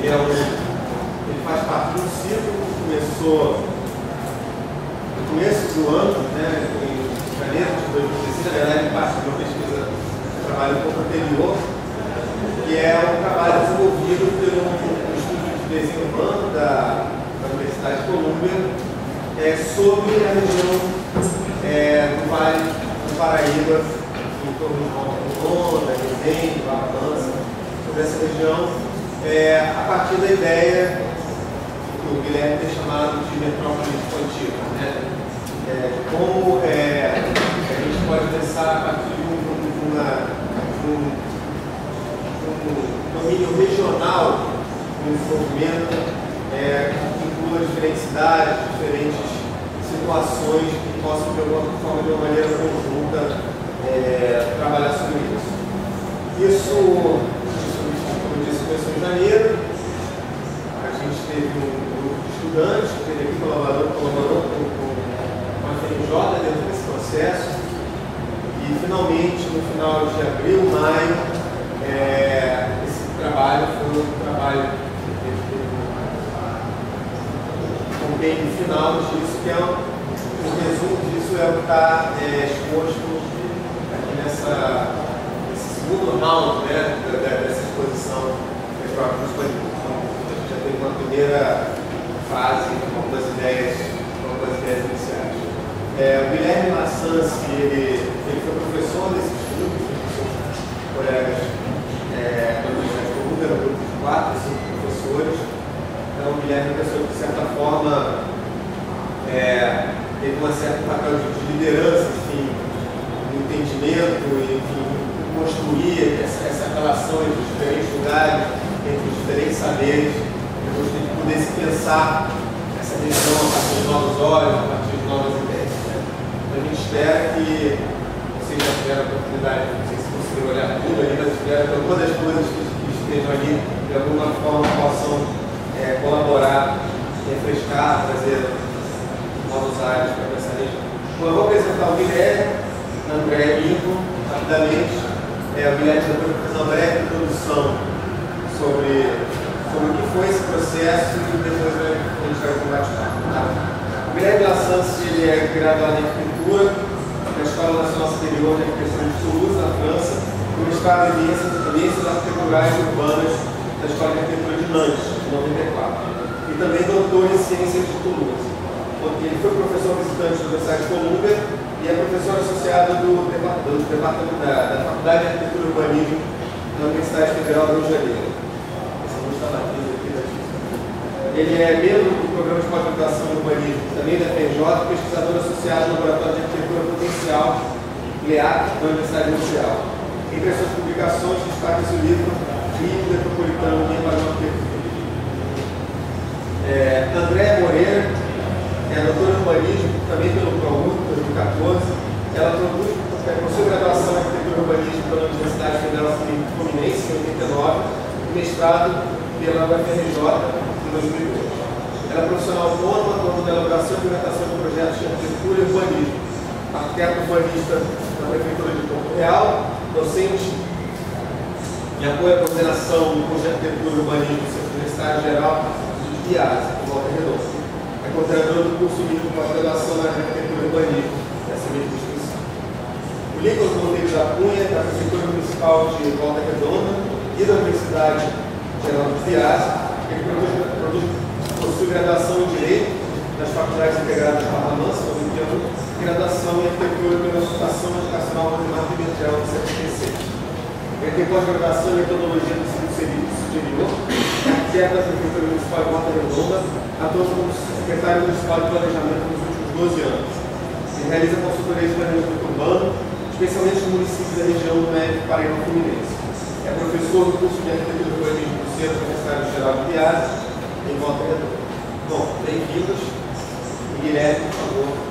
Ele, é um, ele faz parte de um ciclo que começou no começo do ano, né, em janeiro de 2016, na verdade, parte de uma pesquisa, um trabalho um pouco anterior, que é um trabalho desenvolvido pelo Instituto de Desenho Humano da, da Universidade de Colômbia é, sobre a região é, do Vale do Paraíba, em torno de Ronda, Resende, Barra Mansa, sobre essa região, é, a partir da ideia que o Guilherme tem chamado de metrópole expansiva, né? É, como é, a gente pode pensar a partir de uma, um, um domínio regional do desenvolvimento é, que inclua diferentes cidades, diferentes situações que possam, de alguma forma, de uma maneira conjunta, é, trabalhar sobre isso. Isso, janeiro. A gente teve um grupo de estudantes teve aqui colaborou, colaborou com, a FNJ dentro desse processo. E, finalmente, no final de abril, maio, é, esse trabalho foi um trabalho compêndio final disso, que é um, o resumo disso é o que está é, exposto aqui nessa, nesse segundo round né, dessa exposição Metrópolis Então, já teve uma primeira fase com algumas ideias, com ideias iniciais. É, o Guilherme Massanci, ele, ele foi professor desse estudo, colegas é, o número de quatro, cinco professores. Então, o Guilherme é uma pessoa que, de certa forma, é, teve um certo papel de, de liderança, enfim, no entendimento, enfim, construir essa, essa relação entre os diferentes lugares, entre os diferentes saberes. Eu gostaria de poder se pensar essa região a partir de novos olhos, a partir de novas ideias. Né? Então, a gente espera que vocês já tiveram a oportunidade de conseguir olhar tudo ali, mas espero que algumas das coisas que, estejam ali de alguma forma possam é, colaborar, refrescar, trazer novos ares para essa região. Bom, eu vou apresentar o Guilherme, André Lincoln, rapidamente. É, o Guilherme já fazer uma breve introdução sobre, sobre o que foi esse processo e depois a gente vai compartilhar. O Guilherme Lassance ele é graduado em arquitetura na Escola Nacional Superior de Arquitetura de Toulouse, na França, e mestrado em Ciências Arquiteturais Urbanas da Escola de Arquitetura de Nantes, de 94. E também doutor em Ciências de Toulouse. Ele foi professor visitante da Universidade de Colômbia e é professor associado do departamento da, da Faculdade de Arquitetura e Urbanismo da Universidade Federal do Rio de Janeiro. Essa é está na aqui da Ele é membro do programa de pós-graduação em urbanismo, também da FJ, pesquisador associado no Laboratório de Arquitetura Potencial, LEAC, da Universidade Mundial. Entre as suas publicações, destaca-se o livro Rio Metropolitano de Arquitetura. É, André Moreira é doutora em urbanismo, também pelo ProURB, 2014. Ela produz, é, possui graduação em arquitetura e urbanismo pela Universidade Federal Fluminense, em 89, e mestrado pela UFRJ, em 2002. Ela é profissional autônoma, autônoma da elaboração e implementação de projetos de arquitetura e urbanismo. Arquiteto urbanista da Prefeitura de Porto Real, docente em apoio à coordenação do curso de arquitetura e urbanismo do Centro Universitário Geral de IAS, em Volta Redonda é coordenador do curso mínimo de pós-graduação na arquitetura e urbanismo dessa mesma instituição. O Nicolas Monteiro da Cunha, da Prefeitura Municipal de Volta Redonda e da Universidade Geral de Piaz, ele produz, graduação em Direito das Faculdades Integradas de no Rio de e graduação em Arquitetura pela Associação Educacional Matemática e Medial do CFTC. Ele tem pós-graduação em Metodologia do Ensino Superior, arquiteto da Prefeitura Municipal de Volta Redonda, atuando como secretário municipal de planejamento nos últimos 12 anos. Ele realiza consultoria de planejamento urbano, especialmente no município da região do Médio Paraíba Fluminense. É professor do curso de arquitetura e urbanismo do Centro Universitário Geral de Piazza, em Volta Redonda. Bom, bem-vindos. Guilherme, por favor.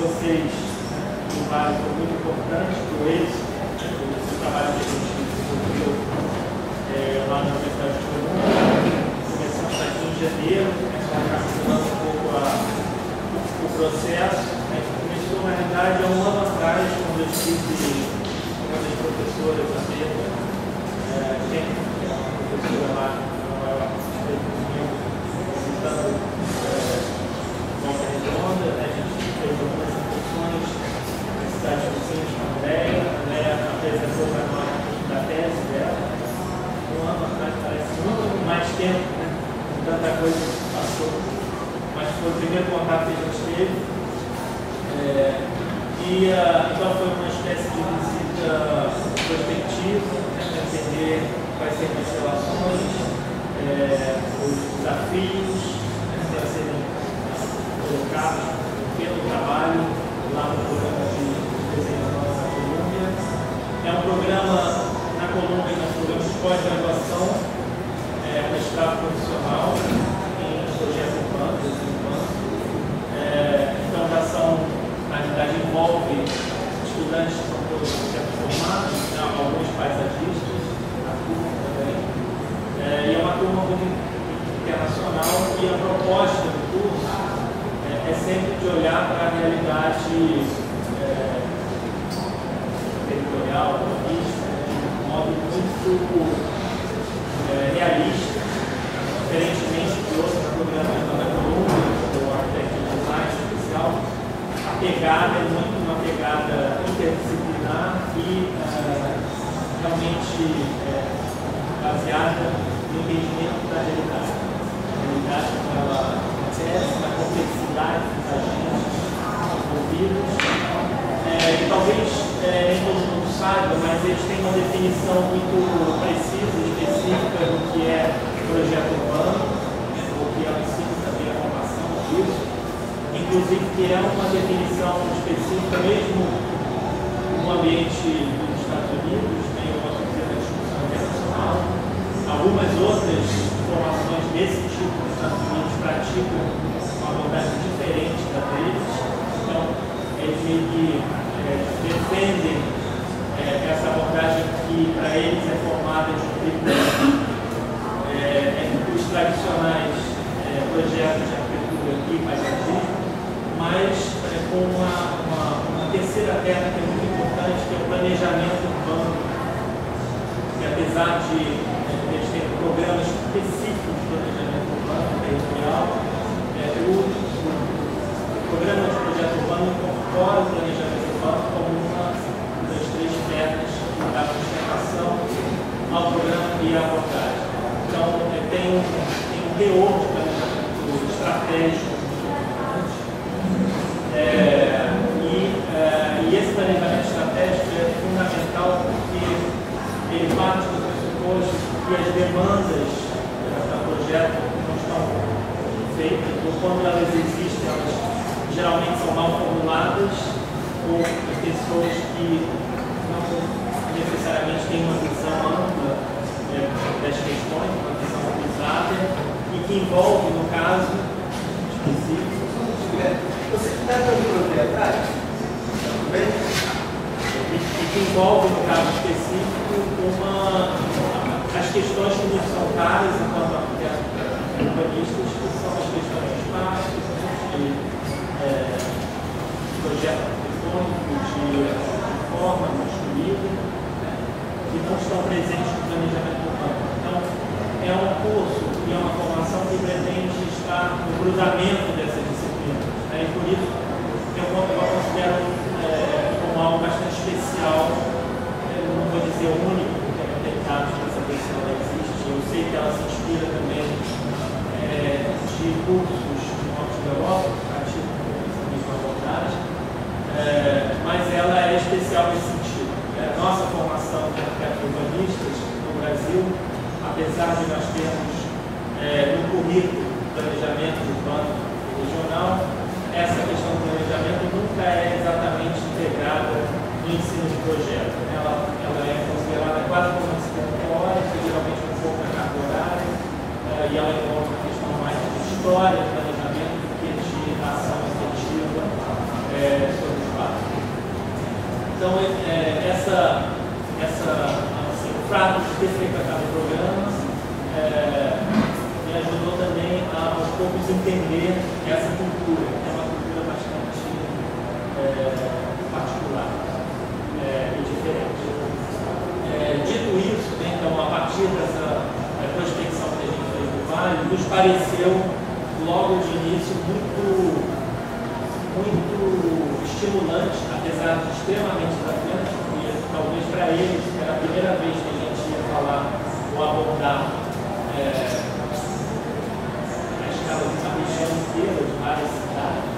vocês, o trabalho foi muito importante para eles, o trabalho que a gente desenvolveu é, lá na Universidade de Colômbia. Começamos aqui em janeiro, começamos um pouco a, o processo. A gente começou, na realidade, há um ano atrás, quando eu tive uma das professoras da mesa, é, que é uma professora lá, ela esteve comigo, visitando cidade docente da Andréia. A Andréia apresentou para nós da tese dela. Um ano atrás, parece muito mais tempo, né? Tanta coisa passou. Mas foi o primeiro contato que a gente teve. É, e uh, então foi uma espécie de visita prospectiva, né? para entender quais seriam as relações, é, os desafios Pode dar. Cultura, que é uma cultura bastante é, particular é, e diferente. É, dito isso, né, então, a partir dessa prospecção que a gente fez no Vale, nos pareceu, logo de início, muito, muito estimulante, apesar de extremamente desafiante, talvez para eles, era a primeira vez que a gente ia falar ou abordar é, a escala de região inteira, várias cidades.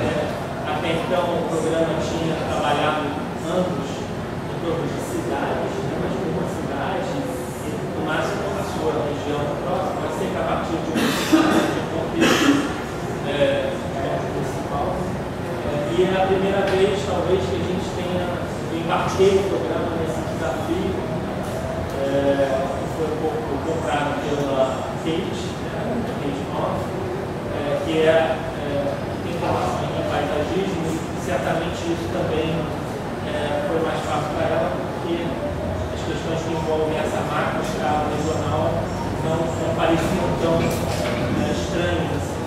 É, até então o programa tinha trabalhado anos em torno de cidades, né, mas uma cidade, e no máximo a sua região próxima, mas sempre a partir de uma cidade, de um contexto é, principal. É, e é a primeira vez, talvez, que a gente tenha embarquei o programa nesse desafio, é, que foi um pouco comprado pela Kate, né, Kate é, que é, é, tem formação em paisagismo e certamente isso também é, foi mais fácil para ela, porque as questões que envolvem essa macro escala regional não, não pareciam tão é, estranhas assim.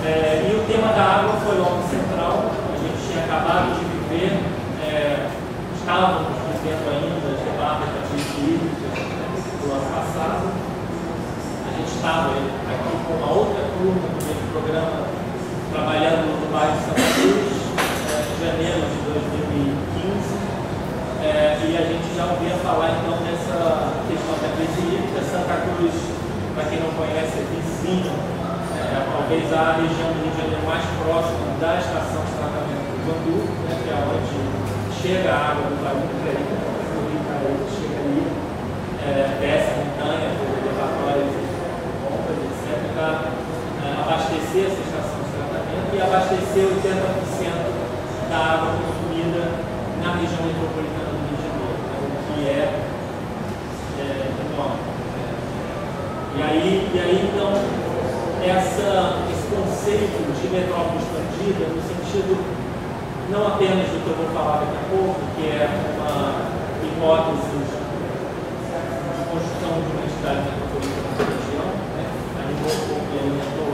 É, e o tema da água foi logo central, a gente tinha acabado de viver é, estávamos vivendo ainda as debates da crise do ano passado. A gente estava aqui com uma outra turma do programa, trabalhando no bairro de Santa Cruz, é, em janeiro de 2015. É, e a gente já ouvia falar então dessa questão da crise hídrica. Santa Cruz, para quem não conhece, é vizinho, é, talvez a região do Rio de Janeiro mais próxima da estação de tratamento do Bandu, né, que é onde chega a água do Vale do Itaí, o Rio Itaí chega ali, é, desce a montanha por elevatórios, bombas, etc., para é, abastecer essa estação de tratamento e abastecer 80% da água consumida na região metropolitana do Rio de Janeiro, né, o que é, é enorme. E aí, e aí, então, essa, esse conceito de metrópole expandida, no sentido não apenas do que eu vou falar daqui a pouco, que é uma hipótese de construção de uma entidade metropolitana da região, né? animou um pouco e alimentou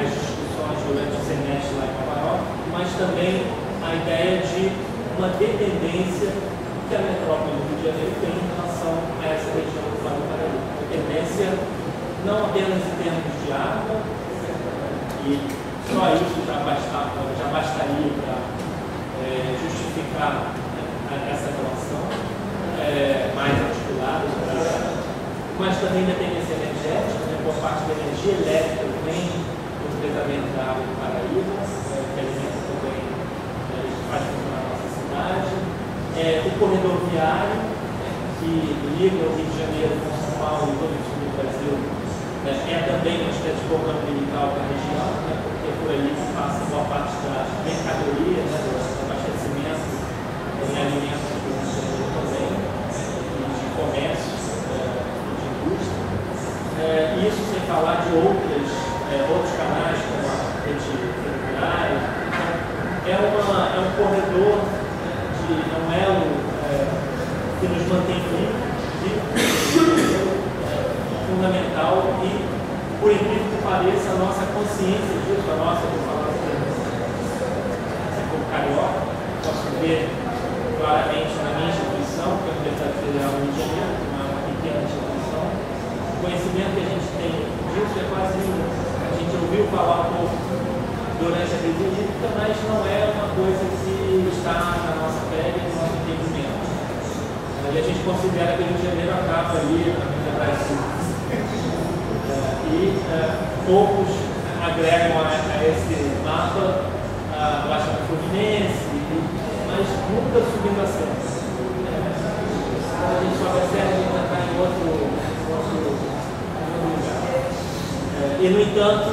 as discussões durante o semestre lá em Nova York, mas também a ideia de uma dependência que a metrópole do Rio de Janeiro tem em relação a essa região do Vale do Paraíba. Dependência não apenas em termos de água, e só isso já, bastava, já bastaria para é, justificar né, essa relação é, mais articulada, mas também dependência energética, né, por parte da energia elétrica vem do tratamento da água do Paraíba, é, que alimenta também, é, faz funcionar a nossa cidade, é, o viário, né, que liga o Rio de Janeiro com São Paulo e todo o sul do Brasil, né, é também uma espécie de cordão umbilical da região, né, porque por ali passa boa parte da mercadoria, né, em alimentos também, de comércio, de indústria. É, isso sem falar de outras, é, outros canais, como a rede ferroviária. Então, é, uma, é um corredor né, de, é um elo é, que nos mantém vivos, é, fundamental e, por incrível que pareça, a nossa consciência disso, a nossa, vou falar assim, como carioca, posso ver claramente na minha instituição, que é a Universidade Federal do Rio de Janeiro, uma pequena instituição. O conhecimento que a gente tem disso é quase. A gente ouviu falar um pouco durante a crise hídrica, mas não é uma coisa que está na nossa pele, no nosso entendimento. E a gente considera que o Rio de Janeiro acaba ali na. É, e é, poucos agregam a, a esse mapa a Baixada Fluminense, mas nunca subindo a serra. Quando a gente sobe a serra, a gente já está em outro, outro, lugar. É, e, no entanto,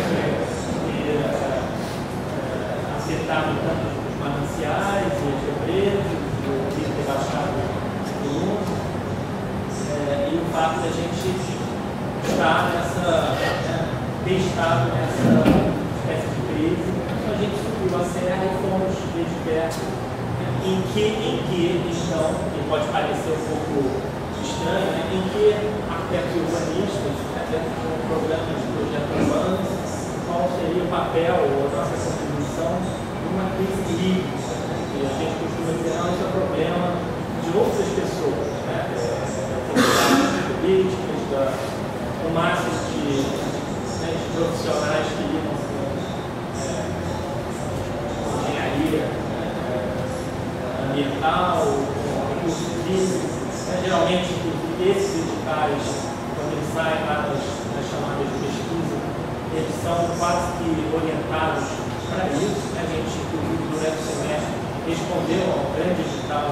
né, afetado tanto os mananciais as represas, o rio ter baixado o mundo, é, e o fato da gente estar nessa, né, ter estado nessa espécie de crise. Então a gente subiu a serra e fomos ver de perto em que, em que estão, e pode parecer um pouco estranho, né, em que arquitetos urbanistas, né, dentro de um programa de projeto urbano, qual seria o papel ou a nossa contribuição numa crise hídrica. Né, e a gente costuma dizer, não, isso é problema de outras pessoas, né, é, políticas, da, do máximo de, né, de profissionais que lidam com é, engenharia ambiental, recursos físicos. Né? Geralmente, esses editais, quando eles saem lá nas, nas chamadas de pesquisa, eles são quase que orientados para isso. Né? A gente, inclusive, durante o semestre, respondeu ao grande edital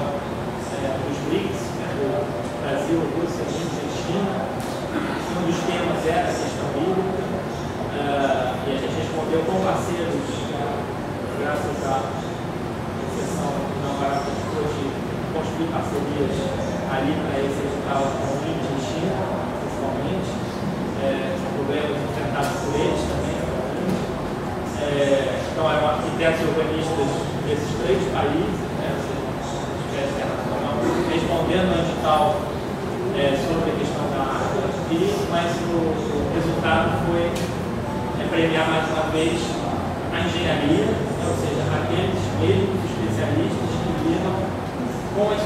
é, dos BRICS, né? do Brasil, Rússia, Índia e China. Um dos temas era a questão hídrica, uh, e a gente respondeu com parceiros, né? graças a agora hoje construir parcerias ali para esse edital com Índia e China, principalmente, é, problemas enfrentados por eles então eram arquitetos urbanistas desses três países, né, internacional, respondendo ao edital é, sobre a questão da água, e, mas o, o resultado foi é, premiar mais uma vez a engenharia, né, ou seja, aqueles mesmos especialistas com as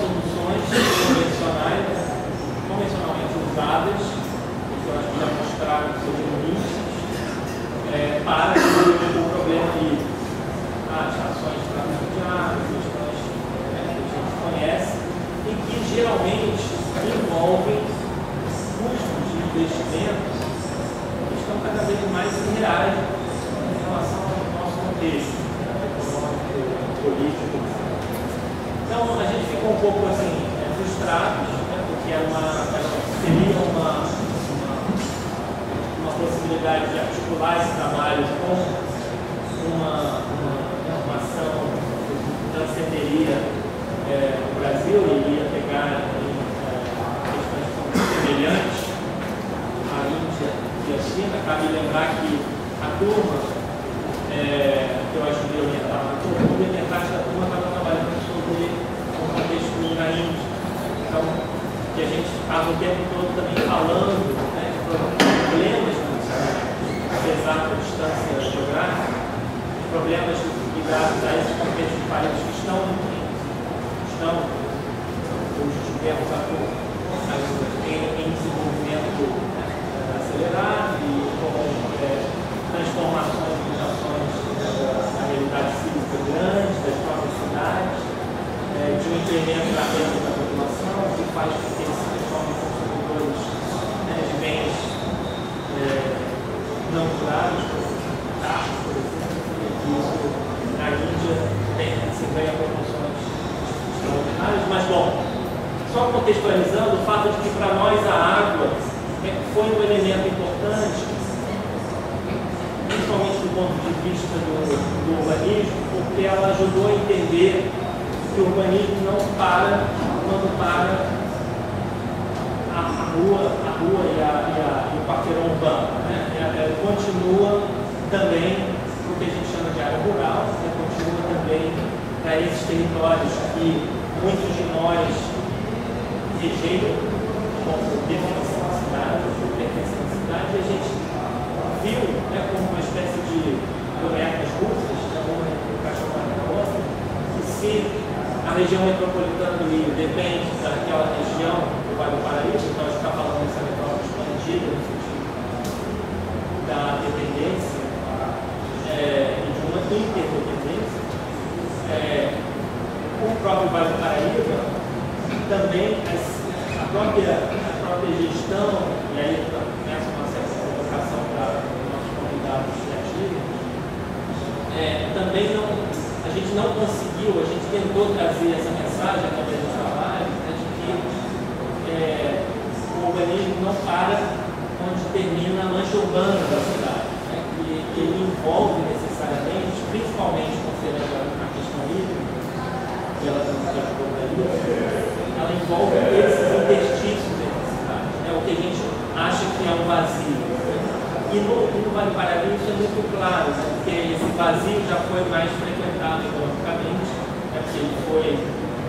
E no, no Vale Paraíba é muito claro, né? porque esse vazio já foi mais frequentado economicamente, né? porque ele foi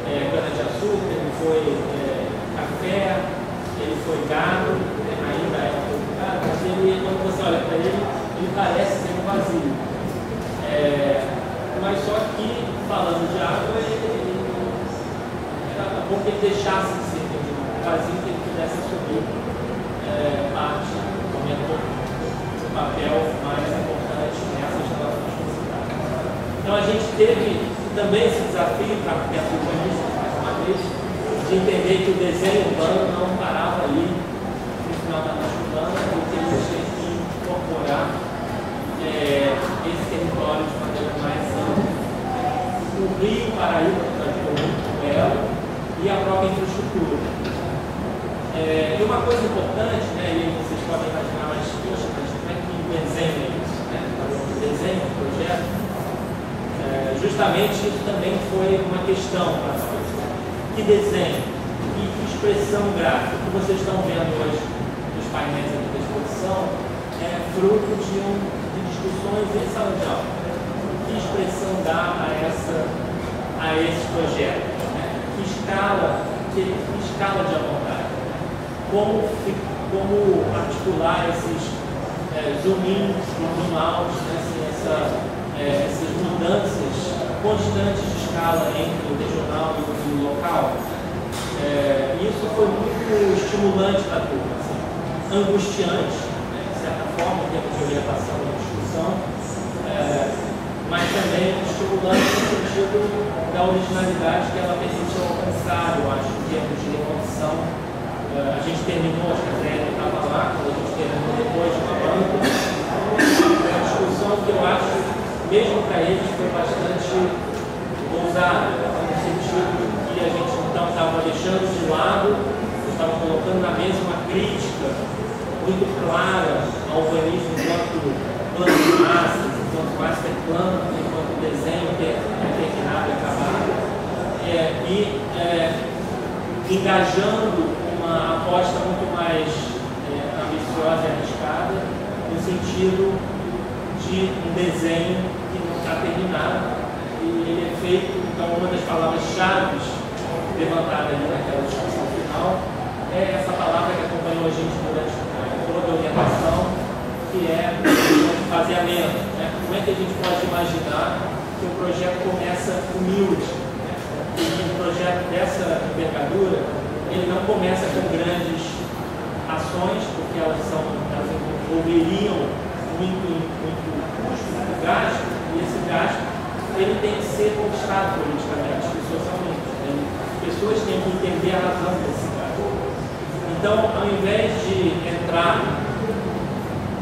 é, cana-de-açúcar, ele foi é, café, ele foi gado, né? ainda é um gado, mas ele, quando você olha para ele, ele parece ser um vazio. É, mas só que, falando de água, ele, bom que ele deixasse de ser entendido vazio, que ele pudesse assumir é, parte, aumentou o papel mais importante nessas relações cidade. Então a gente teve também esse desafio para a arquitetura mais uma vez, de entender que o desenho urbano não parava ali no final da nossa urbana, e que ele tinha que incorporar é, esse território de maneira mais ampla. O Rio Paraíba, que está muito belo, e a própria infraestrutura. É, e uma coisa importante, né, e vocês podem imaginar, mas poxa, mas como é que desenho é isso? Né? O projeto, é, justamente isso também foi uma questão para nós. Que desenho, que, que expressão gráfica, que vocês estão vendo hoje nos painéis aqui da exposição, é fruto de, um, de discussões em sala de aula. Que expressão dá a, essa, a esse projeto? que escala, que, escala de abordagem. Como, como articular esses é, zoom ins e zoom outs, né, essa, é, essas mudanças constantes de escala entre o regional e o local. É, isso foi muito estimulante para a turma, assim, angustiante, né, de certa forma, em termos de orientação e discussão. É, mas também estimulando no sentido da originalidade que ela permitiu alcançar, eu acho, em termos de recondição. Uh, a gente terminou, acho que a Zélia estava lá, quando a gente terminou depois de uma banca, que eu acho, mesmo para eles, foi bastante ousada, no sentido que a gente então estava deixando de lado, estava colocando na mesa uma crítica muito clara ao urbanismo enquanto plano de massas, quanto mais ter plano, enquanto desenho ter terminado e acabado, é, e é, engajando uma aposta muito mais é, ambiciosa e arriscada, no sentido de um desenho que não está terminado, e ele é feito, então uma das palavras-chave levantada ali naquela discussão final é essa palavra que acompanhou a gente durante toda a orientação, que é faseamento. Né? Como é que a gente pode imaginar que o projeto começa humilde? Né? E um projeto dessa envergadura, ele não começa com grandes ações, porque elas, são, elas envolveriam muito, muito custo, muito gasto, e esse gasto ele tem que ser conquistado politicamente socialmente. Né? Pessoas têm que entender a razão desse gasto. Então, ao invés de entrar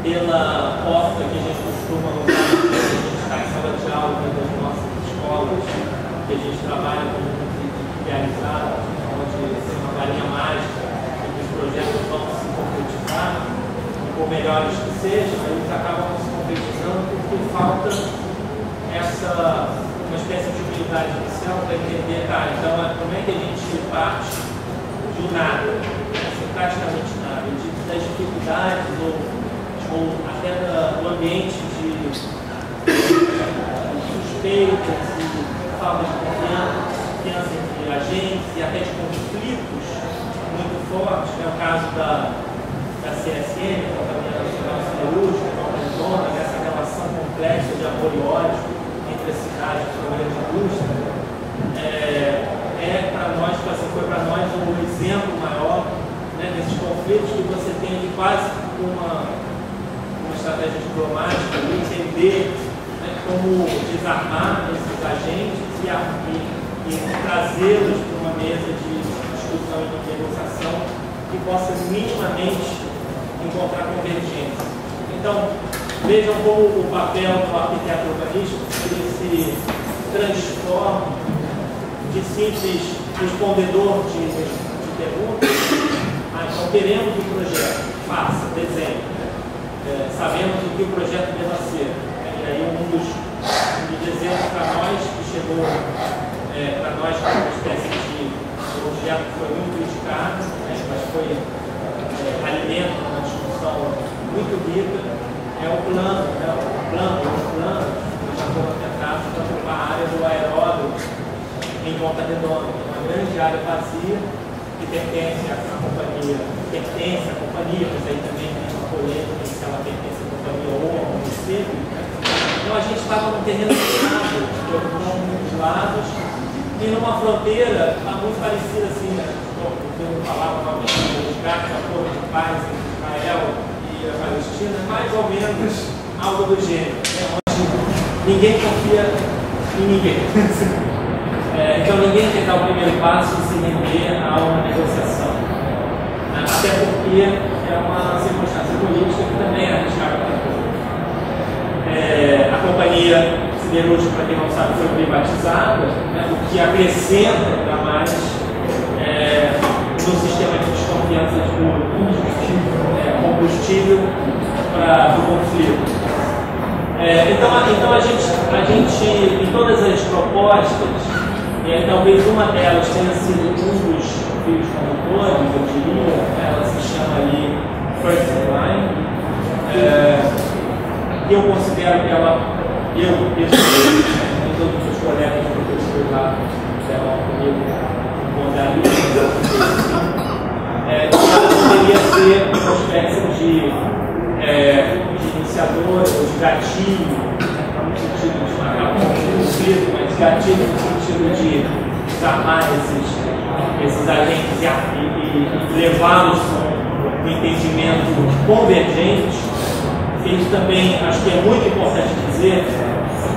pela porta que a gente costuma usar quando a gente está em sala de aula das nossas escolas, que a gente trabalha com realizado, onde ser uma varinha mágica, que os projetos vão se concretizar, por melhores que sejam, eles acabam se concretizando porque falta essa uma espécie de humildade inicial para entender, tá, então como é que a gente parte do nada, assim, praticamente nada, das dificuldades ou ou até do ambiente de suspeitas e falta de confiança entre agentes e até de conflitos muito fortes, né? o caso CSM, Companhia Nacional Siderúrgica, Rondônia, nessa relação complexa de amor e ódio entre as cidades e a grande indústria, é, é para nós, assim, foi para nós um exemplo maior né, desses conflitos que você tem ali quase uma, uma estratégia diplomática, entender né, como desarmar esses agentes e, e, e trazê-los para uma mesa de discussão e de negociação que possa minimamente encontrar convergência. Então, vejam como o papel do arquiteto urbanístico ele se transforma de simples respondedor de, de perguntas. Ah, então, queremos um projeto, faça, desenhe, é, sabemos o que o projeto deva ser. E aí, um dos, um dos para nós que chegou é, para nós como uma espécie de projeto que foi muito criticado, né, mas foi é, alimento discussão muito rica, é o plano, né, o plano, os planos já foram tentados para ocupar a área do aeródromo em Volta Redonda, uma grande área vazia que pertence à companhia, pertence à companhia, mas aí também tem uma polêmica se ela pertence à companhia ou ao município. Né? Então a gente estava num terreno minado, de muitos lados, e numa fronteira muito parecida assim, né? Eu falava novamente dos gatos da Torre de Paz Israel e a Palestina, mais ou menos algo do gênero, né? ninguém confia em ninguém. é, então ninguém quer dar o primeiro passo e se render a uma negociação. Até porque é uma circunstância política que também é arriscada é, a companhia siderúrgica, para quem não sabe, foi privatizada, né, o que acrescenta ainda mais é, no sistema de desconfiança de é, combustível para o conflito. É, então, então a, gente, a gente, em todas as propostas, e talvez uma delas tenha sido um dos fios condutores, eu diria, ela se chama ali First Line. É, eu considero que ela, eu, pessoalmente, né, todos os meus colegas professores lá fizeram comigo um é, poderia ser uma espécie de, é, de iniciador, de gatilho, né, no sentido de marcar conflito, mas gatilho no sentido de desarmar esses, esses agentes e, e, e levá-los para um entendimento convergente. Isso também acho que é muito importante dizer,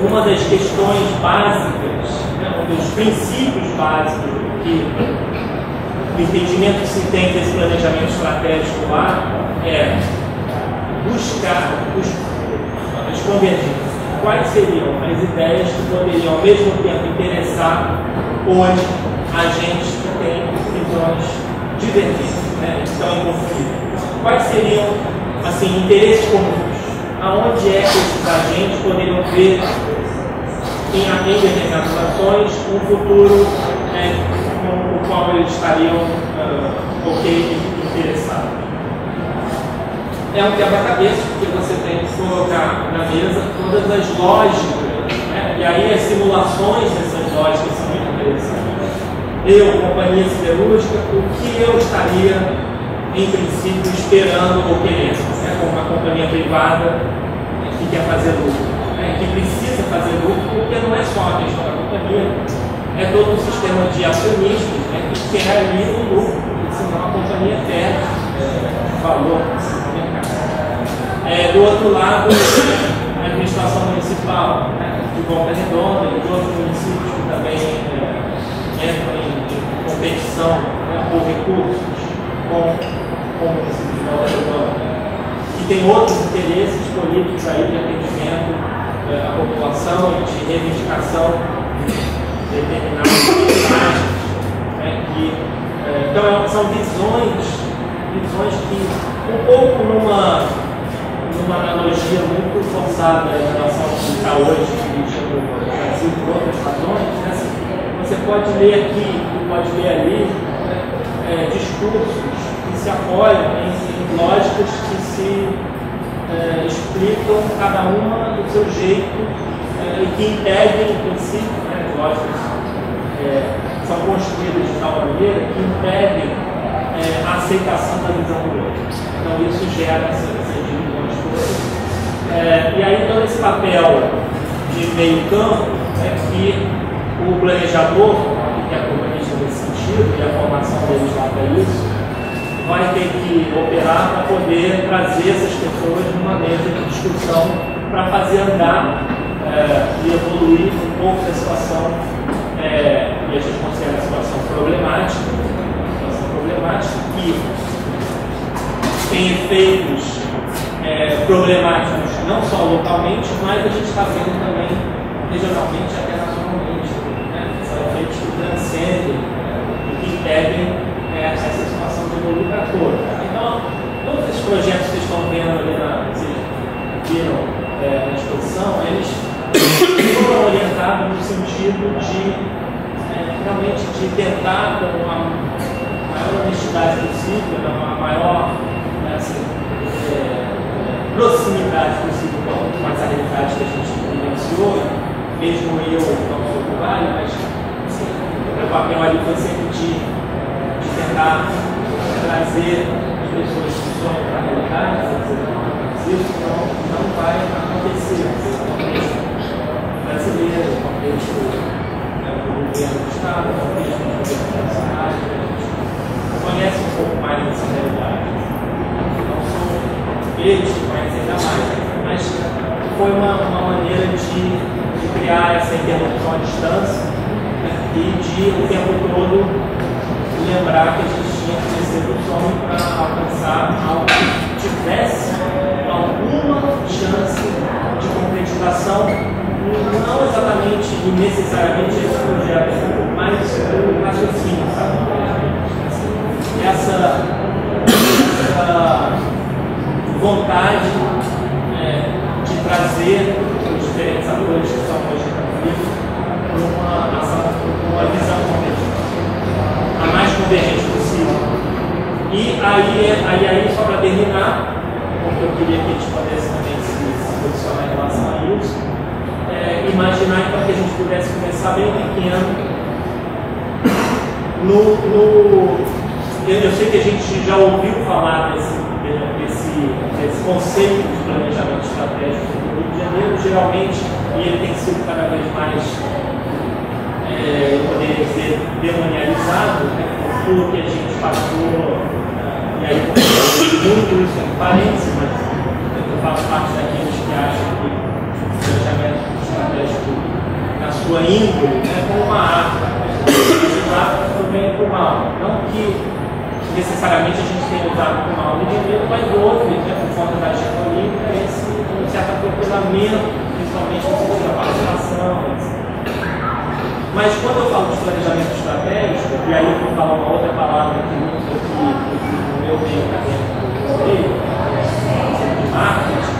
uma das questões básicas, né, um dos princípios básicos que o entendimento que se tem desse planejamento estratégico lá é buscar os, as convergências. Quais seriam as ideias que poderiam ao mesmo tempo interessar hoje agentes que têm visões divergentes, né, que estão em conflito? Quais seriam assim, interesses comuns? aonde é que esses agentes poderiam ver em, em determinadas ações um futuro qual eles estariam uh, ok interessados. É um quebra-cabeça, porque você tem que colocar na mesa todas as lógicas, né? e aí as simulações dessas lógicas são muito interessantes. Eu, companhia siderúrgica, o que eu estaria em princípio, esperando ou querendo, né, como uma companhia privada que quer fazer lucro, né, que precisa fazer lucro, porque não é só a questão da companhia, é todo um sistema de acionistas né, que ali o lucro, senão a companhia perde é, valor no mercado. É, do outro lado, a administração municipal né, de Volta Redonda e de outros municípios que também é, entram em, competição né, por recursos com como esse de que tem outros interesses políticos aí de atendimento é, à população e de reivindicação de determinadas mensagens. Né, que, é, então, é, são visões, visões que, um pouco numa, numa analogia muito forçada em relação ao que está hoje, no Brasil, por outras razões, né, você pode ler aqui, pode ler ali, né, é, discursos se apoiam em, lógicas que se é, explicam cada uma do seu jeito é, e que impedem, em princípio, né, lógicas é, são construídas de tal maneira que impedem é, a aceitação da visão do outro. Então isso gera essas, divisões todas. É, e aí então esse papel de meio campo é que o planejador, que é a urbanista nesse sentido, sentido, e a formação deles lá para isso, vai ter que operar para poder trazer essas pessoas numa mesa de discussão para fazer andar é, e evoluir um pouco da situação, é, e a gente considera a situação problemática, situação problemática que tem efeitos é, problemáticos não só localmente, mas a gente está vendo também regionalmente até nacionalmente. Né? São efeitos que transcendem e que impedem é, essa situação de evoluir para toda. Então, todos esses projetos que estão vendo ali na, viram é, na exposição, eles foram orientados no sentido de realmente de tentar com a maior honestidade possível, a maior né, assim, é, proximidade possível com as realidades que a gente vivenciou, mesmo eu não sou do Vale, mas assim, o papel ali foi sempre de, de tentar trazer as pessoas que sonham para a realidade, isso não, não vai acontecer brasileiro, contexto né, do governo do Estado, o contexto do governo nacional, a gente conhece um pouco mais dessa realidade. Não são eles que conhecem ainda mais, mas foi uma, maneira de, criar essa interrupção à distância né, e de o tempo todo lembrar que a gente tinha que do sonho para alcançar algo que tivesse alguma chance de concretização não exatamente e necessariamente esse projeto, mas o raciocínio, sabe? Essa, essa vontade é, de trazer os diferentes atores que são hoje vivos para uma uma visão convergente, a mais convergente possível. E aí, aí, aí só para terminar, porque eu queria que a gente pudesse também se, se posicionar em relação a isso, é, imaginar então que a gente pudesse começar bem pequeno. No, no, eu, sei que a gente já ouviu falar desse, desse, desse conceito de planejamento estratégico no Rio de Janeiro, geralmente, e ele tem sido cada vez mais, é, eu poderia dizer, demonializado, né, por tudo que a gente passou, uh, e aí muito isso em parênteses, mas eu faço parte daqueles que acham que o planejamento estratégico na sua índole né, como uma arma. O bem e para o mal. Não que necessariamente a gente tenha usado o mal no dinheiro, mas houve, né, por conta da olímpica, esse um certo atropelamento, principalmente no sentido da participação, etc. Mas quando eu falo de planejamento estratégico, e aí eu vou falar uma outra palavra que muito aqui no meu meio acadêmico de marketing,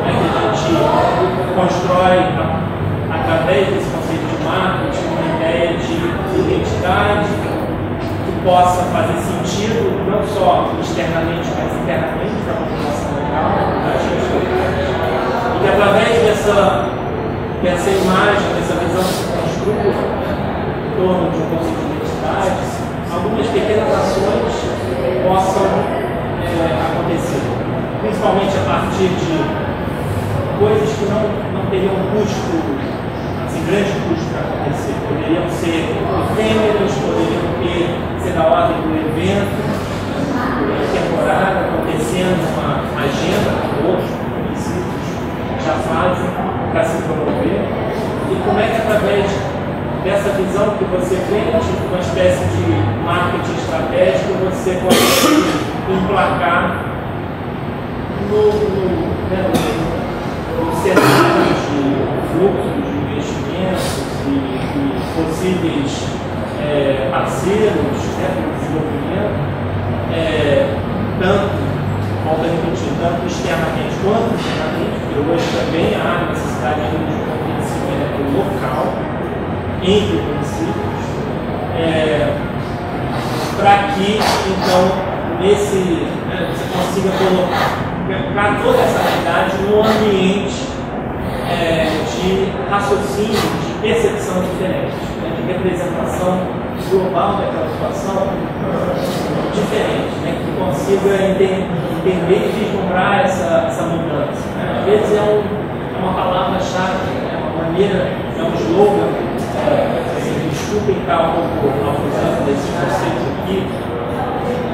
é que a gente constrói através que possa fazer sentido não só externamente, mas internamente para a população local, da gente. E que através dessa, dessa imagem, dessa visão que se construa em torno de um conceito de identidade, algumas pequenas ações possam é, acontecer. Principalmente a partir de coisas que não, não teriam custo grande custo para acontecer. Poderiam ser efêmeros, poderiam ter, ser da ordem do evento, temporário, acontecendo uma agenda que outros municípios já fazem para se promover. E como é que através dessa visão que você vende, uma espécie de marketing estratégico, você consegue emplacar no, no, né, no, no cenário de fluxo de investimentos e, possíveis é, parceiros né, para o desenvolvimento, é, tanto, volto a repetir, tanto externamente quanto internamente, porque hoje também há necessidade de um conhecimento local entre municípios, é, para que, então, nesse, né, você consiga colocar toda essa realidade no ambiente é, de raciocínio, percepção diferente, né, de representação global daquela situação diferente, né, que consiga entender, entender e vislumbrar essa, essa mudança. Né. Às vezes é, um, é uma palavra-chave, é uma maneira, é um slogan, é, assim, desculpem estar um pouco abusando desses conceitos aqui,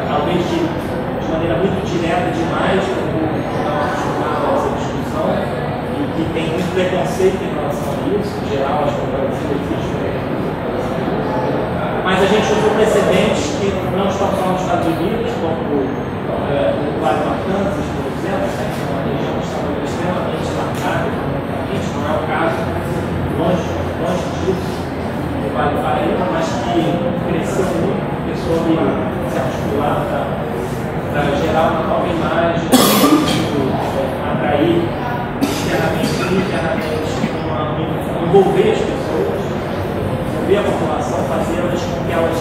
talvez de, de maneira muito direta demais, como acostumado a essa discussão, e que tem muito preconceito em relação a isso, em geral, acho que no Brasil existe mas a gente usou precedentes que não estão falando dos Estados Unidos, como é, o Vale do Arkansas, por exemplo, né, que é uma região extremamente marcada economicamente, não é o caso, longe, longe disso, do Vale do Paraíba, mas que cresceu muito, porque soube se articular para gerar uma nova imagem, atrair e internamente, envolver as pessoas envolver a população, fazê-las com que elas,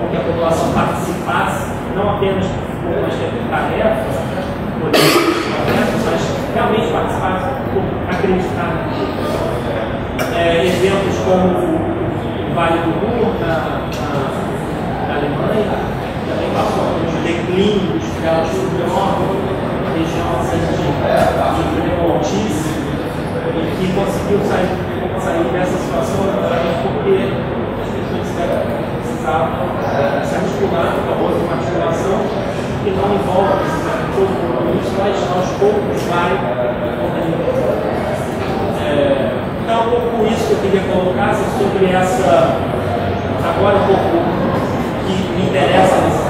com que a população participasse, não apenas por uma tarefa, mas realmente participasse por acreditar. É, exemplos como o Vale do Ruhr, na, na, na Alemanha, também passou por um declínio dos caras uma região de, de altíssimo, e que conseguiu sair sair dessa situação porque as pessoas precisavam se articular a favor de uma articulação que não envolve precisar todo compromisso, mas aos poucos vai é, Então, um pouco isso que eu queria colocar sobre essa. Agora, um pouco que me interessa nessa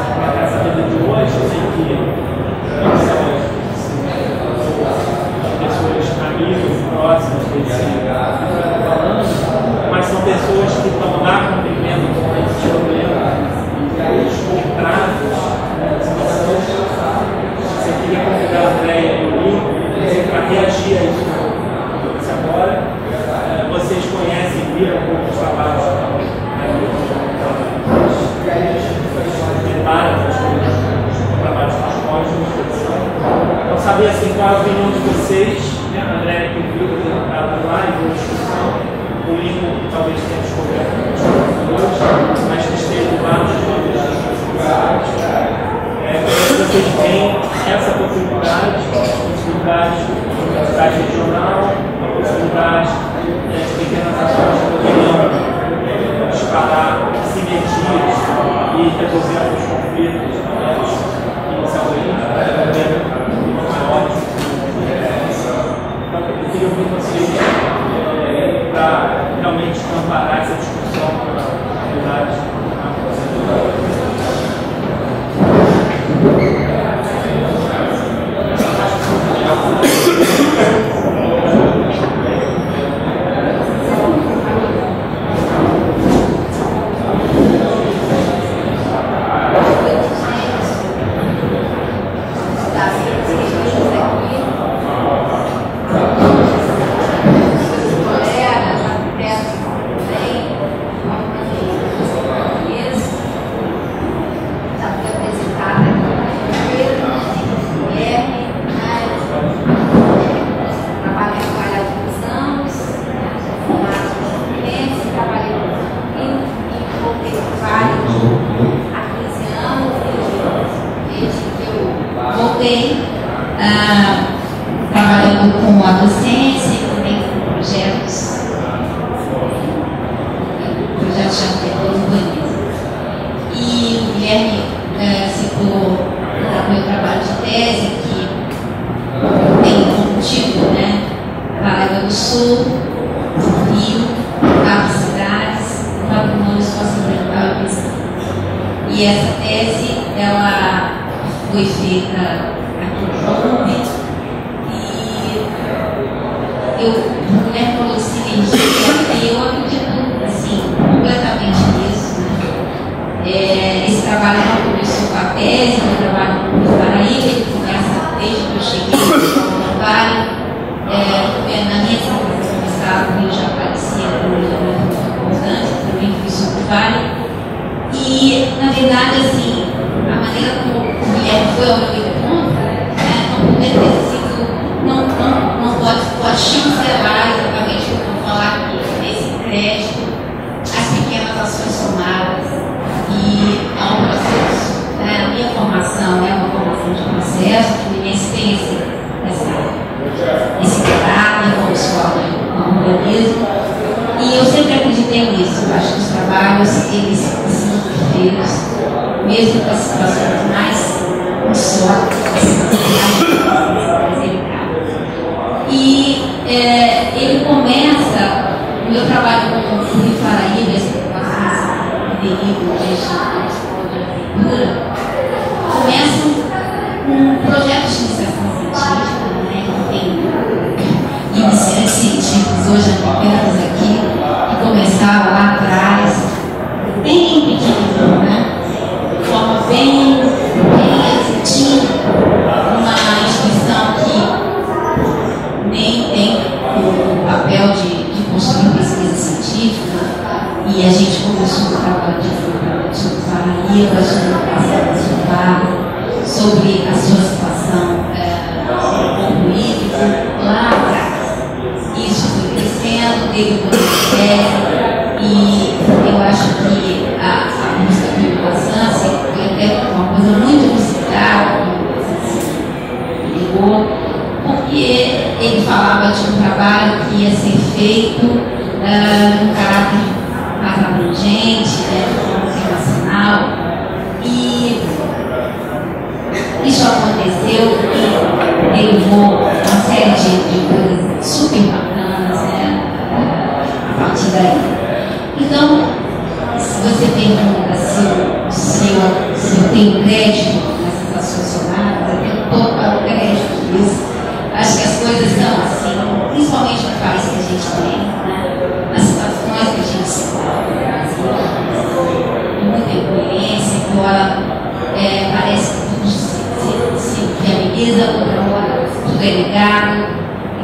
viabiliza, outra hora tudo é.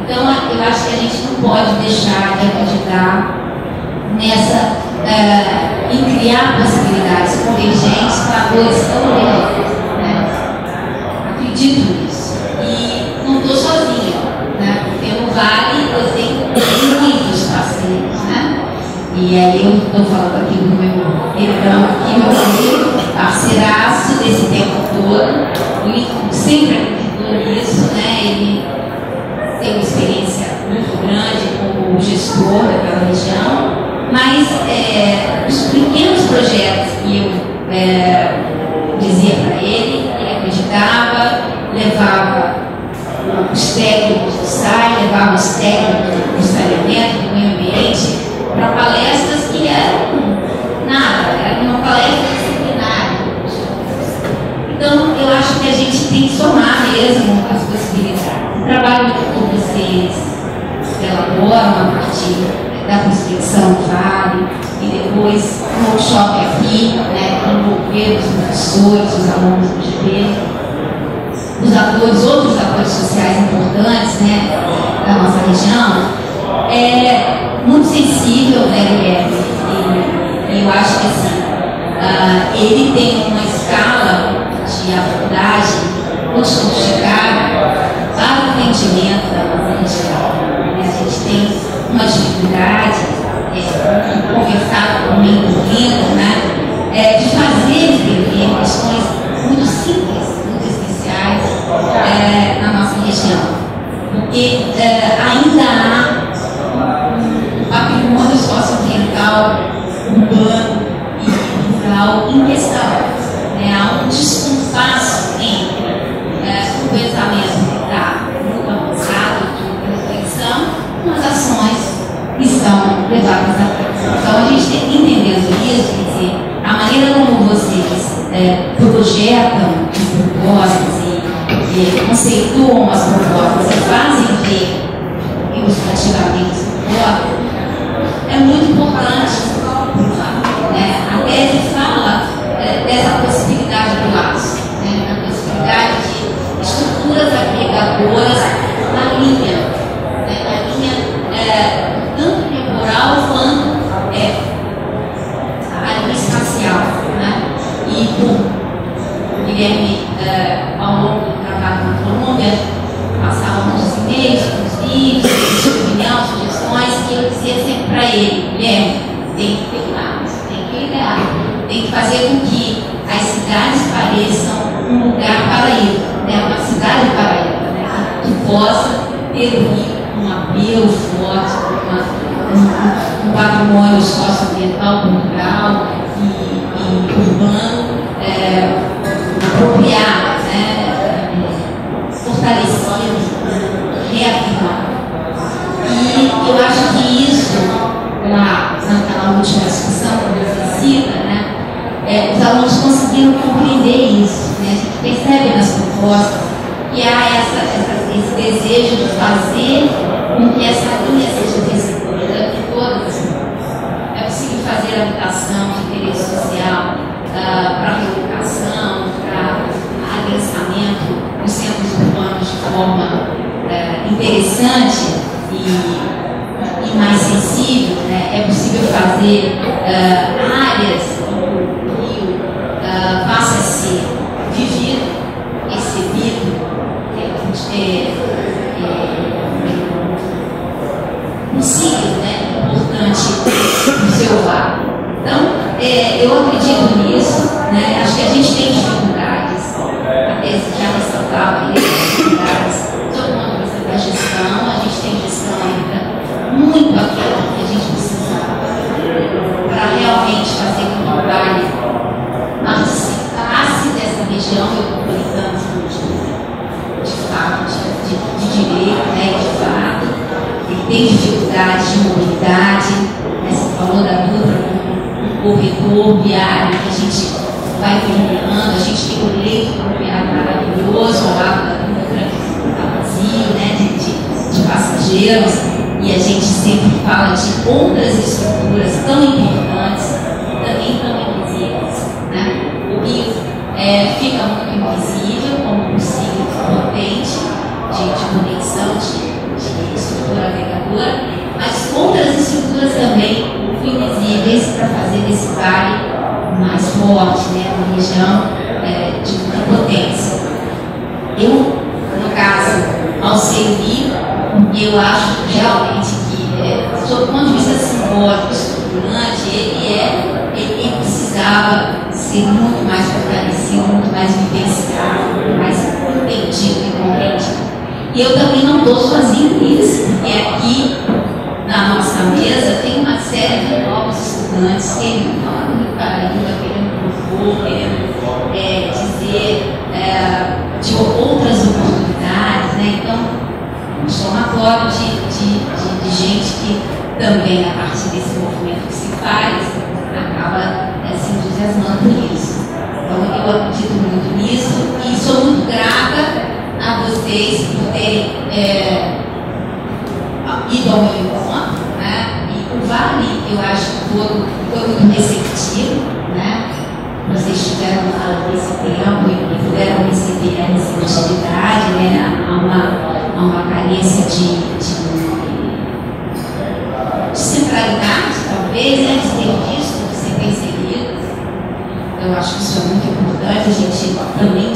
Então, eu acho que a gente não pode deixar de acreditar nessa, uh, em criar possibilidades convergentes para dores tão reais. Né? Acredito nisso. E não estou sozinha, né? no Vale eu tenho muitos parceiros. Né? E aí eu estou falando aqui do meu irmão, aqui, meu amigo, parceiraço desse tempo todo, sempre? Ele tem uma experiência muito grande como gestor daquela região, mas é, os pequenos projetos que eu é, dizia para ele, ele acreditava, levava os técnicos do SAI, levava os técnicos do saneamento, do meio ambiente, para palestras que eram nada, era uma palestra disciplinar. Então, eu acho que a gente tem que somar mesmo as possibilidades. O trabalho que vocês elaboram a partir da prospecção Vale e depois um workshop aqui, né, envolver os professores, os alunos do GB, os atores, outros atores sociais importantes né, da nossa região, é muito sensível, né, Guilherme? E, e eu acho que assim, uh, ele tem uma escala de abordagem muito sofisticada o atendimento da nossa região. A gente tem uma dificuldade, é, conversar com o meio público, né, é, de fazer entender questões muito simples, muito especiais é, na nossa região. Porque é, ainda há um patrimônio socioambiental, urbano e rural em Então a gente tem que entendendo isso, quer dizer, a maneira como vocês é, projetam as propostas e, e conceituam as propostas e fazem ver ilustrativamente as propostas, é muito importante. Né? A tese fala é, dessa possibilidade do laço, né? da possibilidade de estruturas agregadoras forte, né, uma região é, de muita potência. Eu, no caso, ao servir, eu acho realmente que, é, sob o ponto de vista simbólico, estruturante, é ele, é, ele, ele precisava ser muito mais fortalecido, muito mais vivenciado, muito mais entendido e compreendido. E eu também não estou sozinho nisso, porque aqui na nossa mesa tem uma série de novos estudantes queridos desenvolvendo, é, dizer é, de outras oportunidades, né? Então, um somatório de, de, de, de gente que também, a partir desse movimento que se faz, acaba é, se entusiasmando nisso. Então, eu acredito muito nisso e sou muito grata a vocês por terem é, ido ao meu encontro. Né? E o Vale, eu acho foi, foi muito receptivo vocês estiveram fala por esse tempo e puderam receber a receptividade, né, a uma, a uma carência de, de, de centralidade, talvez, né, de serviço que você tem seguido. Eu acho que isso é muito importante, a gente também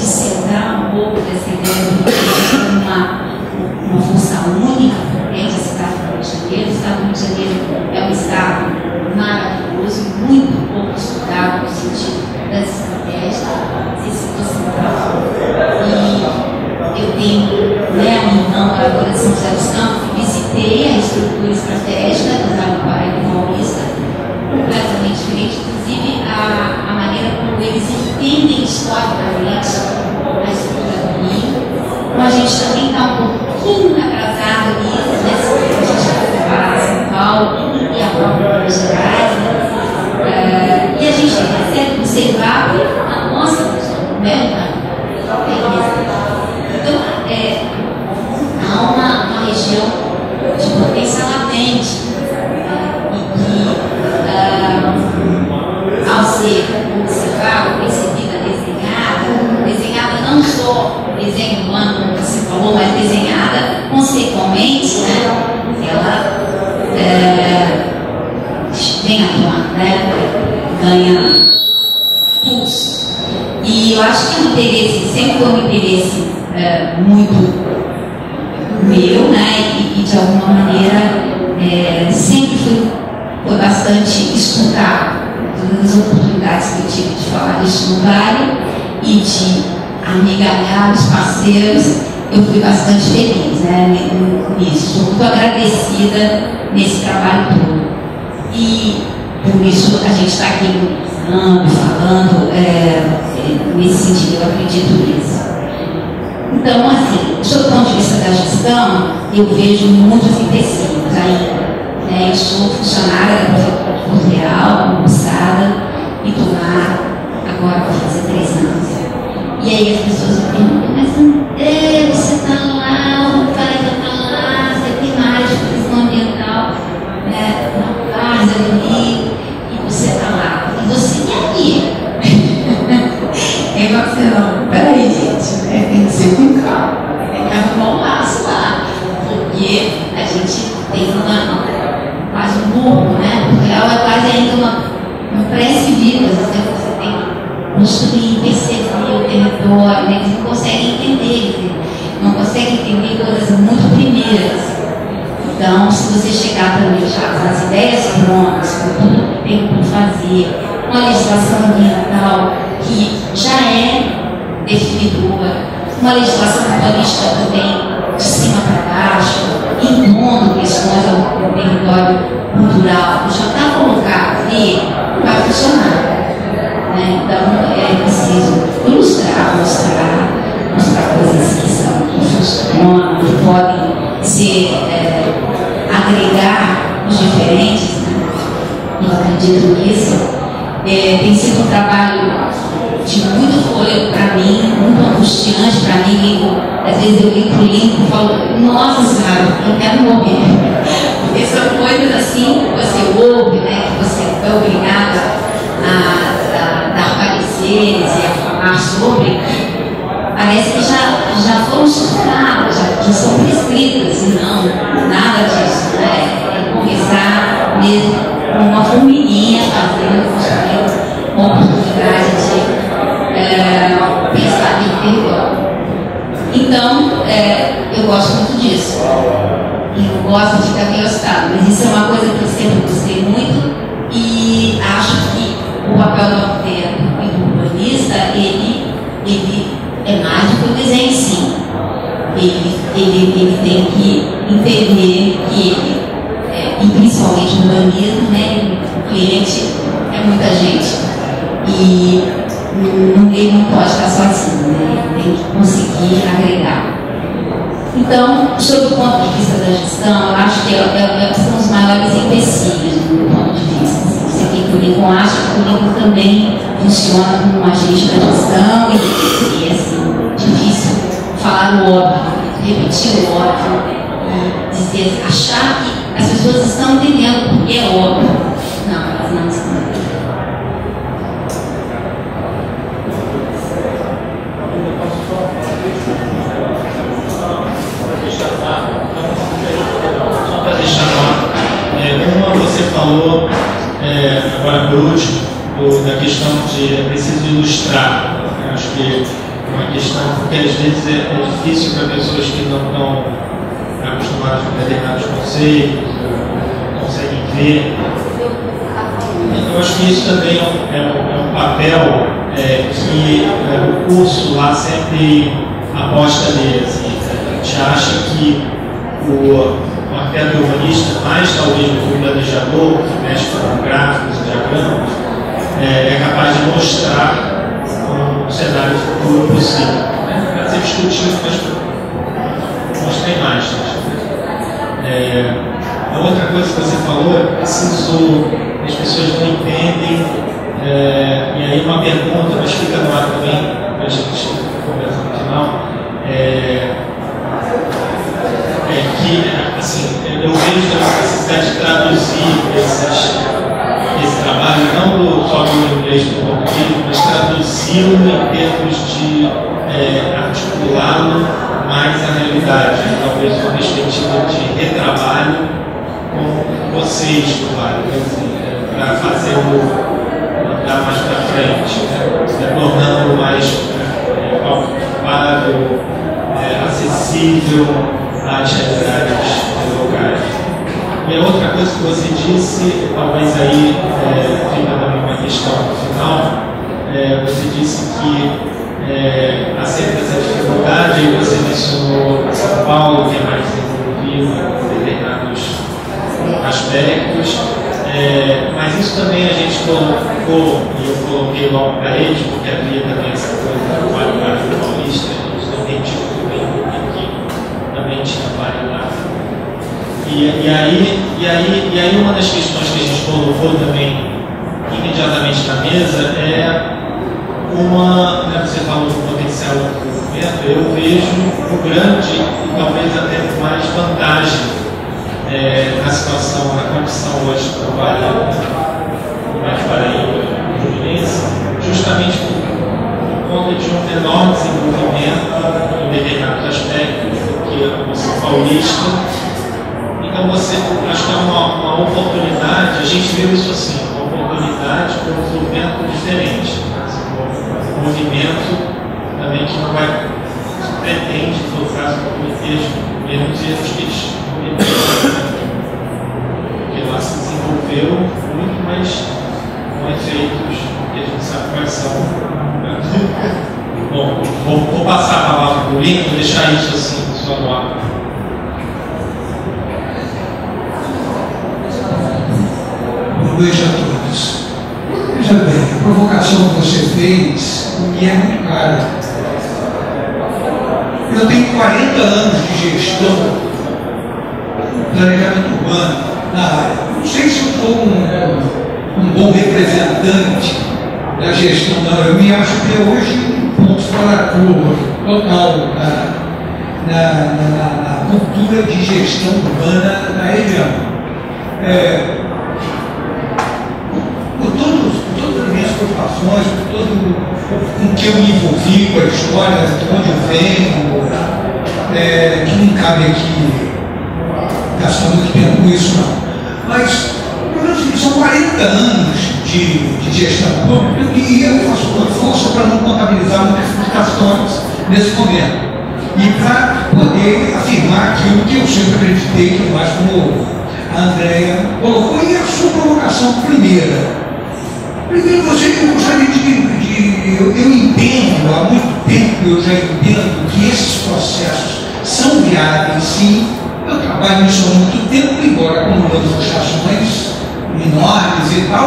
que entender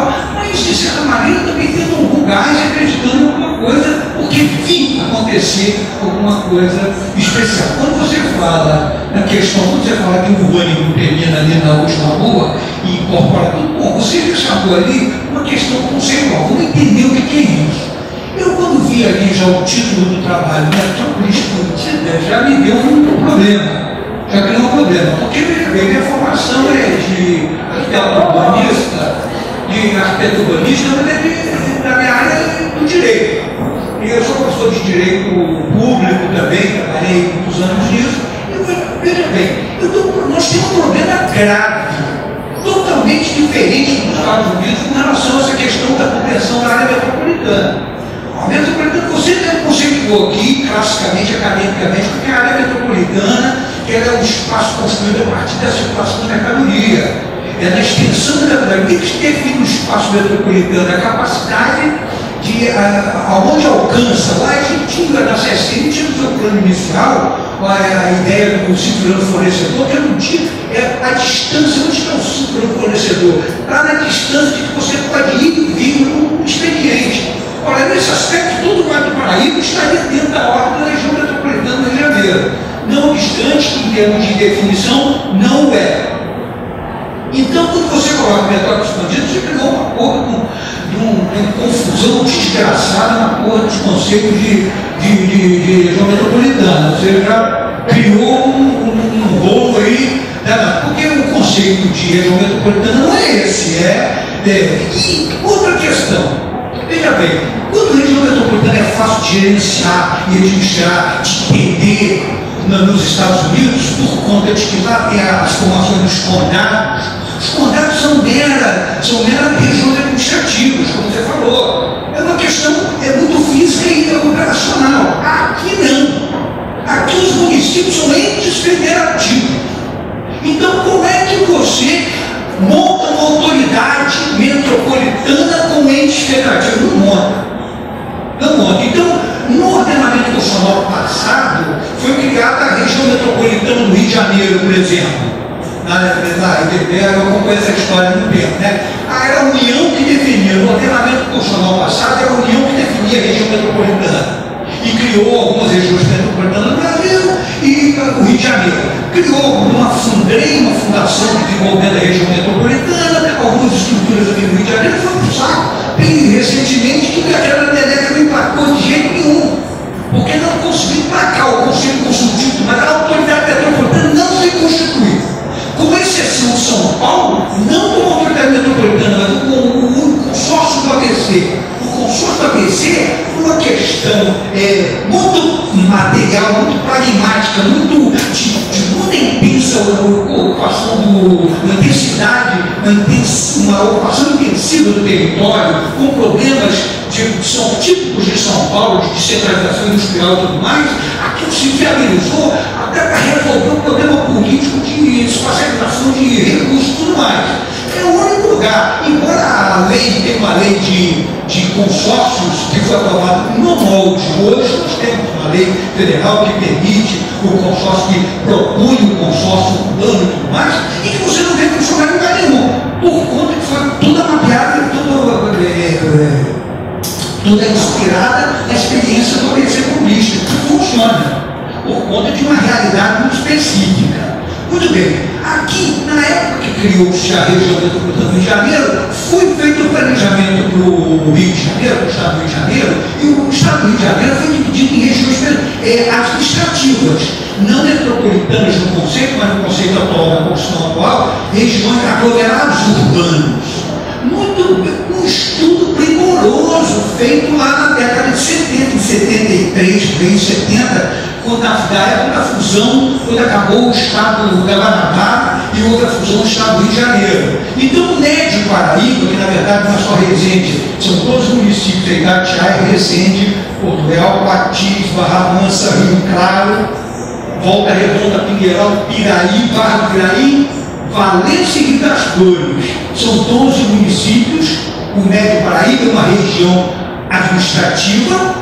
tal, mas de certa maneira também tendo e acreditando em alguma coisa, porque vi acontecer alguma coisa especial. Quando você fala na questão, quando você fala que o ônibus termina ali na última rua e incorpora tudo, bom, você chamou ali uma questão conceitual, vamos entender o que é isso. Eu, quando vi ali já o título do trabalho, Metrópolis Curtida, já me deu um problema. Já criou um problema. Porque, veja bem, minha formação é de arquiteto urbanista, de arquiteto urbanista, mas é de, da minha área do direito. E eu sou professor de direito público também, trabalhei muitos anos nisso. E, veja bem, tô, nós temos um problema grave totalmente diferente dos Estados Unidos com relação a essa questão da conversão da área metropolitana. A metropolitana, você conceituou aqui, classicamente, academicamente, que a área metropolitana ela é um espaço construído a partir da circulação da mercadoria. É na extensão da mercadoria. O que define o espaço metropolitano? A capacidade de uh, aonde alcança. Lá a gente tinha na CSN, tinha no seu plano inicial a, a ideia do cinturão fornecedor, que não tinha é a distância, onde está o cinturão fornecedor? Está na distância de que você pode ir e vir no expediente. Olha, nesse aspecto, todo o Vale do Paraíba estaria dentro da ordem da região metropolitana do Rio de Janeiro. Não obstante em termos de definição, não é. Então, quando você coloca metrópole expandido, você criou uma porra de, um, uma confusão desgraçada na porra dos conceitos de, de, de, de metropolitana. Você já criou um, um, um rolo aí, né? porque o conceito de região metropolitana não é esse. É, é. E outra questão, veja bem, quando região metropolitana é fácil de gerenciar e administrar, de entender nos Estados Unidos, por conta de que lá tem as formações dos condados, os condados são mera, são mera regiões administrativas, como você falou. É uma questão é muito física e operacional. Aqui não. Aqui os municípios são entes federativos. Então, como é que você monta uma autoridade metropolitana com entes federativos? Não monta. Não monta. Então, no ordenamento constitucional passado, foi criada a região metropolitana do Rio de Janeiro, por exemplo IDP, eu acompanho essa história muito tempo, né? Ah, era a União que definia, no ordenamento constitucional passado, era a União que definia a região metropolitana. e criou algumas regiões metropolitanas no Brasil e o Rio de Janeiro. Criou uma fundei, uma fundação de desenvolvimento da região metropolitana, algumas estruturas aqui no Rio de Janeiro, foi um saco. E recentemente que aquela Neneca não emplacou de jeito nenhum, porque não conseguiu emplacar o Conselho Consultivo, mas a autoridade metropolitana não se constituiu. Com exceção São Paulo, não como autoridade metropolitana, mas como o consórcio do ABC. O consórcio do ABC, por uma questão é, muito material, muito pragmática, muito de, de muita intensa ocupação do, uma intensidade, uma, intens, uma ocupação intensiva do território, com problemas que são típicos de São Paulo, de descentralização industrial e tudo mais, aquilo se viabilizou até para resolver o problema político de espacialização de recursos e tudo mais. É o único lugar, embora a lei tenha uma lei de, de consórcios que foi aprovada no molde hoje, nós temos uma lei federal que permite o consórcio, que propõe o consórcio urbano e tudo mais, e que você não vê funcionar em lugar nenhum, por conta que foi toda, é, é, toda inspirada na experiência do ABC comunista, que funciona por conta de uma realidade muito específica. Muito bem, aqui, na época que criou-se a região metropolitana do Rio de Janeiro, foi feito o planejamento para o Rio de Janeiro, para o Estado do Rio de Janeiro, e o Estado do Rio de Janeiro foi dividido em regiões é, administrativas, não metropolitanas no conceito, mas no conceito atual da Constituição atual, regiões aglomerados urbanos. Muito um estudo primoroso feito lá na década de 70, em 73, bem 70, quando na época da fusão, quando acabou o estado do Guanabara e houve a fusão do estado do Rio de Janeiro. Então o Médio Paraíba, que na verdade não é só Resende, são todos os municípios de Itatiaia, Resende, Porto Real, Patis, Barra Mansa, Rio Claro, Volta Redonda, Pinheiral, Piraí, Barra do Piraí, Valência e das. São 12 municípios, o Médio Paraíba é uma região administrativa,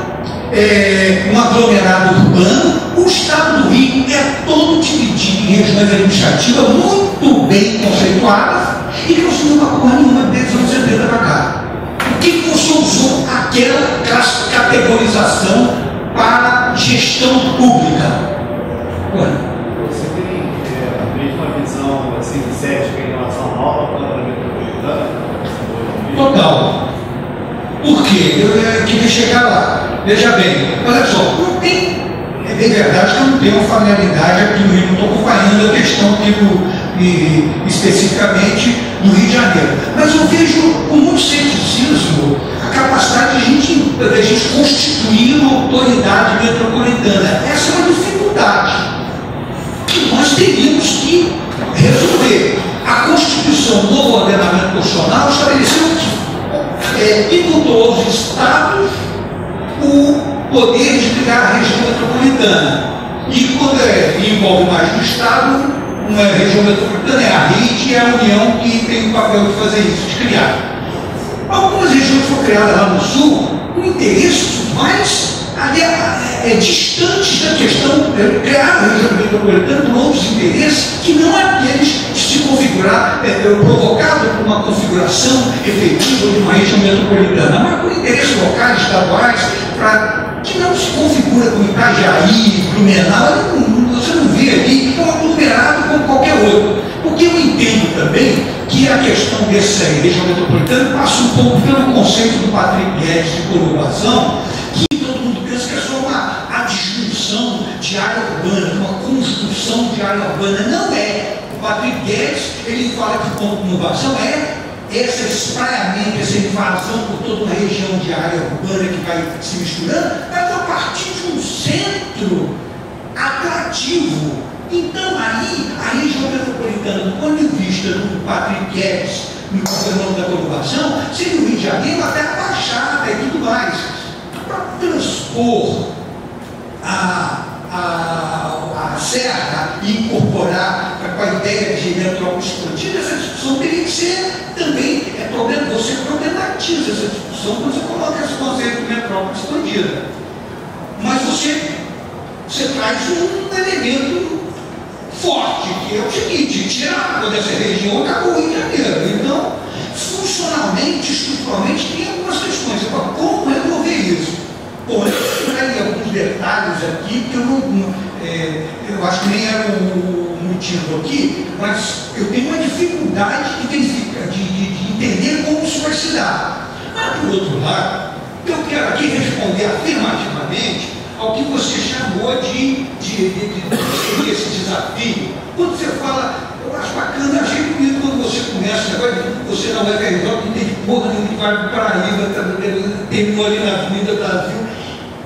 é, um aglomerado urbano, o estado do Rio é todo dividido em regiões administrativas muito bem conceituadas e não se uma porra nenhuma desde os anos 70 para cá. Por que você usou aquela categorização para gestão pública? Cética em relação à nova Câmara Metropolitana? Total. Por quê? Eu, eu queria chegar lá. Veja bem, olha só, não tem, é bem verdade que eu não tenho uma familiaridade aqui no Rio, não estou acompanhando a questão no, e, especificamente no Rio de Janeiro. Mas eu vejo com muito ceticismo a capacidade de a gente, de gente constituir uma autoridade metropolitana. Essa é uma dificuldade que nós teríamos O novo ordenamento constitucional, estabeleceu é, imputou aos estados o poder de criar a região metropolitana. E quando é, envolve mais do Estado, uma região metropolitana é a rede e é a União que tem o papel de fazer isso, de criar. Algumas regiões foram criadas lá no Sul com interesses mais é, é, distantes da questão, é, criar a região metropolitana com outros interesses que não aqueles de se configurar, é, é, provocado por uma configuração efetiva de uma região metropolitana, mas por interesses locais, estaduais, pra, que não se configura como Itajaí, Blumenau, você não vê ali como aglomerado como qualquer outro. Porque eu entendo também que a questão dessa região metropolitana passa um pouco pelo conceito do Patrick Guedes de conurbação, que todo mundo pensa que é só uma adjunção de área urbana, uma construção de área urbana. Não é. Patrick Guedes, ele fala que conurbação é esse espraiamento, essa invasão por toda uma região de área urbana que vai se misturando, mas a partir de um centro atrativo. Então aí a região metropolitana, do ponto de vista do Patrick Guedes, no governo da conurbação, seria o Rio de Janeiro até a Baixada e tudo mais. Para transpor a, a, a serra e incorporar com a ideia de metrópole expandida, essa discussão teria que ser também, é problema, você problematiza essa discussão quando você coloca esse conceito de metrópole expandida. Mas você, você traz um elemento forte, que é o seguinte, água dessa região acabou de Janeiro. Então, funcionalmente, estruturalmente, tem algumas questões. Como resolver isso? Bom, eu em detalhes aqui, porque eu não. É, eu acho que nem era o, motivo aqui, mas eu tenho uma dificuldade de, de, de entender como isso vai se dar. Mas, por outro lado, eu quero aqui responder afirmativamente ao que você chamou de, de, de, de esse desafio. Quando você fala, eu acho bacana, achei bonito quando você começa, agora você não é FRJ, não tem porra nenhuma que vai para Paraíba, tá, terminou ali na Avenida Brasil.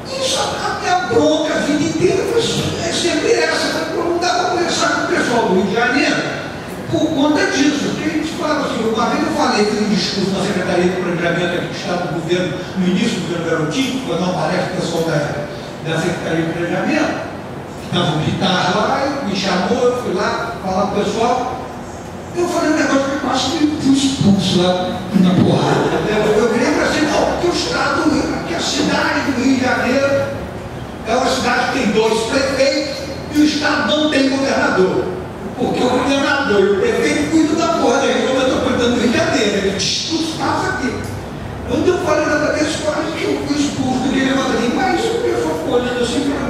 Isso a minha bronca a vida foi é sempre essa, não dá para conversar com o pessoal do Rio de Janeiro por conta disso. Porque a gente fala assim, uma vez eu falei que um discurso na Secretaria de Planejamento aqui do Estado do Governo, no início do governo Garotinho, quando não aparece o pessoal da, da Secretaria de Planejamento, estava um guitarra lá, me chamou, eu fui lá falar com o pessoal. Eu falei um negócio que eu quase fui expulso lá na porrada. Eu, eu para assim, não, porque o Estado, que a cidade do Rio de Janeiro é uma cidade que tem dois prefeitos e o Estado não tem governador. Porque o governador e o prefeito cuidam da porra da estou cuidando do Rio de Janeiro. Discurso passa aqui. Quando eu falei nada desse, quase que eu fui expulso do elevador. Mas o pessoal ficou olhando assim para.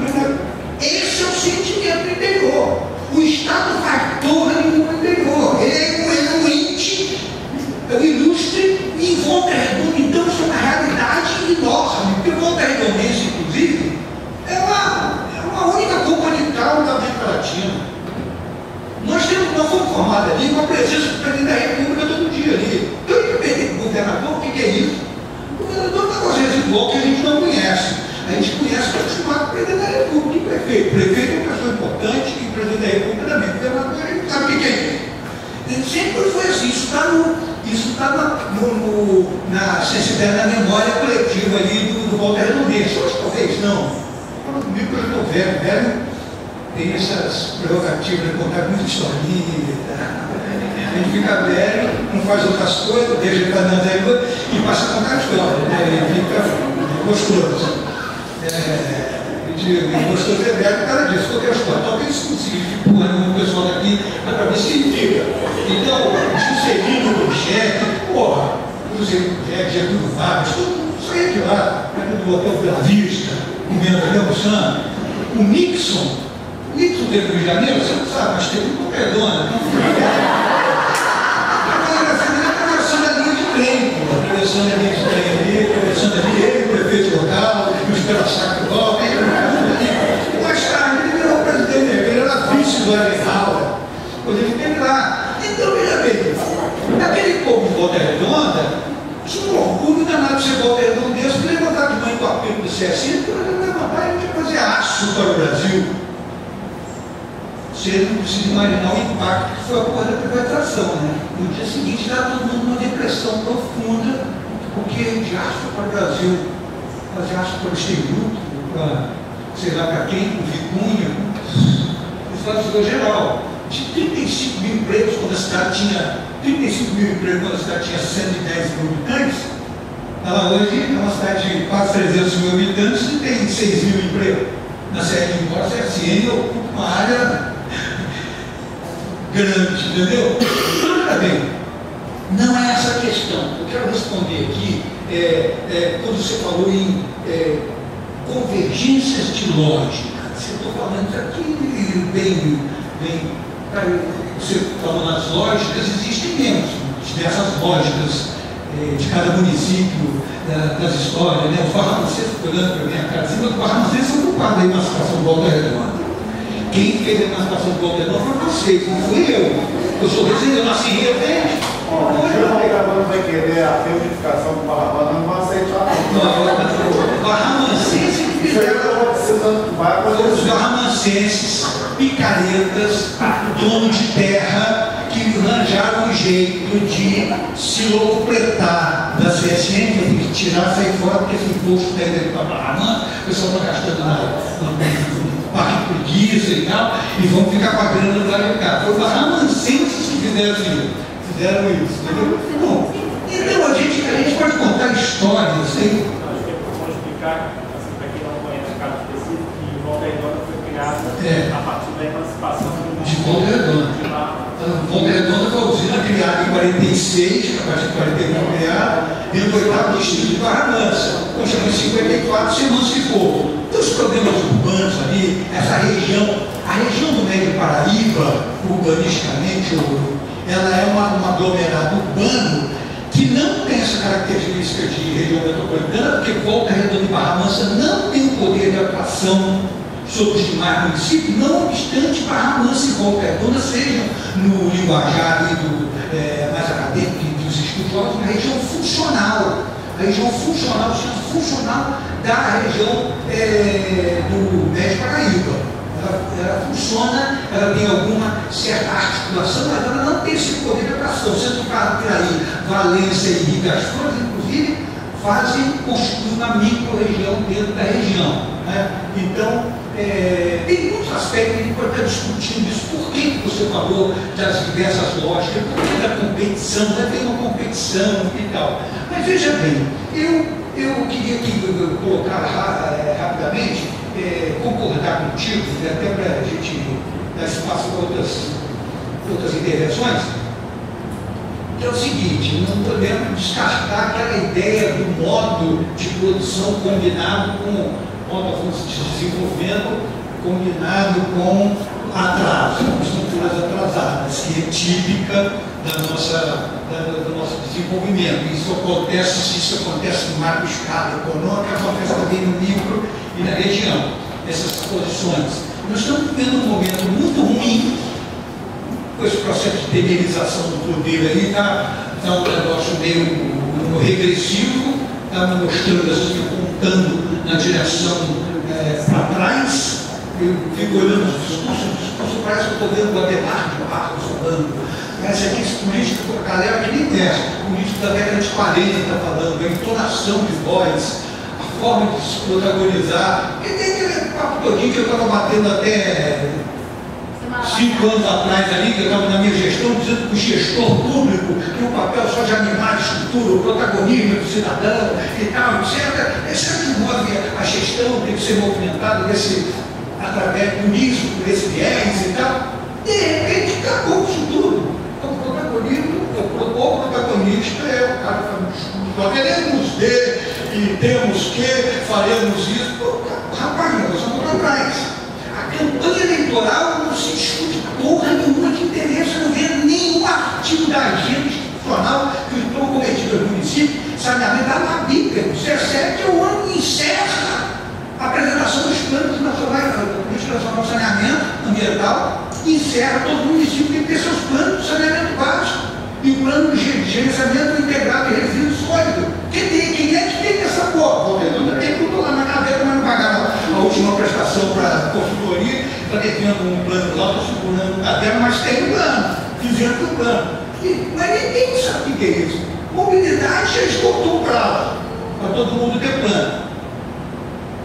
Esse é o sentimento interior. O Estado faz porra nenhuma interior. Ele é coenuente, é o ilustre e isso é uma realidade enorme. Porque volta redondense, inclusive, é uma, é uma única da América Latina. Nós, temos, nós fomos formados ali com a presença do presidente da República todo dia ali. Então, independente do governador, o que, é isso? O governador uma coisa residual que a gente não conhece. A gente conhece acostumado com o presidente da República e prefeito. Prefeito é uma pessoa importante e o presidente da República também. O governador, a gente sabe o que, é isso. Sempre foi assim, isso está no, isso está na, no, no, na, se na memória coletiva ali do, do Walter Redondês. Hoje talvez não. Fala comigo que eu estou velho, velho tem essas prerrogativas de contar muita historinha. Tá? A gente fica velho, não faz outras coisas, deixa para na rua e passa a contar história. Né? E fica gostoso. É, gostoso é velho por causa disso, qualquer história. Talvez isso não signifique porra nenhuma, o pessoal daqui, para mim significa. Então, Juscelino Kubitschek, porra, Juscelino Kubitschek, Getúlio Vargas, tudo isso aí de lá, do Hotel Bela Vista, comendo almoçando. O Nixon, Nixon teve no Rio de Janeiro, você não sabe, mas teve uma redonda. Atravessando a linha de trem, atravessando a linha de trem ali, atravessando ali, ele, o prefeito local, os pela-saco golpe, mais. Tarde ele virou presidente, ele era vice do Eisenhower, quando ele esteve lá. Então, veja bem, naquele povo de Volta Redonda, tinha um orgulho danado de ser Volta Redonda levantar de mãe com a pico do CSI, para levantar e fazer aço para o Brasil você não precisa imaginar o impacto que foi a porra da privatização. Né? No dia seguinte estava todo mundo numa depressão profunda, porque diaspora para o Brasil, diaspora para o Esteruto, para sei lá para quem, para o Vicunha, inflacionou geral. De 35 mil empregos quando a cidade tinha 35 mil empregos quando a cidade tinha 110 mil habitantes, ela hoje é uma cidade de quase 300 mil habitantes e tem 6 mil empregos. Na série de embora, a CSN ocupa uma área grande, entendeu? Olha bem, não é essa a questão. Eu quero responder aqui, é, é, quando você falou em é, convergências de lógica. Você estou falando aqui bem, bem você falou nas lógicas, existem menos, diversas lógicas é, de cada município, das histórias, né? Os barramancenses olhando para a minha cara, mas os barramancenses são culpados aí na situação do Volta Redonda. Quem fez a emancipação do Altenor foi vocês, não fui eu. Eu sou residente, eu nasci em Rio Verde. O vai querer a reunificação do Barra não vai aceitar. Não, Barramancenses que fizeram. Os barramancenses, picaretas, donos de terra, que arranjaram um jeito de se locupletar da CSN, que tirar, sair fora, porque esse imposto tem para Barramã, o pessoal está gastando na, na e tal, e vão ficar com a grana do lado de cá. Foi os ramancenses que fizeram isso. Fizeram isso, entendeu? Bom, então a gente, a gente pode contar histórias, hein? Acho que é bom explicar, assim, para quem não conhece o caso específico, que Volta Redonda foi criada é. a partir da emancipação do De Volta Redonda. Volta Redonda foi a usina criada em 46, a partir de 41 criada, dentro do oitavo distrito de Barra Mansa. Então, chama em 54, se emancipou. Então, os problemas urbanos ali, essa região, a região do Médio Paraíba, urbanisticamente, ela é uma, um aglomerado urbano que não tem essa característica de região metropolitana, porque Volta Redonda e Barra Mansa não tem o poder de atuação demais municípios, não obstante Barra Mansa e Redonda sejam, no linguajar do, é, mais acadêmico dos estudiosos, uma região funcional. A região funcional, o centro funcional da região é, do Médio Paraíba. Ela, ela, funciona, ela tem alguma certa articulação, mas ela não tem esse poder de atuação. Centro Paraíba, Valência e Rio das Flores, inclusive, fazem, constituem uma micro-região dentro da região. Né? Então, é, tem muitos aspectos que a gente pode estar discutindo isso. Por que você falou das diversas lógicas? Por que da competição? Já tem uma competição e tal. Mas veja bem, eu, eu queria que eu, colocar é, rapidamente, é, concordar contigo, até para a gente dar espaço para outras, outras intervenções, que é o seguinte, não podemos descartar aquela ideia do modo de produção combinado com modo de desenvolvimento combinado com atraso, com estruturas atrasadas, que é típica da nossa, da, do nosso desenvolvimento. Isso acontece, isso acontece no macro escala econômica, acontece também no micro e na região. Essas posições. Nós estamos vivendo um momento muito ruim com esse processo de demerização do poder aí, está tá um negócio meio regressivo, está mostrando assim, apontando na direção é, para trás. Eu fico olhando os discursos, o discurso parece que eu estou vendo o de Barros falando essa aqui, esse político, a galera que nem o político da década de 40 está falando, a entonação de voz, a forma de se protagonizar. E tem aquele papo todinho que eu estava batendo até cinco anos atrás ali, que eu estava na minha gestão, dizendo que o gestor público tem um papel só de animar a estrutura, o protagonismo do cidadão e tal, etc. É certo que move a gestão tem que ser movimentada desse, através do nisso, por esse viés e tal. De repente acabou isso tudo protagonismo, o protagonista é o cara que nós queremos ver e temos que, faremos isso. Rapaz, nós vamos para trás. Campanha eleitoral não se discute porra nenhuma de interesse, não vê nenhum artigo da agenda institucional que estão cometidos no município, saneamento da Mabica, o C7 é o ano que encerra a apresentação dos planos nacionais, política nacional de saneamento ambiental, encerra todo o município tem que ter seus planos de saneamento básico e o plano de gerenciamento integrado de resíduos sólidos. Quem, tem, quem é que tem essa porra? Não tem tudo lá na gaveta, mas não pagaram prestação para a consultoria, está devendo um plano lá, está segurando um caderno, mas tem um plano, fizeram o plano. E, mas ninguém sabe o que é isso. Mobilidade já esgotou o prazo, para todo mundo ter plano.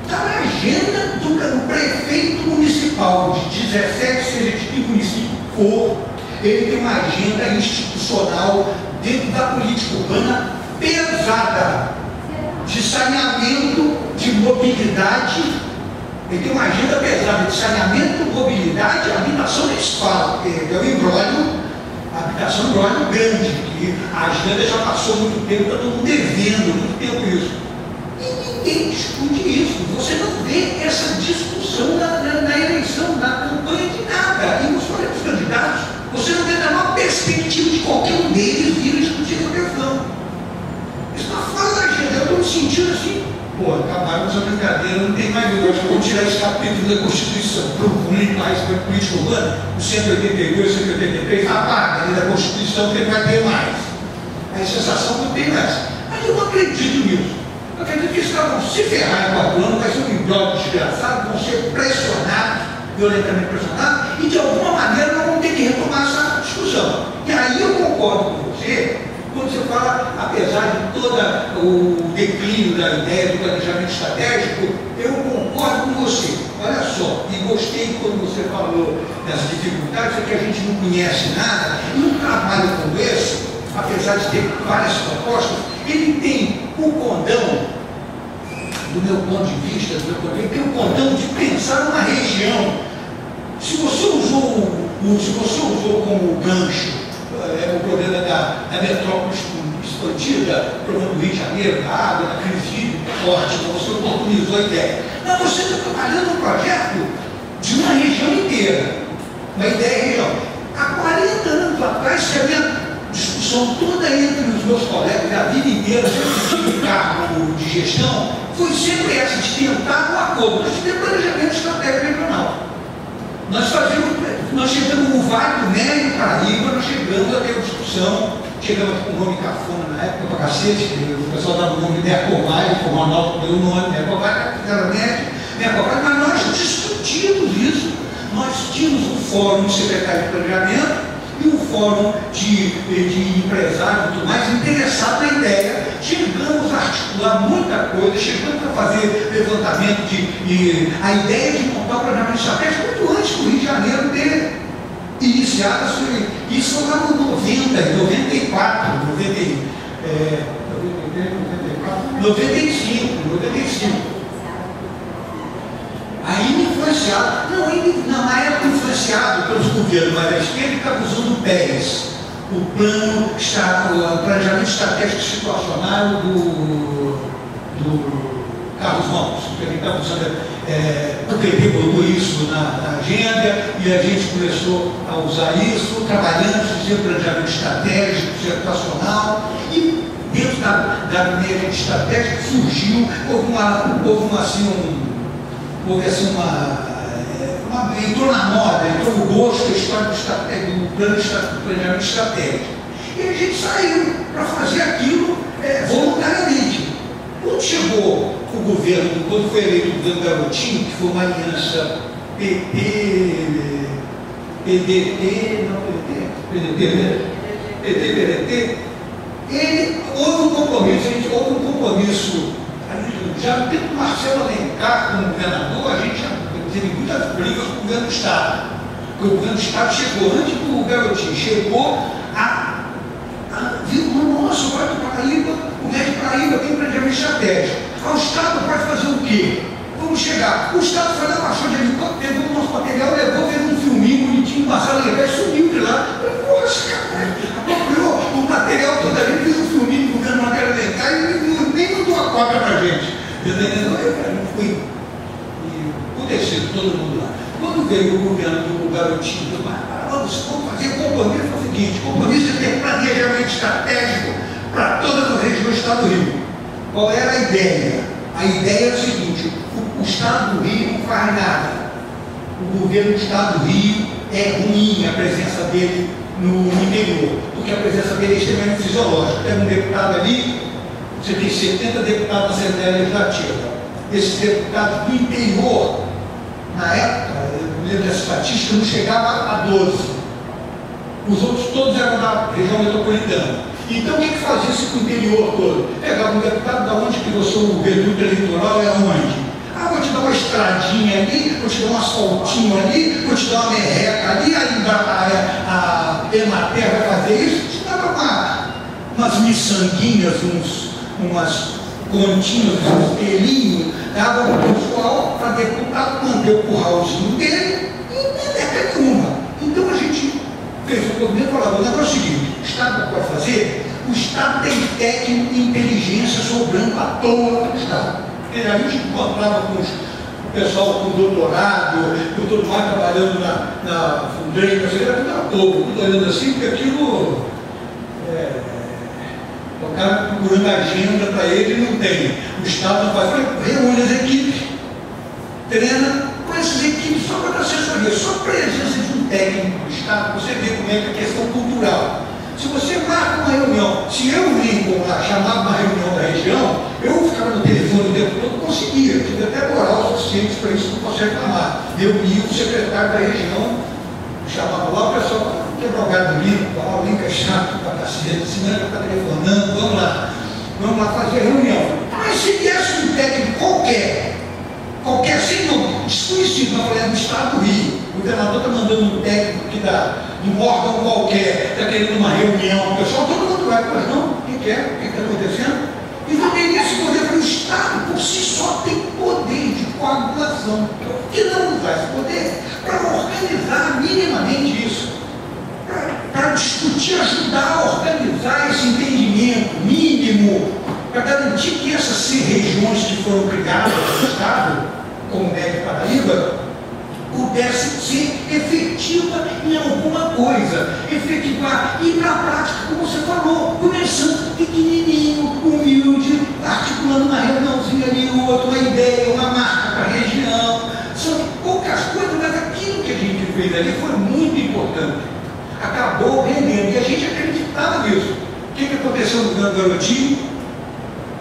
Está na agenda do, prefeito municipal de 17, seja de que município for, ele tem uma agenda institucional dentro da política urbana pesada, de saneamento, de mobilidade. Ele tem uma agenda pesada de saneamento, mobilidade, habitação se fala, porque é um embrólio, habitação é um embrólio grande, que a agenda já passou muito tempo, está todo mundo devendo muito tempo isso. Ninguém discute isso. Você não vê essa discussão na, na, na eleição, na campanha de nada. E nos próprios candidatos, você não vê a menor perspectiva de qualquer um deles vir discutir essa questão. Isso está fora da agenda. Eu estou me sentindo assim. Pô, acabaram essa brincadeira, não tem mais eu vou tirar esse capítulo da Constituição, vamos limpar isso para política urbana, o 182, 183, apaga ali da Constituição que vai ter mais. A sensação que eu tenho é essa. Mas eu não acredito nisso. Eu acredito que estavam se ferrar em quatro anos, vai ser um imbróglio desgraçado, vão ser pressionados, violentamente pressionados, e de alguma maneira nós vamos ter que retomar essa discussão. E aí eu concordo com você, quando você fala, apesar de todo o declínio da ideia do planejamento estratégico, eu concordo com você. Olha só, e gostei quando você falou das dificuldades, é que a gente não conhece nada, e um trabalho como esse, apesar de ter várias propostas, ele tem o condão, do meu ponto de vista, do meu ponto de vista, tem o condão de pensar numa região. Se você usou, se você usou como gancho é, o problema da, da metrópole expandida, o problema do Rio de Janeiro, da água, da crise forte, você oportunizou a ideia. Não, você está trabalhando um projeto de uma região inteira, uma ideia região. Há 40 anos atrás, se a minha discussão toda entre os meus colegas da vida inteira, sempre de cargo de gestão, foi sempre essa, de tentar um acordo, nós temos planejamento estratégico regional. Nós fazemos, nós chegamos no Vale do Médio Paraíba, nós chegamos a ter discussão, chegamos com o nome Cafona na época para cacete, o pessoal dava o nome Mercovai, o Ronaldo deu o nome Mercovai, era médio, Mercovai, mas nós discutimos isso. Nós tínhamos um fórum secretário de planejamento e um fórum de, de empresários muito mais interessado na ideia. Chegamos a articular muita coisa, chegamos a fazer levantamento de, de a ideia de montar o planejamento estratégico muito antes do Rio de Janeiro ter iniciado a sua. Isso lá no 90, 94, 90, é, 93, 94, 95, 95 ainda influenciado, não, ainda, não era influenciado pelos governos, mas a esquerda estava usando o PES, o plano, o planejamento estratégico situacionário do, do Carlos Gomes, que ele usando, é, o PT botou isso na, na, agenda e a gente começou a usar isso, trabalhando, fazendo planejamento estratégico, situacional, e dentro da, da média estratégica surgiu, houve, uma, houve uma, assim, um, houve assim uma, uma, entrou na moda, entrou no gosto da história do, plano planejamento estratégico. E a gente saiu para fazer aquilo é, voluntariamente. Quando chegou o governo, quando foi eleito o governo Garotinho, que foi uma aliança PT, PDT, não PT, PDT, né? PT, PDT, ele, houve um compromisso, gente houve um compromisso já no tempo do Marcelo Alencar como governador, a gente já teve muitas brigas com o governo do Estado. Porque o governo do Estado chegou, antes do garotinho, chegou a, a viu, nossa, o Vale do Paraíba, o Médio Paraíba tem planejamento estratégico. O Estado pode fazer o quê? Vamos chegar. O Estado foi lá, baixou de helicóptero, pegou o nosso material, levou, fez um filminho bonitinho, Marcelo Alencar sumiu de lá. Poxa, cara, apropriou o material todo ali, fez um filminho do governo Marcelo Alencar e nem mandou a cópia pra gente. Eu não fui acontecido todo mundo lá. Quando veio o governo do garotinho, do vamos, vamos fazer compromisso, é o seguinte, compromisso é ter planejamento estratégico para todas as regiões do Estado do Rio. Qual era a ideia? A ideia é o seguinte, o, o Estado do Rio não faz nada. O governo do Estado do Rio é ruim a presença dele no interior, porque a presença dele é extremamente fisiológica. Tem um deputado ali você tem 70 deputados na Assembleia Legislativa. Esses deputados do interior, na época, eu lembro da estatística, não chegava a 12. Os outros todos eram da região metropolitana. Então o que, que fazia isso com o interior todo? Pegava um deputado da onde que você, o reduto eleitoral é onde? Ah, vou te dar uma estradinha ali, vou te dar um asfaltinho ali, vou te dar uma merreca ali, aí a, a, a vai fazer isso, te dava uma, umas miçanguinhas, uns umas continhas, um pelinho, dava para o pessoal para deputado manter o curralzinho dele e é nenhuma. Então a gente fez o movimento e falava, o negócio é o seguinte, o Estado pode fazer, o Estado tem técnica e inteligência sobrando à toa no Estado. E a gente encontrava com os, o pessoal com doutorado, com todo mundo trabalhando na, na Fundei, era tudo à toa, tudo olhando assim, porque aquilo é, o cara procurando agenda para ele não tem. O Estado faz. Reúne as equipes, treina com essas equipes só para dar assessoria, só a presença de um técnico do Estado, você vê como é que é a questão cultural. Se você marca uma reunião, se eu Lincoln lá chamava uma reunião da região, eu ficava no telefone o tempo todo, conseguia, tive até moral suficiente para isso não posso reclamar. Reunia o secretário da região, chamava lá o pessoal, quebrar o galho do Lincoln, falar o Lincoln é chato para cacete, senão ele está telefonando, vamos lá, vamos lá fazer reunião. Mas se viesse um técnico qualquer, qualquer, sem nome, desconhecido, não falei do Estado do Rio, o governador está mandando um técnico que dá, de um órgão qualquer, está querendo uma reunião, o pessoal, todo mundo vai, mas não, o que quer, o que está acontecendo? E não tem esse poder para o Estado, por si só, tem poder de coagulação. Por que não usar esse poder para organizar minimamente isso? Para discutir, ajudar a organizar esse entendimento mínimo, para garantir que essas regiões que foram criadas no Estado como médico Paraíba, pudesse ser efetiva em alguma coisa, efetivar, e para a prática, como você falou, começando pequenininho, humilde, articulando uma reuniãozinha ali, outra, uma ideia, uma marca para a região. São poucas coisas, mas aquilo que a gente fez ali foi muito importante. Acabou rendendo, e a gente acreditava nisso. O que, que aconteceu no garotinho?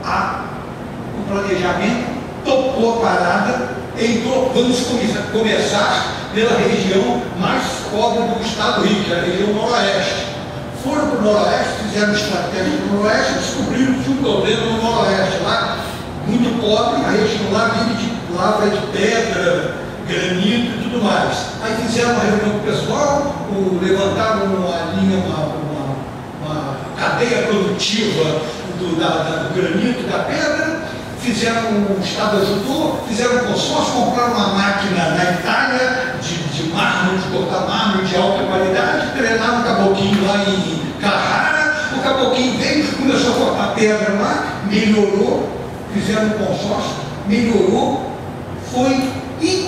A, o planejamento topou a parada, entrou, vamos começar pela região mais pobre do estado do Rio, que é a região noroeste. Foram para o noroeste, fizeram estratégia no noroeste, descobriram que tinha um problema no noroeste, lá muito pobre, a região lá vive de lavra de pedra, granito e tudo mais. Aí fizeram uma reunião com o pessoal, o, levantaram uma linha, uma, uma, uma cadeia produtiva do, da, da, do granito da pedra, fizeram, o Estado ajudou, fizeram um consórcio, compraram uma máquina na Itália de, de mármore, de cortar mármore de alta qualidade, treinaram o caboclinho lá em Carrara, o caboclinho veio, começou a cortar pedra lá, melhorou, fizeram um consórcio, melhorou, foi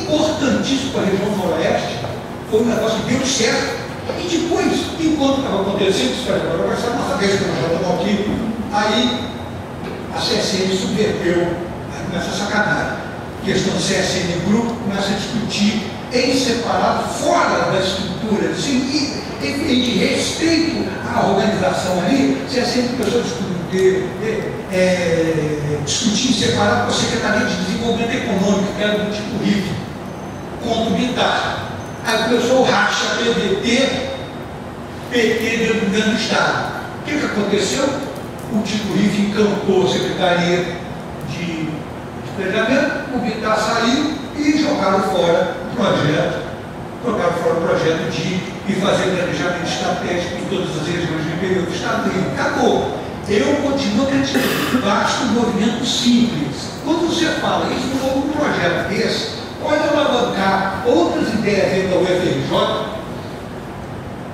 importantíssimo para a região noroeste, foi um negócio que deu certo. E depois, enquanto estava acontecendo, isso agora vai ser a nossa vez que nós já estamos aqui, aí a CSN subverteu, aí começa a sacanagem. Questão CSN Grupo começa a discutir em separado, fora da estrutura, assim, e, de respeito à organização ali, CSN começou a discutir, é, discutir em separado com a Secretaria de Desenvolvimento Econômico, que era do tipo RIF, contra o militar. Aí começou o racha PDT, PT dentro do governo do Estado. O que, que aconteceu? o Tico Riff encampou a Secretaria de, de Planejamento, o Bitar saiu e jogaram fora o projeto, jogaram fora o projeto de ir fazer planejamento estratégico em todas as regiões do interior do Estado. Acabou. Eu continuo acreditando, basta um movimento simples. Quando você fala isso num projeto desse, pode alavancar outras ideias dentro da UFRJ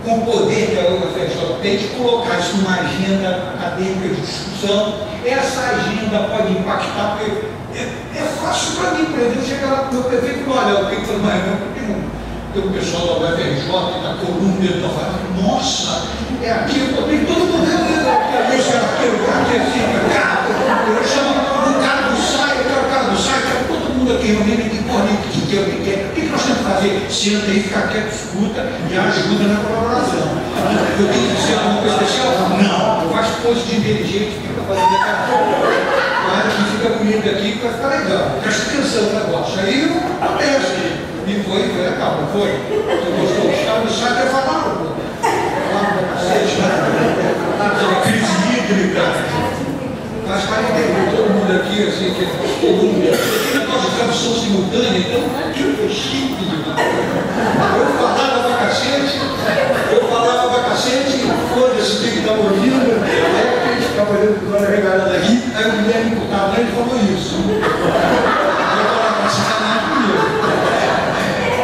com o poder que a UFRJ tem de colocar isso numa agenda acadêmica de discussão, essa agenda pode impactar, porque é, é fácil para mim, por exemplo, chegar lá para o meu prefeito e olha, eu tenho que porque não tem um pessoal da UFRJ, da Colômbia, da falando, nossa, é aqui, eu tenho todo mundo reunido aqui, isso é aquilo, aqui, assim, cá, eu chamo o cara do SAI, eu quero o cara do SAI, eu quero todo mundo aqui reunido, que porra, que que o que quer, o que nós temos que fazer? Senta aí, fica quieto, escuta e ajuda na colaboração. Eu tenho que dizer alguma coisa especial? Não, faz pose de inteligente, fica fazendo a cara. Mas que fica bonito aqui para ficar legal. Presta atenção no negócio. Aí acontece. E foi, foi legal, não foi? Você gostou? Estava no site e falaram, pô. Falaram pra cacete, né? Crise hídrica. Mas para entender todo mundo aqui, assim, que é coluna, nós de tradução simultânea, então, que chique Eu falava pra cacete, eu falava pra cacete, foda-se, tem que estar ouvindo, aí a gente ficava olhando para a regalada aqui, aí o Guilherme ele falou isso. Aí eu falava, você está mais comigo.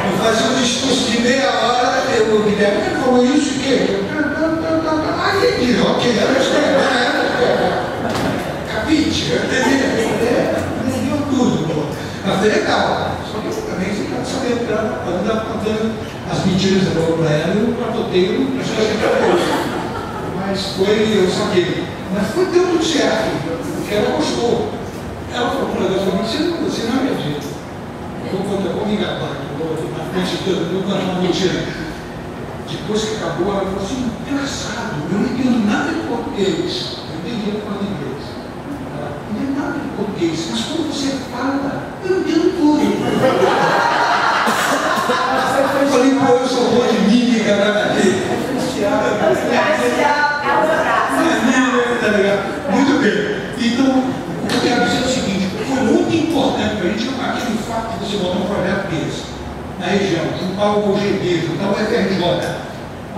Eu fazia um discurso de meia hora, eu, o Guilherme falou isso, o quê? Aí ele disse, ok, era isso capite, entendeu tudo. Mas foi legal. Só que também fica sabendo que ela anda contando as mentiras da para ela e o platoteiro achou que Mas foi, eu saquei. Mas foi deu tudo certo, porque ela gostou. Ela falou para Deus, você não, você não acredita. Eu vou contar comigo agora, eu vou na frente de todo mundo, contar uma mentira. Depois que acabou, ela falou assim, engraçado, eu não entendo nada de português. Eu entendi falando inglês de português, mas quando você fala, eu entendo tudo. eu falei, pô, eu sou bom de mímica, né? Muito bem. Então, o que eu quero dizer é o seguinte, foi muito importante para a gente aquele fato de você botar um projeto desse na região, juntar o OGB, juntar o FRJ,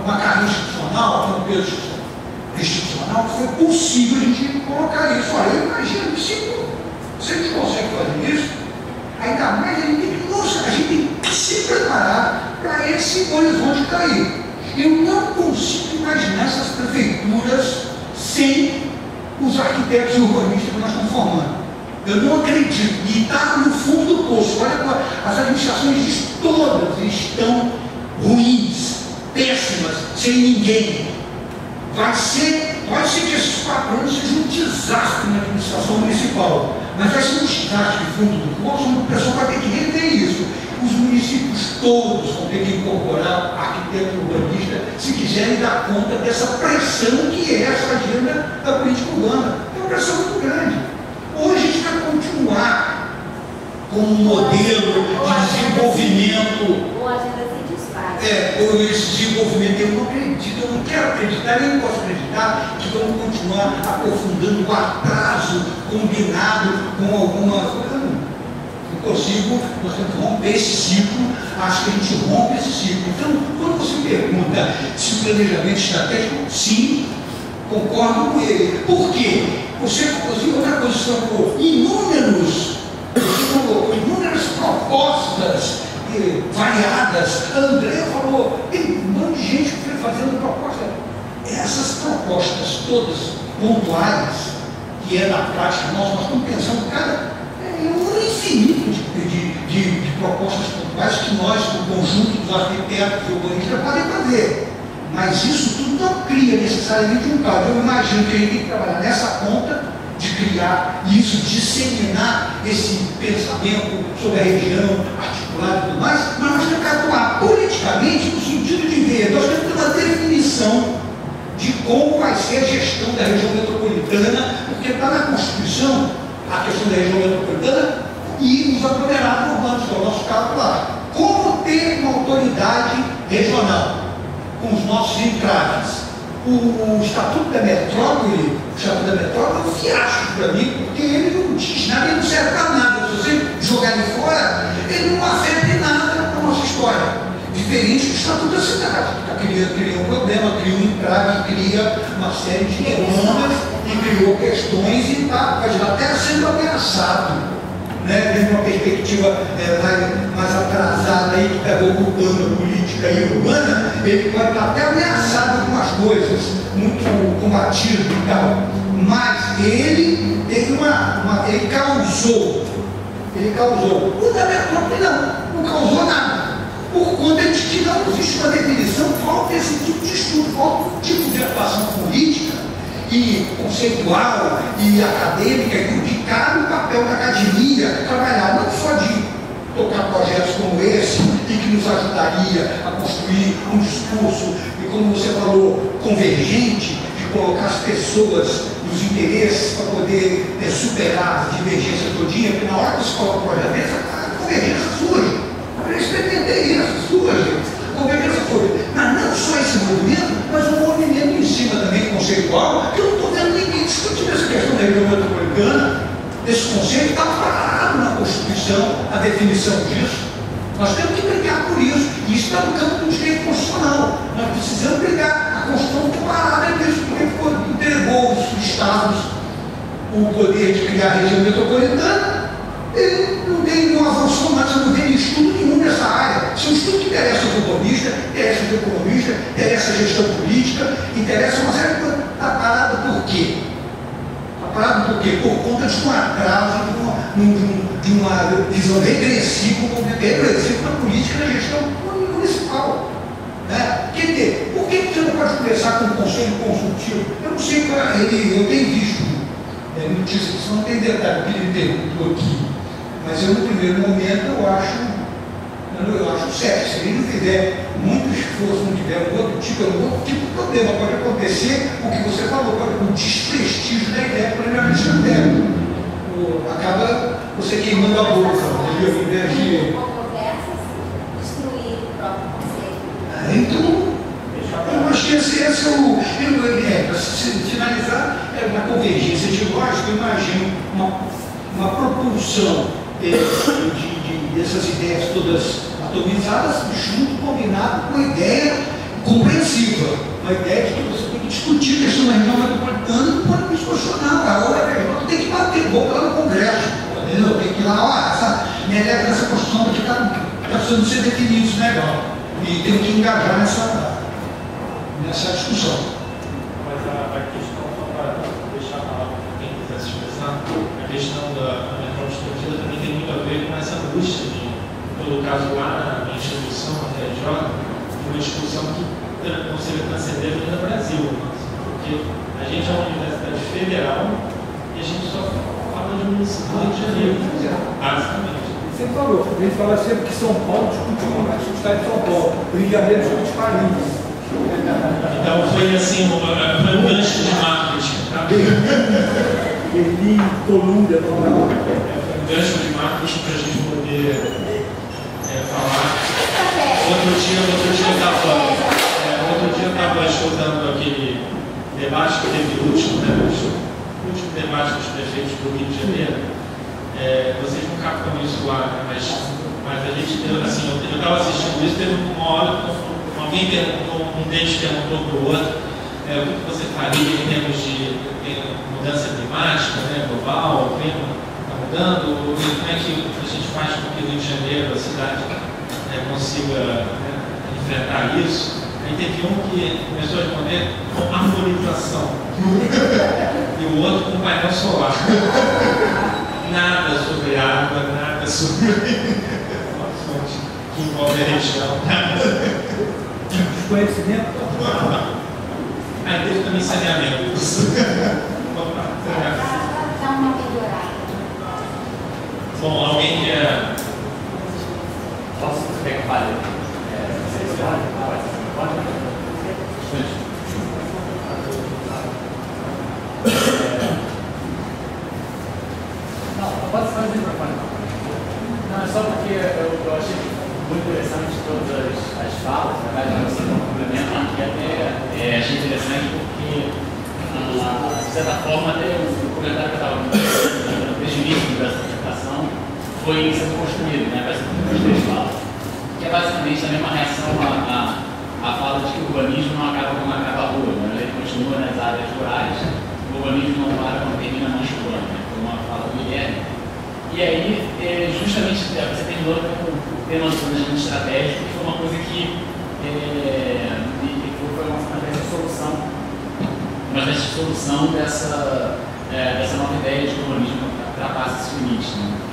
uma carga institucional, um peso institucional institucional, foi possível a gente colocar isso. Olha, eu imagino, se, se a gente consegue fazer isso, ainda mais a gente tem que, a gente tem que se preparar para esse horizonte aí. Eu não consigo imaginar essas prefeituras sem os arquitetos e urbanistas que nós estamos formando. Eu não acredito. E está no fundo do poço. Olha, as administrações todas estão ruins, péssimas, sem ninguém. Vai ser, pode ser que esses quatro anos sejam um desastre na administração municipal. Mas vai ser um desastre de fundo do poço, o pessoal vai ter que rever isso. Os municípios todos vão ter que incorporar arquiteto urbanista se quiserem dar conta dessa pressão que é essa agenda da política urbana. É uma pressão muito grande. Hoje a gente vai continuar com um modelo de desenvolvimento. É, ou desenvolvimento, eu não acredito, eu não quero acreditar, nem posso acreditar que vamos continuar aprofundando o atraso combinado com alguma coisa. Não consigo, nós temos que romper esse ciclo, acho que a gente rompe esse ciclo. Então, quando você pergunta se o planejamento estratégico, sim, concordo com ele. Por quê? Você colocou outra coisa, você colocou inúmeros, você colocou inúmeras propostas variadas. André falou, tem um monte de gente que foi fazendo proposta. Essas propostas todas pontuais, que é na prática nossa, nós estamos pensando, cara, é um número infinito de, de, de, de propostas pontuais que nós, o conjunto dos arquitetos e urbanistas, podem fazer. Mas isso tudo não cria necessariamente um caso. Eu imagino que a gente tem que trabalhar nessa ponta de criar isso, disseminar esse pensamento sobre a região, articulado e tudo mais, mas nós temos que atuar politicamente no sentido de ver, nós temos que ter uma definição de como vai ser a gestão da região metropolitana, porque está na Constituição a questão da região metropolitana e os aglomerados urbanos, que é o nosso caso lá. Como ter uma autoridade regional? com os nossos entraves. O, o, Estatuto da Metrópole, o Estatuto da Metrópole é um fiasco para mim, porque ele não diz nada, ele não serve para nada. Se você jogar ele fora, ele não afeta em nada a nossa história. Diferente do Estatuto da Cidade, que cria, cria um problema, cria um entrave, cria uma série de demandas e criou questões e está até sendo ameaçado né, uma perspectiva é, mais, atrasada aí, que está ocupando a política e urbana, ele pode estar até ameaçado com as coisas, muito combatido e tal. Mas ele teve uma, uma, ele causou, ele causou. O da não, não causou nada. Por conta de que não existe uma definição, falta esse tipo de estudo, falta um tipo de atuação política e conceitual e acadêmica e de cada papel da academia trabalhar não só de tocar projetos como esse e que nos ajudaria a construir um discurso e como você falou, convergente, de colocar as pessoas nos interesses para poder é, superar as divergências do dia, porque na hora que você coloca o projeto, a convergência surge. A pretender isso, surge. A convergência surge. Mas não só esse movimento, mas um movimento em cima também que eu não estou vendo ninguém discutindo essa questão da região metropolitana. Esse conceito está parado na Constituição, a definição disso. Nós temos que brigar por isso. E isso está no campo do direito constitucional. Nós precisamos brigar. A Constituição está parada nisso, porque entregou os Estados o poder de criar a região metropolitana ele não tem nenhum avanço mais, não tem estudo nenhum nessa área. Se o estudo que interessa os urbanistas, interessa os economistas, interessa a gestão política, interessa uma série de coisas. Está parado por quê? Está parado por quê? Por conta de um atraso, de uma, de uma visão regressiva, regressiva na política na gestão municipal. Né? Quer dizer, por que você não pode começar com um conselho consultivo? Eu não sei, ele, eu tenho visto é, notícias, não tem detalhe que ele perguntou aqui. Mas eu, no primeiro momento, eu acho, eu acho sério. Se ele não fizer muito esforço, não tiver um outro tipo, um outro tipo de problema, pode acontecer o que você falou, pode um desprestígio da ideia do planejamento estratégico. Acaba você queimando a boca, entendeu? Em vez de. Então, eu acho que esse, esse é o. É, para finalizar, é uma convergência de lógica, eu imagino uma, uma propulsão de, de, dessas ideias todas atomizadas, junto, combinado com a ideia compreensiva, a ideia de que você tem que discutir a questão da região metropolitana não pode discussionar, a hora é tem que bater boca lá no Congresso, entendeu? Tem que ir lá, essa merda dessa Constituição aqui está tá precisando ser definido isso legal. E tem que engajar nessa, nessa discussão. Mas a, a questão, só para deixar a palavra para quem quiser se expressar, questão da, da explodida também tem muito a ver com essa angústia de, todo caso, lá na instituição, na TJ, uma discussão que consiga transcender no Brasil. Né? Porque a gente é uma universidade federal e a gente só fala de município do Rio de Janeiro, basicamente. Você falou, a gente fala sempre que São Paulo discute mais o estado de São Paulo, Rio de Janeiro discute Paris. Então foi assim, foi um gancho de marketing. Tá? Berlim, Colômbia, Um gancho de marketing para a gente poder é. Outro dia, outro dia eu estava é, outro dia eu estava escutando aquele debate que teve último, né? O último debate dos prefeitos do Rio de Janeiro. É, vocês não captam isso lá, né? mas, mas a gente, eu, assim, eu estava assistindo isso, teve uma hora alguém perguntou, um deles perguntou para o outro é, o que você faria em termos de mudança climática, né, global, o clima está mudando, como é que a gente faz com que o Rio de Janeiro, a cidade, é, consiga né, enfrentar isso. Aí teve um que começou a responder com arborização e o outro com painel solar. Nada sobre água, nada sobre uma fonte que envolve a região, nada conhecimento. Aí teve também saneamento. Dá uma que fale? Vocês Pode? Não, pode fazer o microfone. Não, é só porque eu, eu achei muito interessante todas as, as falas, na verdade, você não complementa, e até é, achei interessante porque, ah, de certa forma, até o, comentário que eu estava desde o início dessa apresentação foi sendo construído, né, que as três falas, que é basicamente a mesma reação à, à, à fala de que o urbanismo não acaba quando acaba a rua, né, ele continua nas áreas rurais, o urbanismo não para quando termina na urbana, né, foi uma fala do Guilherme. E aí, é, justamente, é, você terminou com tema do planejamento estratégico, que foi uma coisa que é, foi uma, uma espécie de solução, uma espécie de solução dessa, é, dessa nova ideia de urbanismo que ultrapassa esses limites. Né?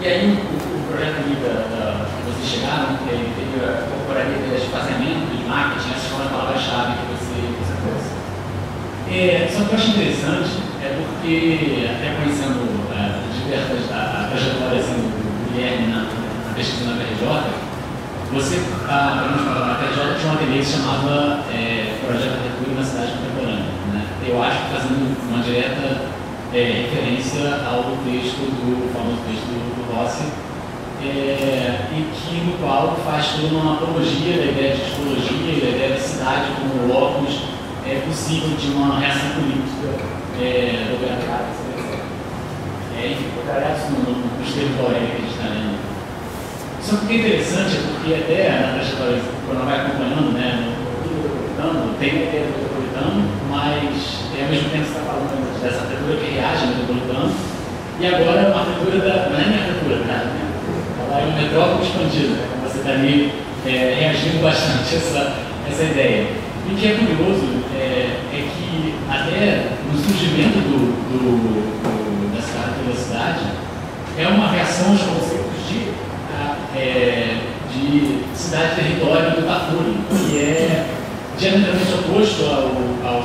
E aí o, projeto ali da, da, que vocês chegaram, que ele teve a incorporaria de fasamento, de marketing, essa foi a palavra-chave que você, trouxe. É, só que eu acho interessante é porque, até conhecendo é, diversas a, a trajetória assim, do Guilherme na, pesquisa na PRJ, você, a, a PRJ tinha um ateliê que chamava é, Projeto Arquitetura na Cidade Contemporânea. Né? Eu acho que fazendo uma direta é, referência ao texto do famoso texto do, do Rossi, é, e que no qual faz toda uma apologia da ideia de tipologia e da ideia da cidade como locus é, possível de uma reação política é, do mercado. É, enfim, trabalhar isso nos territórios que a gente está lendo. Só que o que é interessante é porque até na trajetória, quando vai acompanhando, né, no metropolitano, tem a ideia do metropolitano, mas é, ao mesmo tempo está falando dessa arquitetura que reage ao metropolitano, e agora uma arquitetura da. não é minha arquitetura, tá? Ela é uma metrópole expandida, né? você está ali é, reagindo bastante a essa, essa ideia. E o que é curioso é, é que até no surgimento do, do, do, dessa velocidade é uma reação aos conceitos de é, de cidade-território do Tafuri, que é diametralmente oposto ao, ao,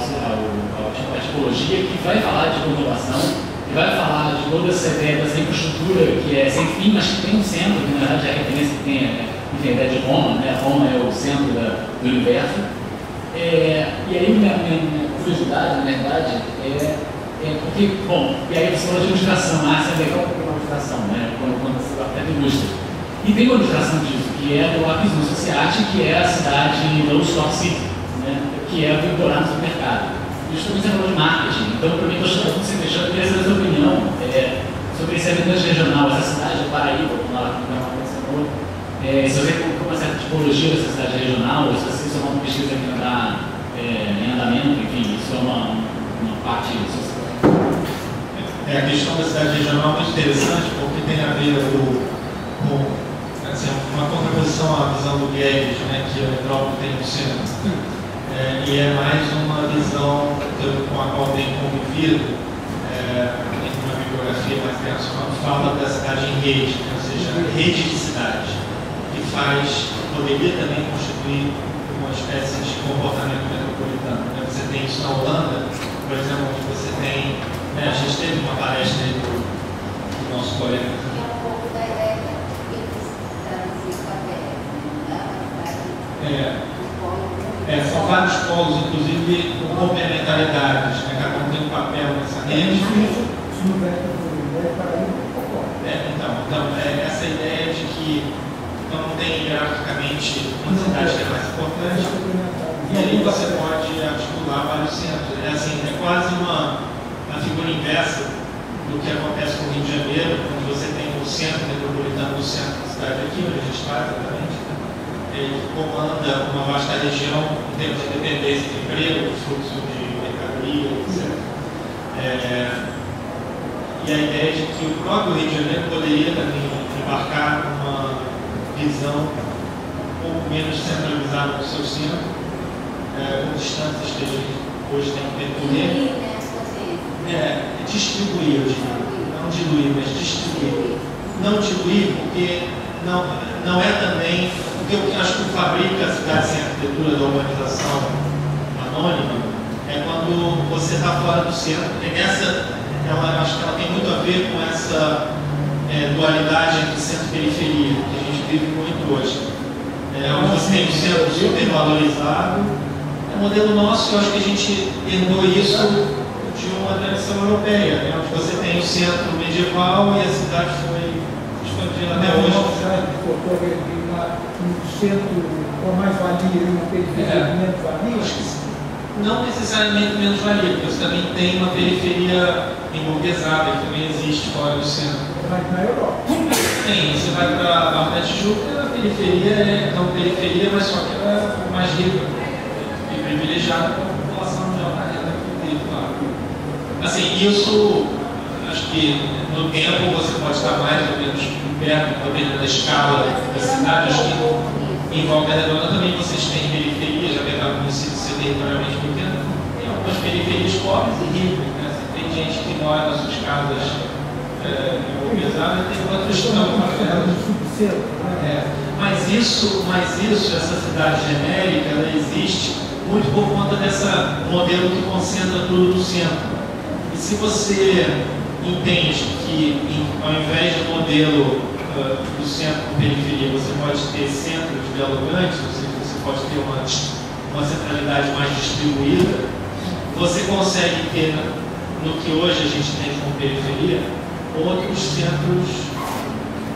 que vai falar de conurbação, que vai falar de toda essa ideia dessa infraestrutura que é sem fim, mas que tem um centro, que na verdade é a referência que tem, é, enfim, a ideia de Roma, né? Roma é o centro da, do universo. É, e aí minha, minha, curiosidade, na verdade, é, é porque, bom, e aí você falou de ilustração, ah, isso é legal porque é uma ilustração, né? Quando, quando você até ilustra. E tem uma ilustração disso, que é do Apis Society, que é a cidade low stock city, né? que é o doutorado do mercado. Justamente você falou de marketing. Então, para mim, estou você deixando, eu queria saber a sua opinião é, sobre esse habitante regional, essa cidade do Paraíba, como ela mencionou. É, se você como uma certa tipologia dessa cidade regional, se você é uma pesquisa que está é, em andamento, enfim, isso é uma, uma parte social. É, a questão da cidade regional é muito interessante porque tem a ver com, com assim, uma contraposição à visão do Guedes, né, que a metrópole tem no centro. É, e é mais uma visão com a qual tem convivido é, uma topografia mais quando fala da cidade em rede, ou seja, rede de cidades, que faz, poderia também constituir uma espécie de comportamento metropolitano. Né? Você tem isso na Holanda, por exemplo, onde você tem, né, a gente teve uma palestra aí do, do nosso colega. É, é, são vários polos, inclusive com complementaridades, né? cada um tem um papel nessa rede. É, então, então é essa ideia de que não tem hierarquicamente uma cidade que é mais importante, e aí você pode articular vários centros. É, assim, é quase uma, uma figura inversa do que acontece com o Rio de Janeiro, onde você tem o centro metropolitano do centro da cidade aqui, onde a gente está exatamente ele comanda uma vasta região em termos de dependência de emprego, de fluxo de mercadoria, etc. É, e a ideia de que o próprio Rio de Janeiro poderia também embarcar numa visão um pouco menos centralizada do seu centro, é, com distâncias que a gente hoje tem que percorrer. É, distribuir, eu diria. Não diluir, mas distribuir. Não diluir porque não, não é também porque o que acho que fabrica a cidade sem arquitetura da urbanização anônima é quando você está fora do centro. E essa, ela, acho que ela tem muito a ver com essa é, dualidade entre centro e periferia, que a gente vive muito hoje. É, onde você tem o centro super valorizado. É modelo nosso, eu acho que a gente herdou isso de uma tradição europeia, né? onde você tem o centro medieval e a cidade foi expandida até hoje um com mais valia e uma periferia é. menos valia? Não necessariamente menos valia, porque você também tem uma periferia emburguesada que também existe fora do centro. Mas na Europa? Tem, você vai para a Barra da Tijuca, a periferia é não periferia, mas só que ela é mais rica e privilegiada a população de alta renda que vive lá. Assim, isso, acho que no tempo você pode estar mais ou menos perto, dependendo da escala da cidade. Acho que em Volta Redonda também vocês têm periferias, apesar do município ser territorialmente pequeno, tem algumas periferias pobres e ricas. Né? Tem gente que mora nas suas casas é, pesadas e tem outras que estão é, mas isso, mas isso, essa cidade genérica, ela existe muito por conta desse modelo que concentra tudo no centro. E se você entende que, ao invés do modelo uh, do centro com periferia, você pode ter centros dialogantes, seja, você pode ter uma, uma centralidade mais distribuída, você consegue ter, no que hoje a gente tem como periferia, outros centros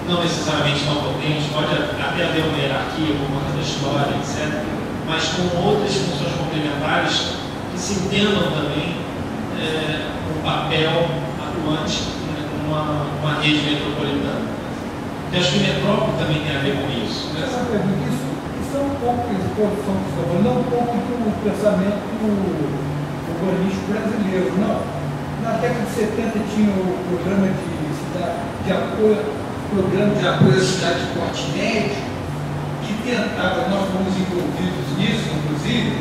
não necessariamente tão potentes, pode até haver uma hierarquia por conta da história, etc., mas com outras funções complementares que se entendam também é, um papel numa rede metropolitana. Eu acho que metrópole também tem a ver com isso. Né? Isso, isso é um pouco, não um pouco do pensamento urbanístico brasileiro, não. Na década de 70 tinha o programa de, cidade, de apoio, programa de apoio à cidade de porte médio, que tentava, nós fomos envolvidos nisso, inclusive,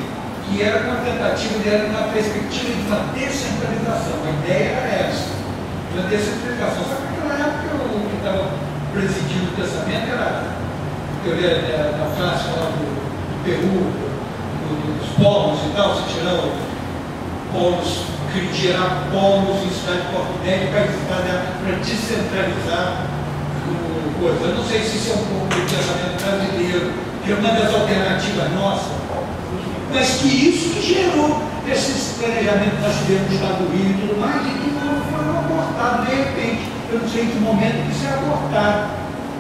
que era uma tentativa, era uma perspectiva de uma descentralização. A ideia era essa já dei essa explicação. Só que naquela época o que estava presidindo o pensamento era a teoria da, da França, lá do, do Peru, do, dos polos e tal, você tirando polos, gerar polos em cidade de Porto Médio para descentralizar o coisa. Eu não sei se isso é um pouco do pensamento brasileiro, que é uma das alternativas nossas, mas que isso que gerou esse planejamento que nós tivemos no Estado do Rio e tudo mais, e foi abortado de repente. Eu não sei que momento isso é abortado.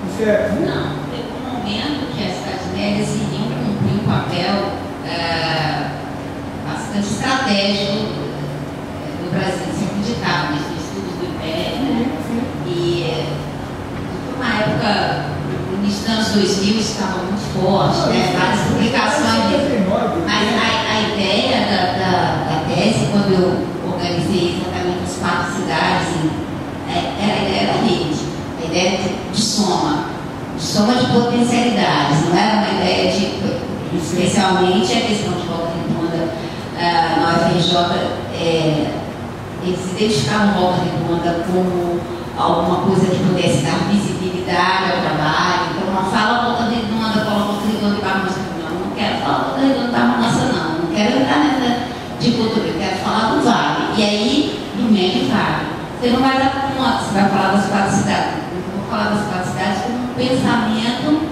Isso é... Não, teve um momento que as cidades médias iriam cumprir um papel é, bastante estratégico no é, Brasil, se acreditava nisso, no estudo do Império, né? E uma época, no início dos anos 2000, isso estava muito forte, né? várias publicações. Mas a, a ideia da, da, da tese, quando eu organizei exatamente as quatro cidades, é, era a ideia da ideia de, soma, de soma de potencialidades, não era uma ideia de, especialmente a questão de volta redonda uh, na UFRJ, é, eles identificavam Volta Redonda como alguma coisa que pudesse dar visibilidade ao trabalho. Então, não fala Volta Redonda, fala Volta Redonda e Mansa. Não, não quero falar Volta Redonda Barra Mansa, não. Não quero entrar nessa dicotomia, eu quero falar do Vale. E aí, do médio Vale. Você não vai dar conta, você vai falar das quatro cidades. Das quatro cidades como um pensamento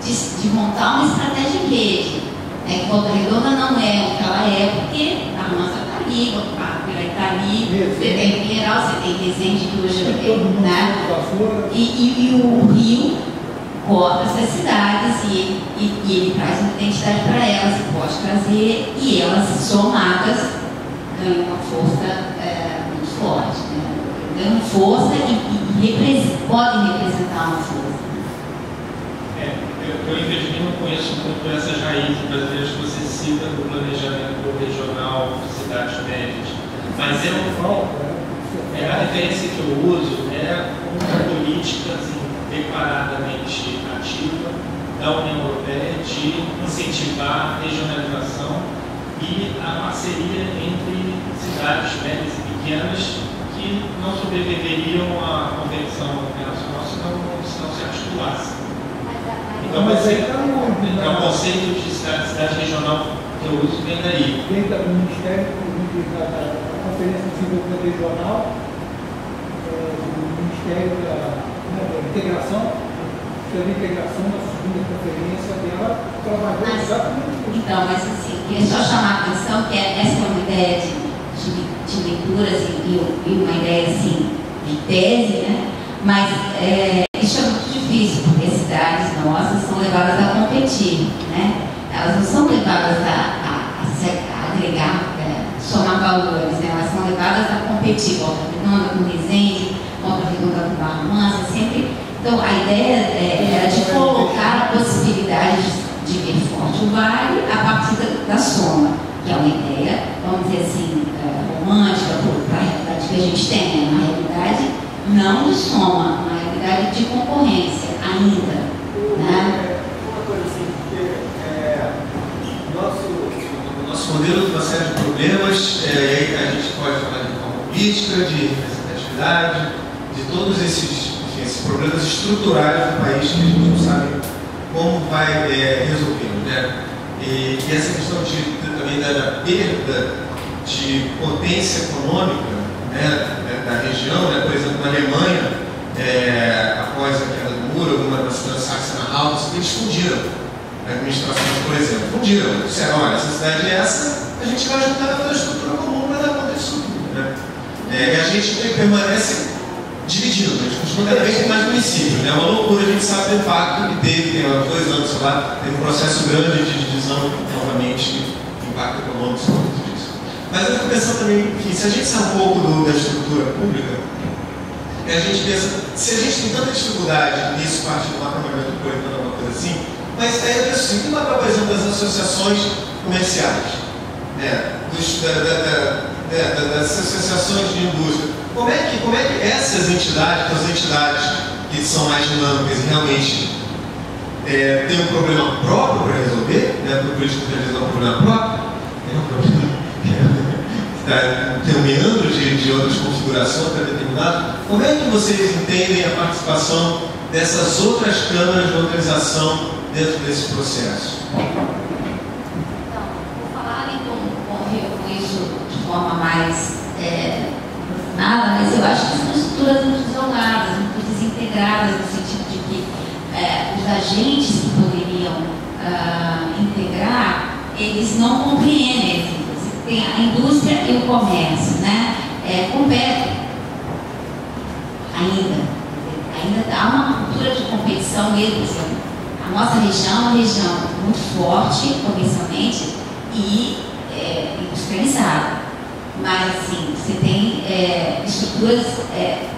de, de montar uma estratégia em rede. É que Volta Redonda não é o que ela é, porque a Mansa está ali, a Pira está ali, você tem Mineral, você tem Resende, que hoje é, né? E, e, e o Rio corta essas cidades e, e, e ele traz uma identidade para elas, pode trazer, e elas somadas ganham uma força é, muito forte. Né? Ganham força e, e repres, podem representar uma força. É, eu, eu, infelizmente, não conheço muito essas raízes brasileiras que você cita no planejamento regional de cidades médias. Mas eu, é, a referência que eu uso é uma política assim, declaradamente ativa da União Europeia de incentivar a regionalização e a parceria entre cidades médias e pequenas que não sobreviveriam à convenção internacional se não, se não se articulassem. Então, Mas aí tá no- então, o conceito de cidade, cidade regional que eu uso vem daí. dentro do Ministério da, da, da Conferência de Desenvolvimento Regional, eh, do Ministério da, né, da Integração, teve a integração da segunda conferência dela, trabalhou Mas- exatamente. Então, mas assim, queria só chamar a atenção que é- essa é uma ideia de, de, de leituras e, e- uma ideia assim de tese, né? Mas é, isso é muito difícil, porque as cidades nossas são levadas a competir, né? Elas não são levadas a, a- a agregar, é, somar valores, né? Elas são levadas a competir, volta redonda com Resende, volta redonda com Barra Mansa, sempre. Então, a ideia é, era de colocar a possibilidade de, de ver forte o vale a partir da, da soma, que é uma ideia, vamos dizer assim, romântica a realidade que a gente tem, né? uma realidade não de soma, uma realidade de concorrência ainda. Né? Uma coisa assim, é, nosso, o nosso modelo tem uma série de problemas, é, e aí a gente pode falar de forma política, de representatividade, de todos esses, enfim, esses problemas estruturais do país que a gente não sabe como vai é, resolver. Né? E, e essa questão de, também da perda de potência econômica né, da, região, né? por exemplo, na Alemanha, é, após a queda do muro, alguma das cidades Sachsen-Anhalt, eles fundiram administrações, por exemplo, fundiram. Disseram, olha, essa cidade é essa, a gente vai ajudar a estrutura comum para dar conta disso tudo. Né? É, e a gente permanece dividido, a gente continua cada vez mais municípios. Né? É uma loucura, a gente sabe do impacto que teve, tem dois anos, sei lá, teve um processo grande de divisão novamente, impacto econômico, disso. Mas eu fico pensando também, enfim, se a gente sair um pouco do- da estrutura pública, e a gente pensa, se a gente tem tanta dificuldade nisso, parte do macroamento metropolitano, alguma coisa assim, mas aí eu penso assim, que não por exemplo, das associações comerciais, né? Dos, da, da, né, da- das associações de indústria. Como é, que, como é que essas entidades, as entidades que são mais dinâmicas e realmente é, têm um problema próprio para resolver, né? Porque o político é um problema próprio, é um problema tem um meandro de, de outras configurações para determinado. Como é que vocês entendem a participação dessas outras câmaras de organização dentro desse processo? Então, vou falar então com, isso de forma mais é, mas eu acho que são estruturas muito desoladas, muito desintegradas, no sentido de que é, os agentes que poderiam ah, integrar, eles não compreendem. Tem a indústria e o comércio, né? É, competem ainda. Ainda há uma cultura de competição mesmo. exemplo, A nossa região é uma região muito forte comercialmente e é, industrializada. Mas, assim, você tem é, estruturas é,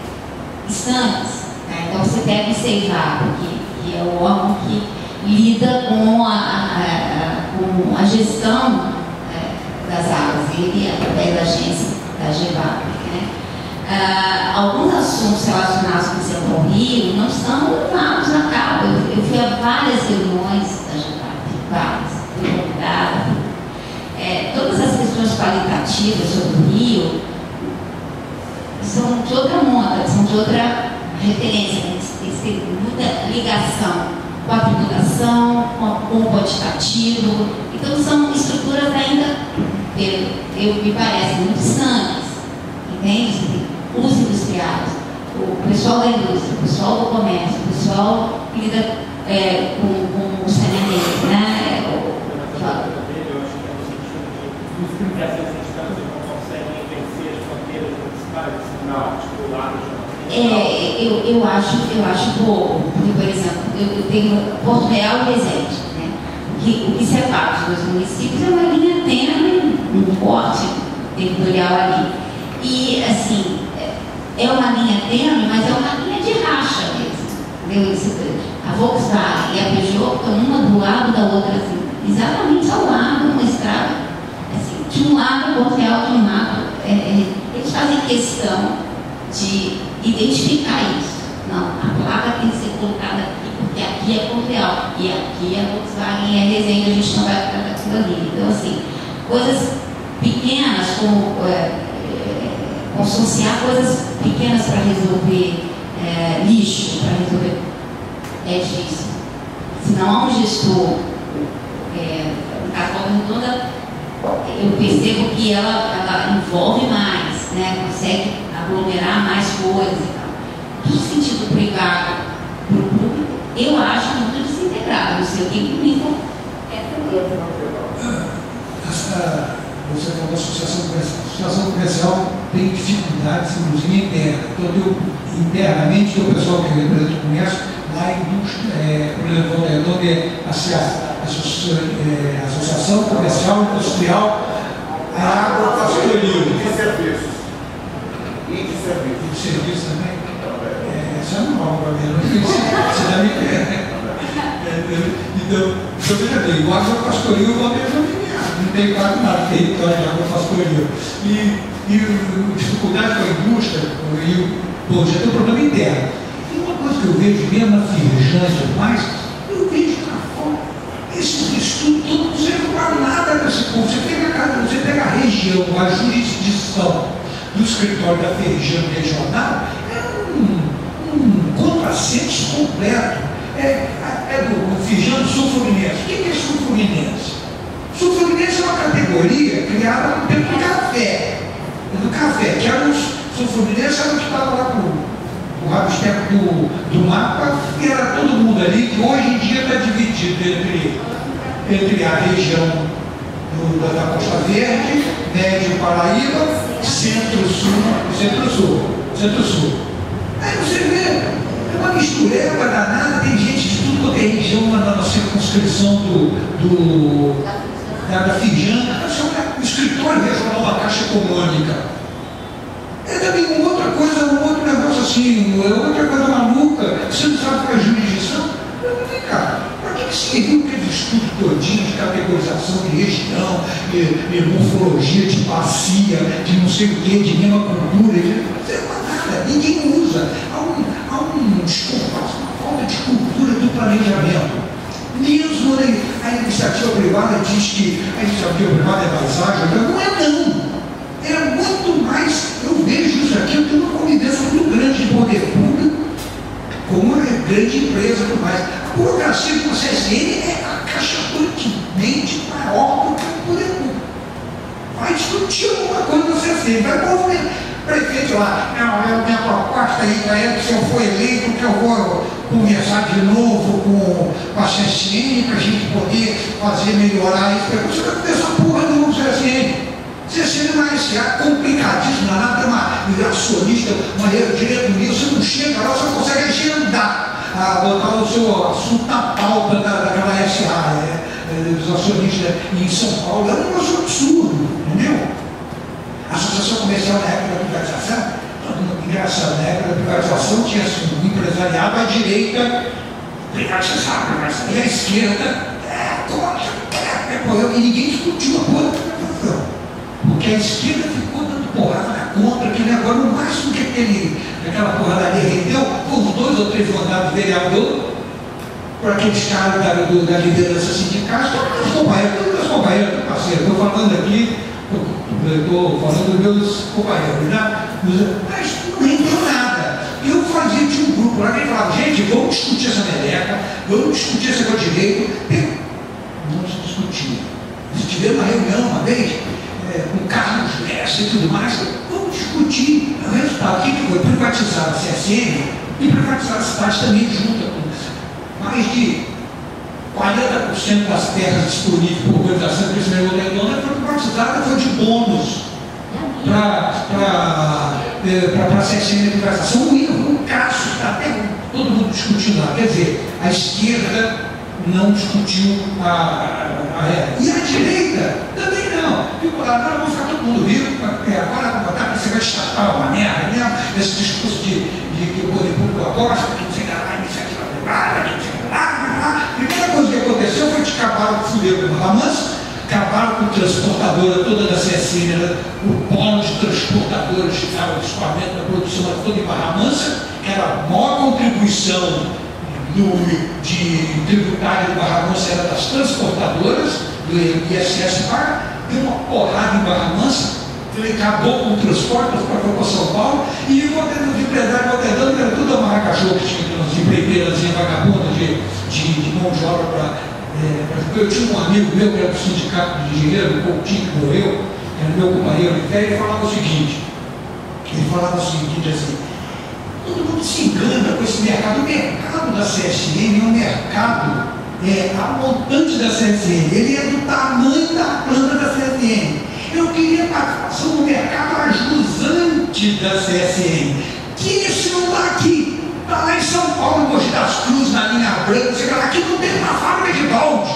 estanques. Né? Então, você pega o CEIVAP, que, é o órgão que lida com a, a- a- com a gestão das águas, ele através da agência da GEVAP. Né? Ah, alguns assuntos relacionados com o Centro Rio não são levados a cabo. Eu, eu fui a várias reuniões da GEVAP, várias, fui convidada. É, todas as questões qualitativas sobre o Rio, de outra monta, são de outra referência, eles têm muita ligação com a tributação, com o quantitativo. Então são estruturas ainda, eu, eu me parece, muito sangues, entende? Os industriais, o pessoal da indústria, o pessoal do comércio, o pessoal que lida é, com, com o saneamento, né? É, eu, eu, acho, eu acho pouco, porque, por exemplo, eu, eu tenho Porto Real e Resende, né? Que, o que separa os dois municípios é uma linha tênue, um corte territorial ali. E, assim, é, uma linha tênue, mas é uma linha de racha mesmo. A Volkswagen e a Peugeot estão uma do lado da outra, assim, exatamente ao lado, uma estrada. Assim, de um lado Porto Real, de um lado. É, é, eles fazem questão de identificar isso. Não, a placa tem que ser colocada porque aqui é Porto Real, e aqui é Volkswagen e é Resende, a gente não vai ficar daquilo ali. Então, assim, coisas pequenas, como é, é, consociar coisas pequenas para resolver é, lixo, para resolver. É difícil. Se não há um gestor, é, a toda, eu percebo que ela, ela envolve mais, né? consegue aglomerar mais coisas e tal. No sentido privado para o eu acho muito desintegrado. Não sei o que me Essa, você falou da associação comercial. A associação comercial tem dificuldades, inclusive interna. Então, eu, internamente, o pessoal que representa o comércio, na indústria, é, por exemplo, onde a, a, a Associação Comercial Industrial a Água Pastoril. De serviços. E de serviços. E de serviços também? Essa é nova para mim, não sei se dá me Então, então, veja bem, o Água Pastoril é uma mesma não tem quase nada território de água pastoril. E, e dificuldade com a indústria, e, bom, já tem um problema interno. E uma coisa que eu vejo mesmo na firmejante mais, eu vejo na fora, esses estudos todos não servem para nada nesse povo. Você pega, a, você pega a região, a jurisdição do escritório da Ferrejão Regional, contrassenso completo. É, é do, do Firjão Sul Fluminense. O que é Sul Fluminense? Sul Fluminense é uma categoria criada tempo do café. Do café, que os Fluminense era o que estava lá com o rabisco do, do mapa, e era todo mundo ali, que hoje em dia está dividido entre, entre a região do, da, da Costa Verde, Médio Paraíba, Centro-Sul, Centro-Sul, Centro-Sul. Aí você vê, é uma mistureba danada, tem gente de tudo quanto é região na nossa circunscrição do, do, da, da Fijana, o escritório regional da Caixa Econômica. É também uma outra coisa, um outro negócio assim, outra coisa maluca, você não sabe qual é a jurisdição? Vem cá, para que serviu aquele estudo todinho de categorização de região, de, de morfologia, de bacia, de não sei o que, de mesma cultura, não serve para nada, ninguém usa. Há um, há um uma falta de cultura do planejamento. Mesmo a iniciativa privada diz que a iniciativa privada é mais ágil, não é não. É muito mais, eu vejo isso aqui, eu tenho uma convivência muito grande de poder público com uma grande empresa e mais. A burocracia do CSN é acachapante maior do que o poder público. Vai discutir alguma coisa no CSN, vai mover prefeito lá, não, eu, minha proposta aí para ele, se eu for eleito, que eu vou conversar de novo com, com a CSN para a gente poder fazer melhorar isso. Você vai começar porra do CSN. CSN é uma SA complicadíssima, lá tem uma acionista, uma diretoria, você não chega lá, você consegue agendar, a botar o seu assunto na pauta da, daquela SA, é, é, dos acionistas em São Paulo, é um negócio absurdo, entendeu? A associação comercial na época da privatização, engraçado, na época da privatização tinha assim, o empresariado à direita, privatização, e a esquerda, é, contra, é, é, e ninguém discutiu a porra da privatização. Porque a esquerda ficou dando porrada contra aquele agora, no máximo que aquele, aquela porrada rendeu, os dois ou três mandados vereador, por aqueles caras da, do, da liderança sindical, todos os companheiros, todos os companheiros, parceiro, estou falando aqui, estou falando dos meus companheiros, né? mas não Agora quem falava, gente, vamos discutir essa meleca, vamos discutir esse negócio direito. Não se discutia. Tiver uma reunião uma vez, é, com Carlos Lessa e tudo mais, vamos discutir o resultado. O que foi? Privatizar a CSN e privatizar a cidade também junto com mais de 40% das terras disponíveis para organização de crescimento redonda foi privatizada, foi de bônus para a CSN privatização. Um erro, um caso, está até todo mundo discutindo lá. Quer dizer, a esquerda não discutiu a, a, a, E a direita também não. Ficou lá, vamos ficar todo mundo rico, é, agora para esse negócio estatal, uma merda mesmo, esse discurso de, de que o poder público aposta, que não sei lá, iniciativa privada, que não sei lá. A primeira coisa que aconteceu foi que acabaram com o fuder com o acabaram com a transportadora toda da CSN, era o polo de transportadoras que estava o escoamento da produção era toda em Barra Mansa, era a maior contribuição do, de tributário de Barra Mansa era das transportadoras, do ISS para, deu uma porrada em Barra Mansa, ele acabou com o transporte para São Paulo, e eu atendendo os empresários, atendendo, era tudo a maracachô que tinha umas empreiteiras vagabundas de, de, de mão de obra para. É, eu tinha um amigo meu que era do sindicato de engenheiro, o Coutinho, que morreu, era meu companheiro de fé, ele falava o seguinte, ele falava o seguinte assim, Todo mundo se engana com esse mercado. O mercado da CSN é um mercado é, a montante da CSN. Ele é do tamanho da planta da CSN. Eu queria participação no mercado ajusante da CSN. Que esse não está aqui. Está lá em São Paulo, em Mogi das Cruzes, na linha branca. Aqui não tem uma fábrica de balde.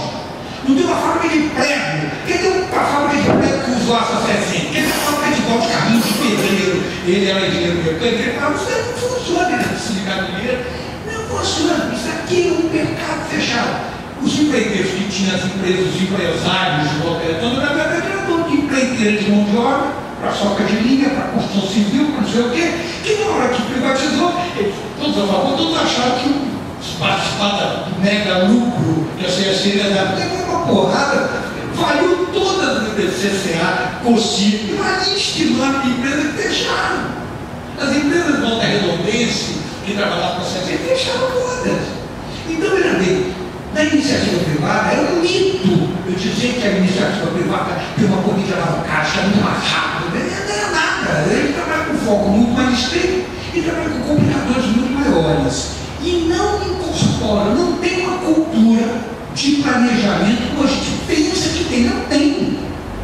Não tem uma fábrica de prego. Quem tem uma fábrica de prego que usou essa CSN? Quem tem uma fábrica de balde, carrinho de pedreiro? Ele era engenheiro mecânico. Falava, você não funciona nesse sindicato mineiro. Não funciona. Isso aqui é um mercado fechado. Os empreiteiros que tinham as empresas, os empresários Volta na verdade, era todo de de mão de obra, para soca de linha, para construção civil, para não sei o quê, que na hora que privatizou, todos a favor, todos acharam que participar do mega lucro que a ia dar, levou uma porrada, faliu todas as empresas, CCA, e uma lista enorme de empresas que fecharam. As empresas de Volta Redondense, que trabalhavam com a CSN, fecharam todas. Então, veja bem, na iniciativa privada é um mito eu dizer que a iniciativa privada tem uma política alavancagem, é muito mais rápida. Não é nada. Ele trabalha com foco muito mais estreito e trabalha com complicadores muito maiores. E não incorpora, não tem uma cultura de planejamento como a gente pensa que tem. Não tem.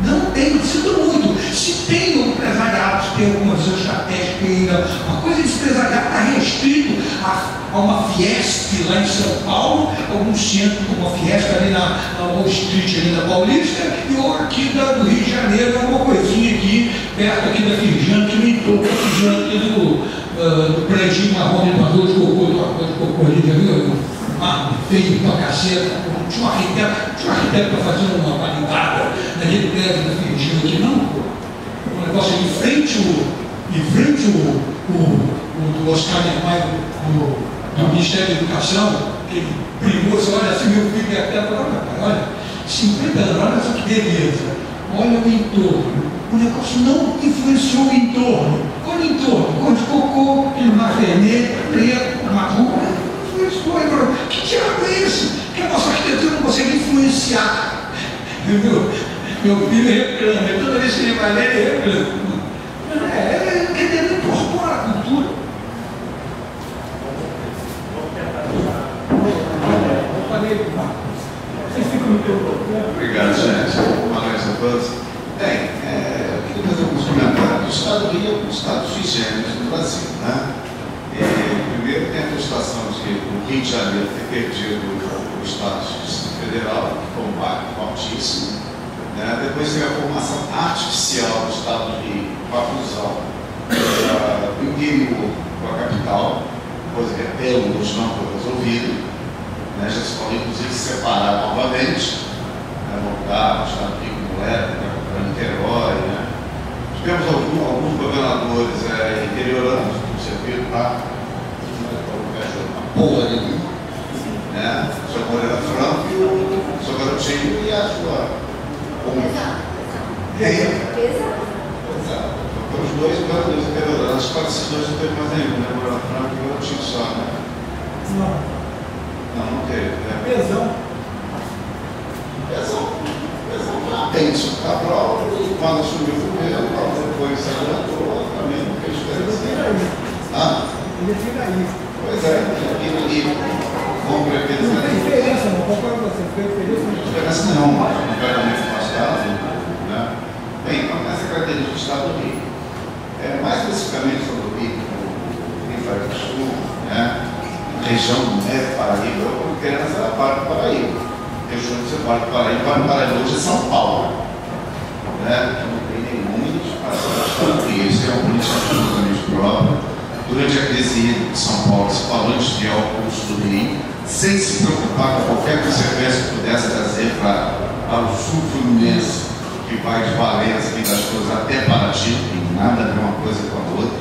Não tem, eu sinto muito. Se tem um empresariado, tem alguma visão estratégica ainda, uma coisa de empresariado está restrito a, a, uma Fiesp lá em São Paulo, algum centro como a Fiesp ali na, na Wall Street, ali na Paulista, e ou aqui do Rio de Janeiro, alguma coisinha aqui, perto aqui da Firjante, no entorno da Firjante do, uh, do prédio marrom de rua de cocô, uma rua de cocô ali, viu? Ah, feio pra caceta, tinha um arquiteto, tinha um arquiteto para fazer uma validada naquele prédio da aqui, não. Um negócio em frente o, em frente o, o, o do Oscar Niemeyer, do, do Ministério da Educação, que ele primou, você olha assim, meu filho é até falava, olha, 50 anos, olha só que beleza, olha o entorno. O negócio não influenciou o entorno. Olha o entorno, cor de cocô, mar vermelho, preto, marrom, influenciou. Que diabo é isso? Que a nossa arquitetura não consegue influenciar. Meu, meu filho reclama, toda vez que ele vai ler, ele reclama. É, ele quer dizer, incorpora a cultura. Obrigado, gente. Boa noite a todos. Bem, é, eu queria fazer alguns comentários. O Estado do Rio é um Estado sui generis no Brasil. Né? E, primeiro, tem a constatação de o Rio de Janeiro ter perdido o Estado Federal, que foi um pacto altíssimo. Né? Depois tem a formação artificial do Estado do Rio, com a fusão do interior com a capital, coisa que até hoje não foi resolvida. Né? Já se falou, inclusive, separar novamente, né? voltar o Estado do como era, né? para Niterói. Né? Tivemos alguns, alguns governadores é, interioranos, no serviço lá, a porra ali, né? O seu Moreira Franco e o seu Garotinho e a sua. Como... É. Exato. Então, os dois governadores interioranos, acho que esses dois não teve mais nenhum, né? Moreira Franco e o Garotinho só, né? Não. Não, não teve. né? Pesão. Pesão. Pesão bem, isso tá prova. Quando assumiu o governo, quando depois se aguentou, também não fez fica diferença. Ah, Ele fica aí. pois é, aquilo ali, vamos Não tem diferença, não. Concordo com você. Não tem diferença. Não tem diferença nenhuma, completamente afastado. Né? Bem, então, essa característica do Estado do Rio. É, mais especificamente sobre o Rio, o Rio Sul, né? Região do Médio Paraíba, eu querendo essa parte do Paraíba. Região Vale do Paraíba, do Paraíba hoje é São Paulo. Né? Que não tem nenhuma Estado do Rio. Isso é uma política absolutamente própria. Durante a crise de São Paulo, se falou desviar o curso do Rio, sem se preocupar com qualquer consequência que pudesse trazer para, para o sul fluminense, que vai de Valença, Rio das Cruzes até Paraty, tem nada a ver uma coisa com a outra,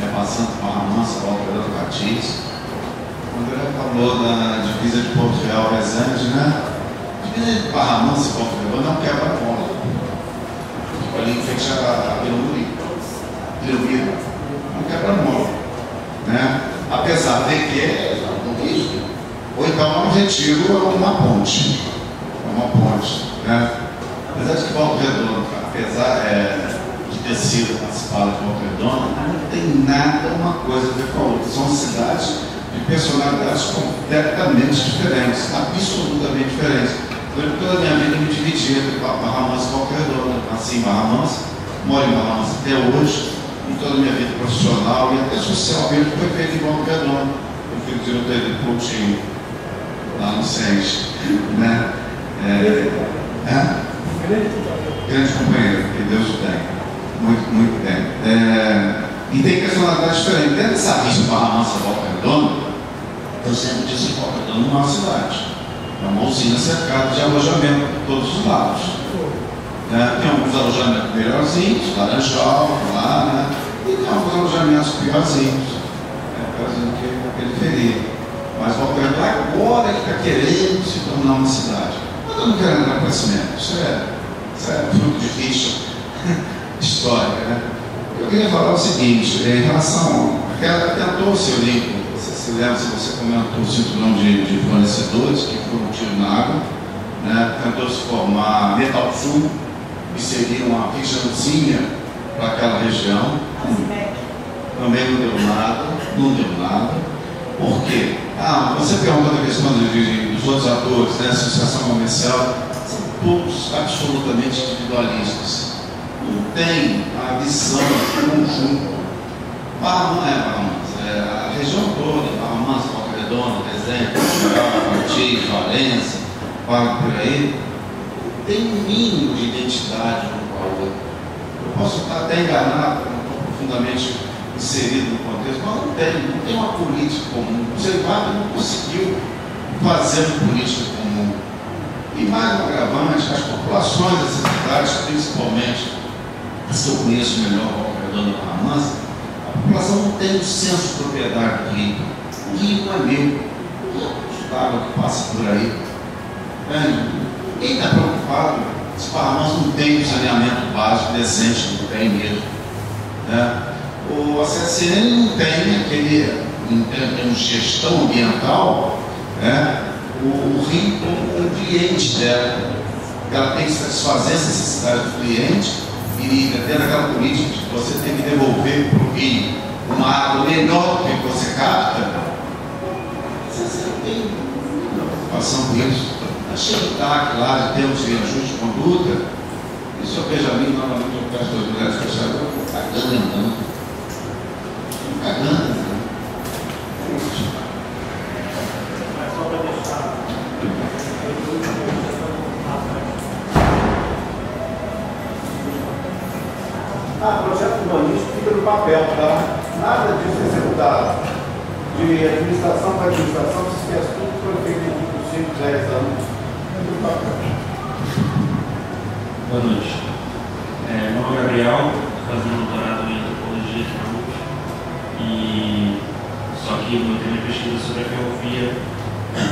né, passando por Mansa, volta pelo Ele falou da divisa de Porto Real Resende, né? Divisa de Barra Mansa e Porto não quebra a bola. Tipo ali em frente a Beluri. Beluri. Não quebra a bola. Né? Apesar de que é um risco. Ou então é um retiro ou uma ponte. É uma ponte. Né? Apesar de que Volta Redonda, apesar é, de ter sido participado de Volta Redonda, não tem nada uma coisa a ver com a outra. São cidades de personalidades completamente diferentes, absolutamente diferentes. Durante toda a minha vida eu me dividi entre Barra Mansa e Volta Redonda. Nasci em Barra Mansa, moro em Barra Mansa até hoje, em toda a minha vida profissional e até socialmente foi feito em Volta Redonda. Eu fui diretor de Coutinho, lá no SENS. Né? É, é? Grande companheiro, que Deus o tenha. Muito, muito bem. É, e tem personalidades diferentes. Dentro dessa lista Barra Mansa Volta Redonda, eu sempre disse que Redonda é uma cidade. É uma usina cercada de alojamento por todos os lados. É, tem alguns alojamentos melhorzinhos, Laranjal, lá, né? E tem alguns alojamentos piorzinhos, né? piorzinho que a periferia. Mas Volta Redonda agora que está querendo se tornar uma cidade. Mas eu não quero entrar para crescimento. Isso é, isso é fruto de ficha histórica, né? Eu queria falar o seguinte, em relação tentou ser limpo, você se lembra, se você comentou o cinturão de, de fornecedores que foram tiro na água, né? tentou se formar Metal Sul, que seria uma vigilância para aquela região. Também não deu nada, não deu nada. Por quê? Ah, você perguntou da questão de, de, dos outros atores, né? Associação comercial, são todos absolutamente individualistas não tem a visão conjunta. Barra Mansa, é Barra Mansa, é a região toda, Barra Mansa, Volta Redonda, Desenho, Martins, Valença, para por aí, tem um mínimo de identidade um com a outra. Eu posso estar até enganado, não estou profundamente inserido no contexto, mas não tem, não tem uma política comum. O Zervato não conseguiu fazer uma política comum. E mais um agravante, as populações dessas cidades, principalmente que eu conheço melhor, Volta Redonda Barra Mansa, a população não tem o senso de propriedade do rio. O rio não é meu. É água que passa por aí. É, Ninguém está preocupado se Barra Mansa não tem saneamento básico decente, não tem mesmo. Né? O ACSN não tem aquele, em termos de gestão ambiental, né? o, o rio como um cliente dela. Ela tem que satisfazer as necessidades do cliente e tendo aquela política de que você tem que devolver para o rio uma água menor do que você capta, você não tem preocupação com isso. Achei que está claro de termos de conduta. E o senhor Benjamin, novamente, eu peço às mulheres que eu estou cagando andando. Estou cagando andando. Mas só para deixar. Ah, projeto urbanístico fica no papel, tá? Nada disso é executado. De administração para administração, se esquece tudo que foi feito nos últimos 5, 10 anos. É no papel. Boa noite. É, meu nome é Gabriel, fazendo doutorado em antropologia na UF. E só que eu tenho minha pesquisa sobre a ferrovia,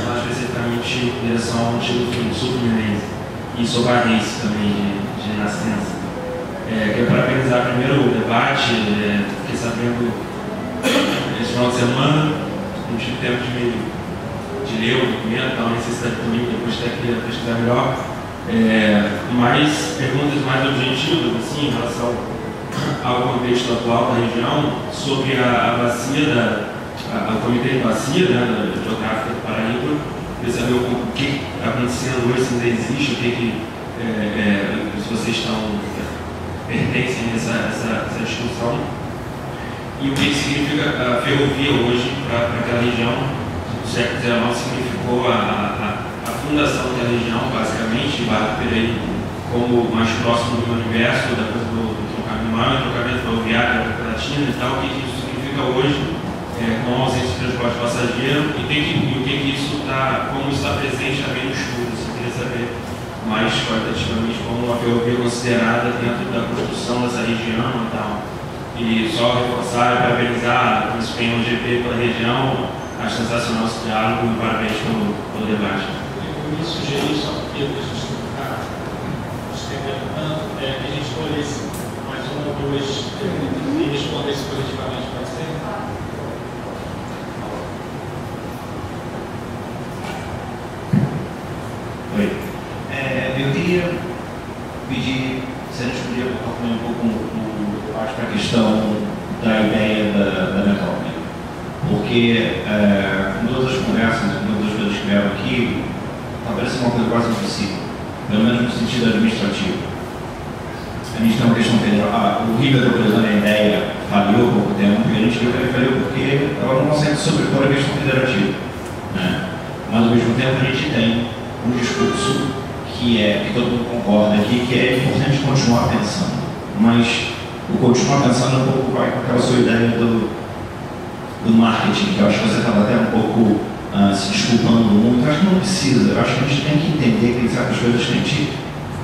mais especificamente em direção ao antigo sul fluminense e sobarense também de, de nascença. É, quero parabenizar primeiro o debate, é, fiquei sabendo esse final de semana não tive tempo de, de ler o documento, então a necessidade também depois de ter que pesquisar melhor. É, mais perguntas mais objetivas, assim, em relação ao contexto atual da região, sobre a, a bacia da, a, o Comitê de Bacia, né, da Geográfica do Paraíba, queria saber o, o que está acontecendo hoje, se ainda existe, o que, que é, é, se vocês estão, pertencem a essa, essa, essa discussão, e o que significa a ferrovia hoje para aquela região. No século XIX significou a, a, a fundação da região, basicamente, Barra Pereira, como mais próximo do universo, da coisa do, do trocamento, maior trocamento ferroviário da Latina e tal, o que, isso significa hoje é, com a ausência de transporte passageiro e, tem que, e o que, isso está, como está presente também no estudo. Eu queria saber mais qualitativamente como a ferrovia é considerada dentro da construção dessa região e tal. E só reforçar e parabenizar o do GP pela região, acho sensacional esse diálogo e parabéns pelo, pelo debate. Eu me sugeri só porque a gente ficar estendendo tanto, é, que a gente escolhesse mais um ou dois e respondesse coletivamente, pode ser? Oi. É, eu queria pedir se a gente podia voltar um pouco no, acho, para a questão da ideia da, da metrópole. Porque é, em todas as conversas, em todas as coisas que vieram aqui, está parecendo uma coisa quase impossível, pelo menos no sentido administrativo. A gente tem uma questão federal. Ah, o Rio Metropolitano, a ideia falhou há pouco tempo, e a gente viu que ele falhou porque ela não consegue sobrepor a questão federativa. Né? Mas ao mesmo tempo a gente tem um discurso que é, que todo mundo concorda aqui, que é importante continuar pensando. Mas o continuar pensando é um pouco vai com aquela sua ideia do, do marketing, que eu acho que você estava até um pouco uh, se desculpando. Eu acho que não precisa. Eu acho que a gente tem que entender que tem certas coisas que a gente,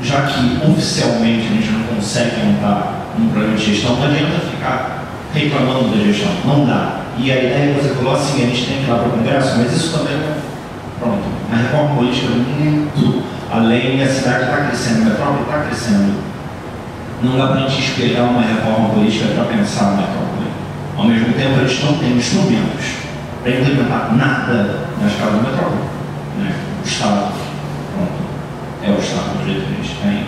já que oficialmente a gente não consegue montar um programa de gestão, não adianta ficar reclamando da gestão. Não dá. E a ideia que você falou assim, a gente tem que ir lá para o Congresso, mas isso também não. Pronto a reforma política é muito além, a cidade está crescendo, a metrópole está crescendo. Não dá para a gente esperar uma reforma política para pensar na metrópole. Ao mesmo tempo, a gente não tem instrumentos para implementar nada na escala da metrópole. Né? O Estado, é o Estado do jeito que a gente tem.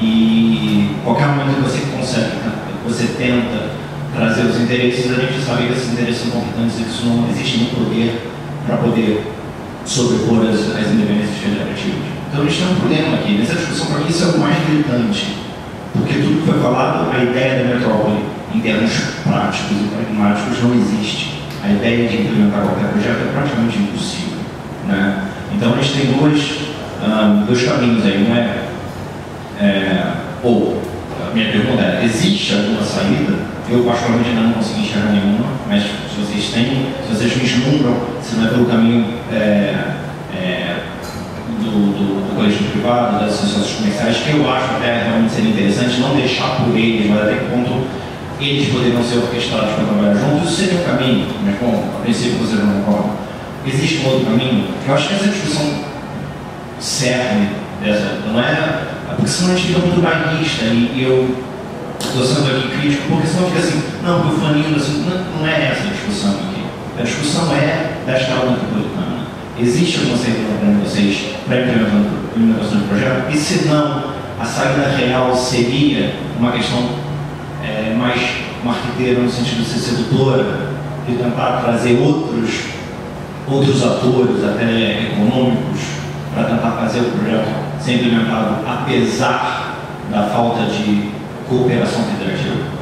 E qualquer momento que você consegue, você tenta trazer os interesses, a gente sabe que esses interesses são importantes e que isso não existe nem poder para poder sobrepor as, as independências federativas. Então a gente tem um problema aqui. Nessa discussão, para mim, isso é o mais gritante. Porque tudo que foi falado, a ideia da metrópole, em termos práticos e pragmáticos, não existe. A ideia de implementar qualquer projeto é praticamente impossível. Né? Então a gente tem dois, dois caminhos aí, não é? ou, a minha pergunta é, existe alguma saída? Eu, particularmente, ainda não consegui enxergar nenhuma, mas se vocês têm, se vocês vislumbram, se não é pelo caminho é, é, do, do, do, colégio privado, das associações comerciais, que eu acho até realmente seria interessante não deixar por eles, mas até que ponto eles poderiam ser orquestrados para trabalhar juntos, isso seria um caminho, mas bom, a princípio vocês não concordam. Existe um outro caminho? Eu acho que essa discussão serve dessa, não é. Porque senão a gente fica muito bairrista e, e eu estou sendo aqui crítico, porque senão fica assim, não, porque o fulaninho, assim, não, não é essa a discussão aqui. A discussão é da escala metropolitana. Existe alguma saída para vocês para implementação do projeto? E se não, a saída real seria uma questão é, mais marqueteira no sentido de ser sedutora, de tentar trazer outros, outros atores, até econômicos, para tentar fazer o projeto ser implementado, apesar da falta de cooperação federativa?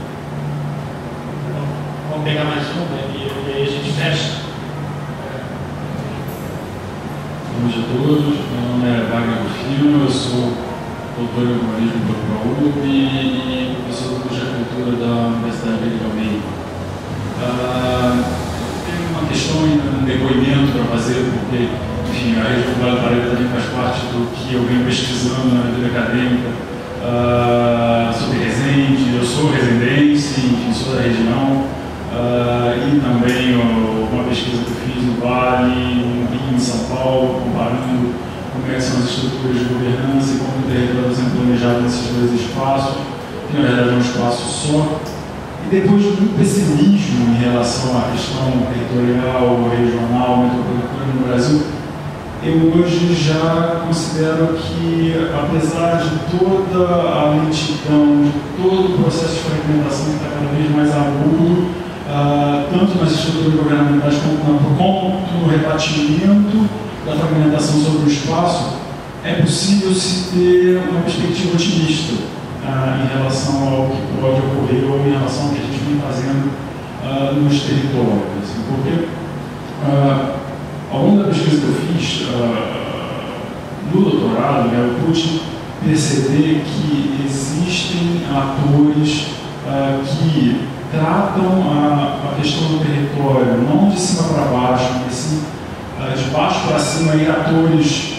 Vamos pegar mais um né? e, aí a gente fecha. Bom dia a todos, meu nome é Wagner Rufino, eu sou doutor em urbanismo pelo ProUB e professor do curso de arquitetura da Universidade de Almeida. Uh, tem uma questão um depoimento para fazer, porque enfim, a Vale do Paraíba também faz parte do que eu venho pesquisando na vida acadêmica uh, sobre Resende, eu sou residência, enfim, sou da região, uh, e também uh, uma pesquisa que eu fiz no Vale, em São Paulo, comparando como é são as estruturas de governança e como o território sendo planejado nesses dois espaços, que na verdade é um espaço só, e depois de muito pessimismo em relação à questão territorial, regional, metropolitana no Brasil, eu hoje já considero que, apesar de toda a lentidão, de todo o processo de fragmentação que está cada vez mais agudo, uh, tanto nas estruturas governamentais quanto, quanto no repartimento da fragmentação sobre o espaço, é possível se ter uma perspectiva otimista uh, em relação ao que pode ocorrer ou em relação ao que a gente vem fazendo uh, nos territórios. Assim, porque ao longo da pesquisa que eu fiz no doutorado, né, eu pude perceber que existem atores que tratam a, a, questão do território não de cima para baixo, mas sim de baixo para cima, e atores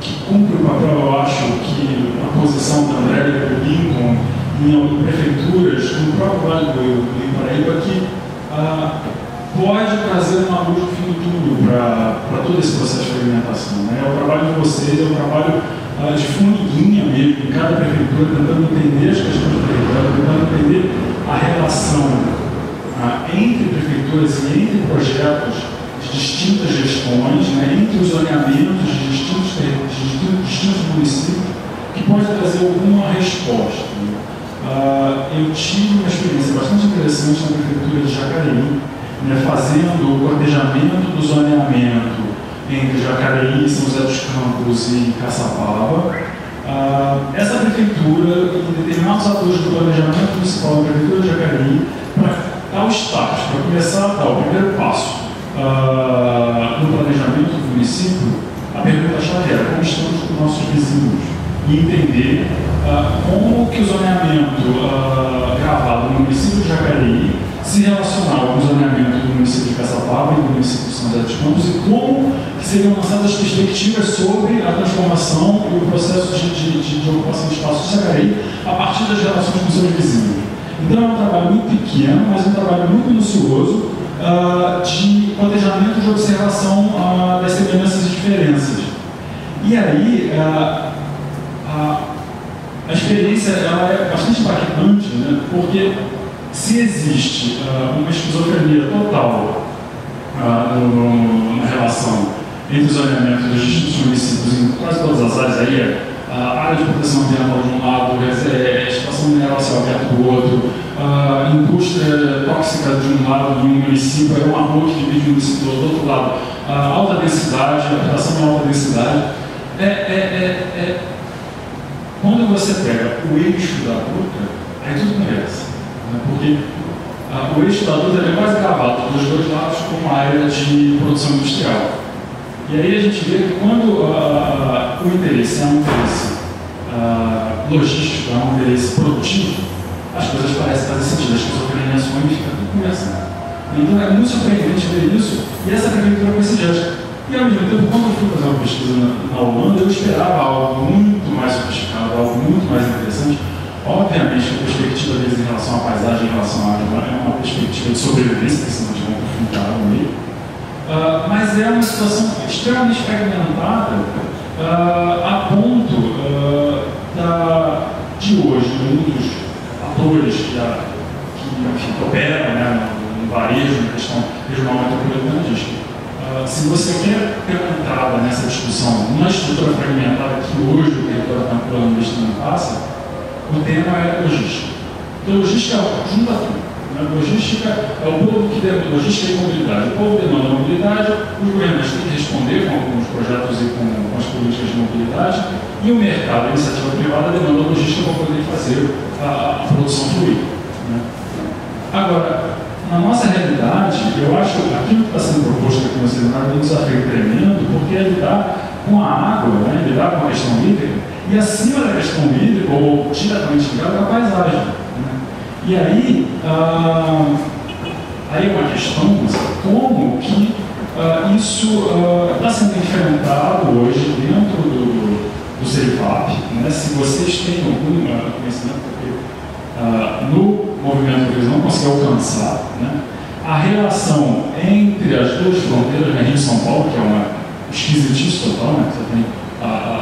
que cumpre o papel, eu acho, que a posição da André do Lincoln em prefeituras, no próprio Vale do, do Paraíba, que pode trazer uma luz no fim do túnel para todo esse processo de alimentação. Né? É o trabalho de vocês, é o trabalho ah, de formiguinha mesmo, em cada prefeitura, tentando entender as questões do território, tentando entender a relação ah, entre prefeituras e entre projetos distintas gestões, né, entre os zoneamentos de distintos, de distintos municípios, que pode trazer alguma resposta. Uh, eu tive uma experiência bastante interessante na Prefeitura de Jacareí, né, fazendo o cotejamento do zoneamento entre Jacareí, São José dos Campos e Caçapava. Uh, essa prefeitura e determinados atores do planejamento municipal da Prefeitura de Jacareí para dar o start, para começar a dar o primeiro passo uh, no planejamento do município, a pergunta-chave era como estamos com nossos vizinhos e entender uh, como que o zoneamento uh, gravado no município de Jacareí se relacionava com o zoneamento do município de Caçapava e do município de São José dos Campos e como seriam lançadas as perspectivas sobre a transformação e o processo de, de, de, de ocupação de espaço de Jacareí a partir das relações com seus vizinhos. Então é um trabalho muito pequeno, mas um trabalho muito minucioso uh, de planejamento de observação uh, das semelhanças e diferenças. E aí, uh, a experiência ela é bastante impactante, né, porque se existe uma esquizofrenia total no, no, na relação entre os zoneamentos dos distintos municípios em quase todas as áreas, aí é a área de proteção ambiental de um lado, é, a situação mineral céu aberto do outro, a indústria tóxica de um lado de um município, é uma rua que divide o município do outro lado, a alta densidade, a habitação em alta densidade. É, é, é, é, quando você pega o eixo da luta, aí tudo conversa. Né? Porque ah, o eixo da luta é quase gravado dos dois lados com uma área de produção industrial. E aí a gente vê que quando uh, o interesse é um interesse uh, logístico, é um interesse produtivo, as coisas parecem fazer sentido, as esquizofrenia e fica tudo conversando. Então é muito surpreendente ver isso e essa prefeitura esse gesto. E ao mesmo tempo, quando eu fui fazer uma pesquisa na, na Holanda, eu esperava algo muito mais sofisticado, algo muito mais interessante. Obviamente, a perspectiva deles em relação à paisagem, em relação à água, é uma perspectiva de sobrevivência, senão de um aprofundar no meio. Uh, mas é uma situação extremamente fragmentada uh, a ponto uh, da, de hoje, muitos atores que, que, que operam né, no, no varejo, na questão regional metropolitana, diz que se você quer ter entrada nessa discussão numa estrutura fragmentada que hoje o território tranquilo investimento passa, o tema é logística. Então, logística junta tudo. A logística é o povo que demanda, logística e mobilidade. O povo demanda mobilidade, os governos têm que responder com alguns projetos e com, com as políticas de mobilidade, e o mercado, a iniciativa privada, demanda logística para poder fazer a, a produção fluir. Né? Agora, na nossa realidade, eu acho que aquilo que está sendo proposto aqui no seminário é um desafio tremendo, porque é lidar com a água, né? lidar com a questão hídrica, e acima da questão hídrica, ou diretamente ligado com a paisagem. E aí, ah, aí é uma questão, como que ah, isso está ah, sendo enfrentado hoje dentro do, do né? se vocês têm algum conhecimento, porque ah, no movimento eles não conseguem alcançar, né? a relação entre as duas fronteiras, né, Rio e São Paulo, que é uma esquisitice total, né? você tem a, a,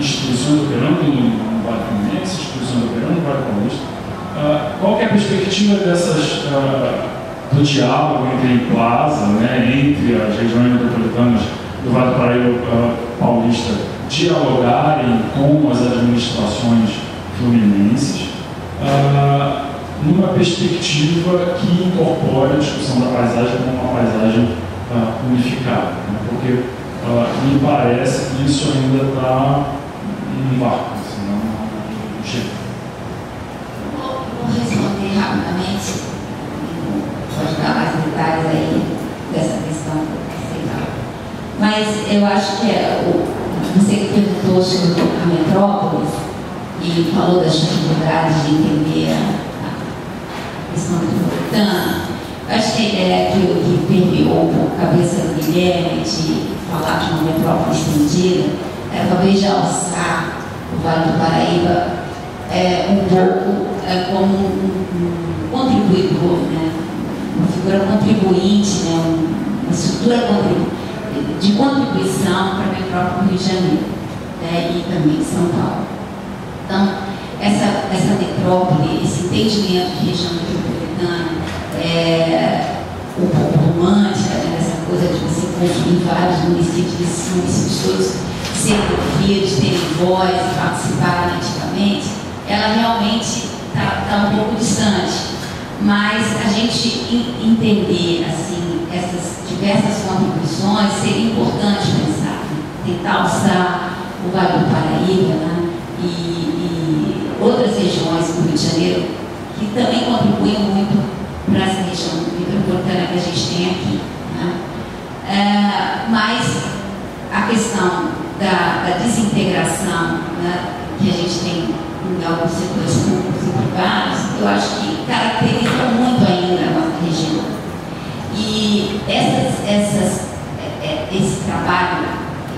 a instituições operando no, Vale Fluminense, instituições operando no Vale Paulista, Uh, qual é a perspectiva dessas, uh, do diálogo entre Plaza, né, entre as regiões metropolitanas do Vale do Paraíba uh, Paulista, dialogarem com as administrações fluminenses, numa perspectiva que incorpore a discussão da paisagem como uma paisagem unificada? Né, porque me parece que isso ainda está em barco, senão não chega. Responder rapidamente, pode dar mais detalhes aí dessa questão Mas eu acho que é, o, você que perguntou sobre a metrópole e falou das dificuldades de entender a questão metropolitana, eu acho que a ideia que, que permeou a cabeça do Guilherme de falar de uma metrópole estendida era talvez de alçar o Vale do Paraíba é, um pouco é, como um, um, contribuidor, né? uma figura contribuinte, né? uma estrutura de contribuição para o próprio Rio de Janeiro né? e também São Paulo. Então, essa, essa metrópole, esse entendimento de região metropolitana, é, um pouco romântica, né? essa coisa de você construir vários municípios, esses municípios todos serem ouvidos, terem voz, participarem ativamente, ela realmente está tá um pouco distante. Mas a gente entender assim, essas diversas contribuições seria importante pensar, tentar alçar o Vale do Paraíba né? e, e, outras regiões do Rio de Janeiro que também contribuem muito para essa região metropolitana que a gente tem aqui. Né? É, mas a questão da, da desintegração né, que a gente tem em alguns setores públicos e privados, eu acho que caracteriza muito ainda a nossa região. E essas, essas, é, é, esse trabalho,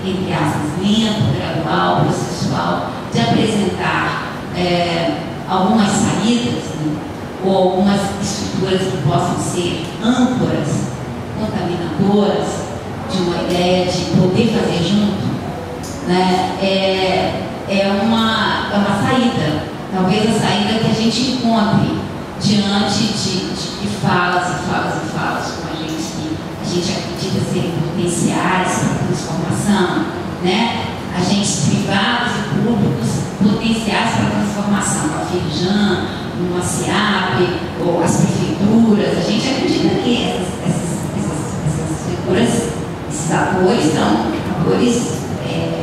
entre aspas, lento, gradual, processual, de apresentar é, algumas saídas né, ou algumas estruturas que possam ser âncoras, contaminadoras de uma ideia de poder fazer junto, né, é, é uma, é uma saída, talvez a saída que a gente encontre diante de, de, de falas e falas e falas com a gente que a gente acredita serem potenciais para transformação, né? agentes privados e públicos potenciais para transformação, a Firjan, uma CIAP, ou as prefeituras, a gente acredita que essas, essas, essas, essas figuras, esses atores são atores é,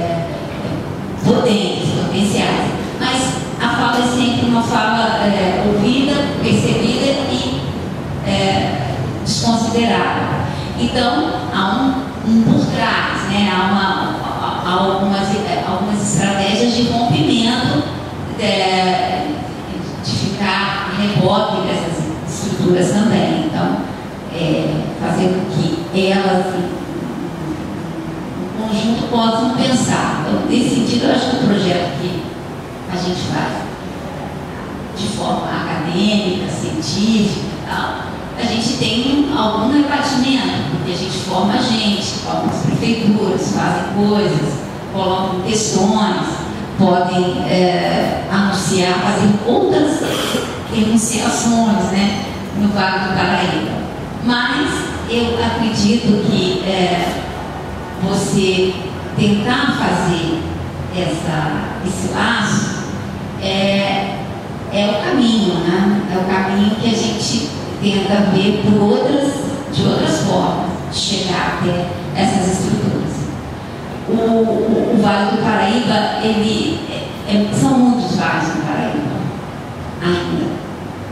potentes, potenciais. Mas a fala é sempre uma fala é, ouvida, percebida e é, desconsiderada. Então, há um, um por trás, né? há, uma, há algumas, é, algumas estratégias de rompimento, é, de ficar a reboque dessas estruturas também. Então, é, fazer com que elas conjunto possam pensar. Então, nesse sentido, eu acho que o projeto que a gente faz de forma acadêmica, científica e tal, a gente tem algum rebatimento, porque a gente forma gente, algumas prefeituras fazem coisas, colocam questões, podem é, anunciar, fazer outras enunciações né, no Vale do Paraíba. Mas eu acredito que é, você tentar fazer essa, esse laço é, é o caminho, né? É o caminho que a gente tenta ver por outras, de outras formas chegar até essas estruturas. O, o, o Vale do Paraíba, ele é, é são muitos vales no Paraíba ainda.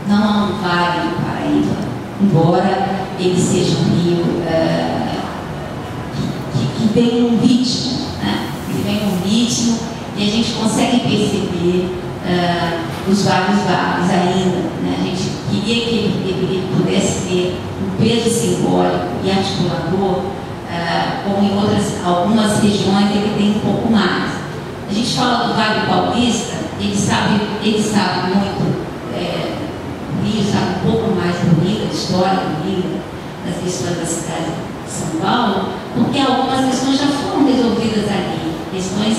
Não há um vale do Paraíba, embora ele seja um rio. É, que tem um ritmo, né? que tem um ritmo e a gente consegue perceber uh, os vários vales ainda. Né? A gente queria que ele, ele pudesse ter um peso simbólico e articulador, uh, como em outras, algumas regiões ele tem um pouco mais. A gente fala do Vale Paulista, ele sabe, ele sabe muito, é, o Rio sabe um pouco mais do Rio, da história do Rio, das questões da cidade de São Paulo, porque algumas questões já foram resolvidas ali, questões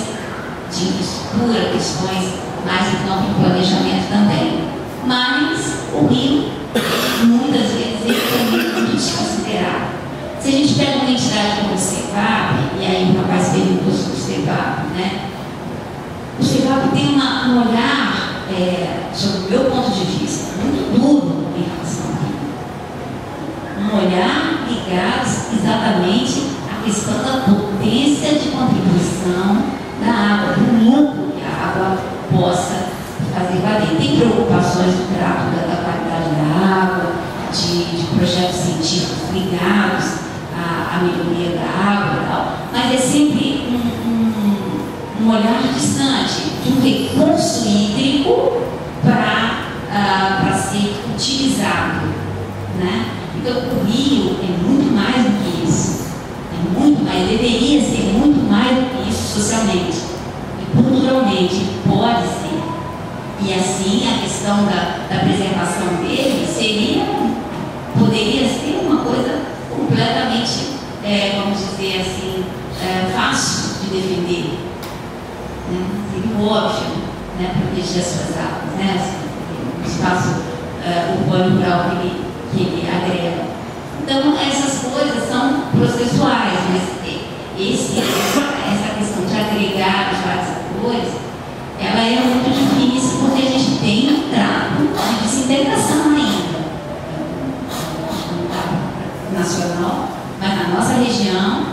de infraestrutura, questões mais do campo de planejamento também. Mas o rio, muitas vezes, ele é muito desconsiderado. Se a gente pega uma entidade como o CEPAP, e aí o rapaz perguntou sobre o CEPAP, né? O CEPAP tem uma, um olhar, é, o meu ponto de vista, muito duro em relação ao rio. Olhar ligado exatamente à questão da potência de contribuição da água, do lucro que a água possa fazer valer. Tem preocupações do trato da, da qualidade da água, de, de projetos científicos ligados a, a melhoria da água e tal, mas é sempre um, um, um olhar distante de um recurso hídrico para uh, ser utilizado. Né? Então, o rio é muito mais do que isso. É muito mais, deveria ser muito mais do que isso socialmente. E culturalmente pode ser. E assim a questão da, da preservação dele seria, poderia ser uma coisa completamente, é, vamos dizer assim, é, fácil de defender. Né? Seria óbvio né, proteger as suas águas, né? o espaço é, urbano rural que ele, que ele agrega. Então, essas coisas são processuais, mas esse, essa questão de agregar os vários atores, ela é muito difícil porque a gente tem um trato de desintegração ainda nacional, mas na nossa região,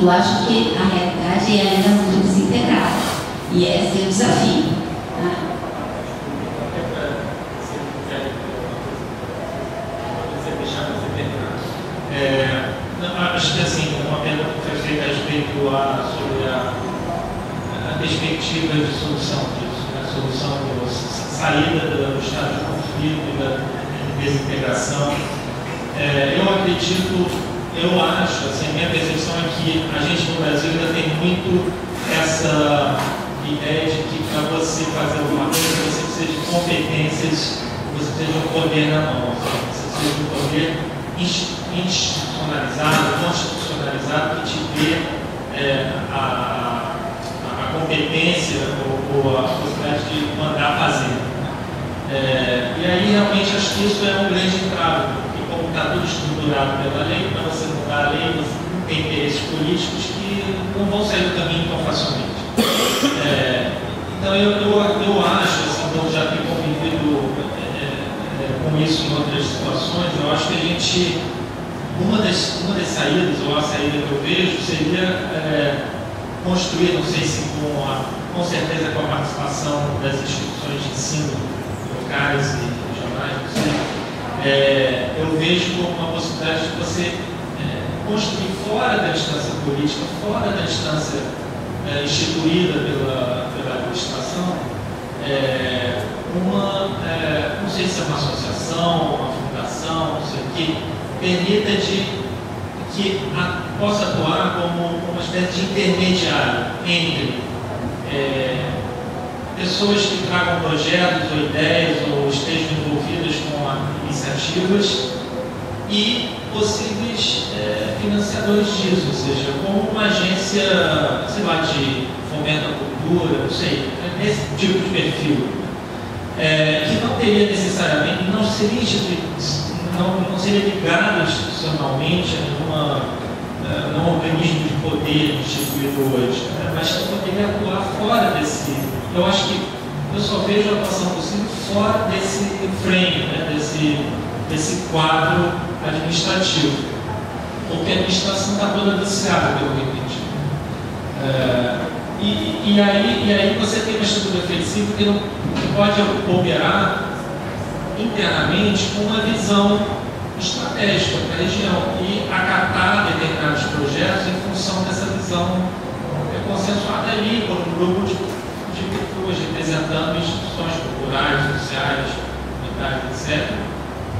eu acho que a realidade é ainda muito desintegrada. E esse é o desafio. Né? É, acho que assim, uma pergunta que foi feita a respeito a, sobre a, a perspectiva de solução disso, né? a solução da saída do estado de conflito, da desintegração. É, eu acredito, eu acho, assim, minha percepção é que a gente no Brasil ainda tem muito essa ideia de que para você fazer alguma coisa você precisa de competências, você precisa de um poder na mão, você precisa de um poder institucionalizado, constitucionalizado que te dê é, a, a, competência ou, ou, a possibilidade de mandar fazer. É, e aí realmente acho que isso é um grande entrave como está tudo estruturado pela lei, para você mudar a lei, você tem interesses políticos que não vão sair do caminho tão facilmente. É, então eu, eu, eu acho, assim, eu já tenho convivido é, é, com isso em outras situações, eu acho que a gente, uma das, uma das saídas, ou a saída que eu vejo, seria é, construir, não sei se com, a, com certeza com a participação das instituições de ensino locais e regionais, não sei, é, eu vejo como uma possibilidade de você é, construir fora da instância política, fora da instância é, instituída pela, pela administração, é, uma, é, não sei se é uma associação, uma fundação, não sei o que, permita de que a, possa atuar como uma espécie de intermediário entre é, pessoas que tragam projetos ou ideias ou estejam envolvidas com iniciativas e possíveis é, financiadores disso, ou seja, como uma agência, sei lá, de fomento à cultura, não sei, nesse tipo de perfil, é, que não teria necessariamente, não seria, não, não seria ligado institucionalmente a uh, nenhum organismo de poder instituído hoje, né, mas que poderia atuar fora desse eu acho que eu só vejo a atuação possível fora desse frame, né, desse, desse quadro administrativo. Porque a administração está toda viciada, pelo entendi. É, e, e, aí, e aí você tem uma estrutura flexível que, não, que pode operar internamente com uma visão estratégica para a região e acatar determinados projetos em função dessa visão é, consensuada ali, por um grupo de pessoas representando instituições culturais, sociais, mentais, etc.,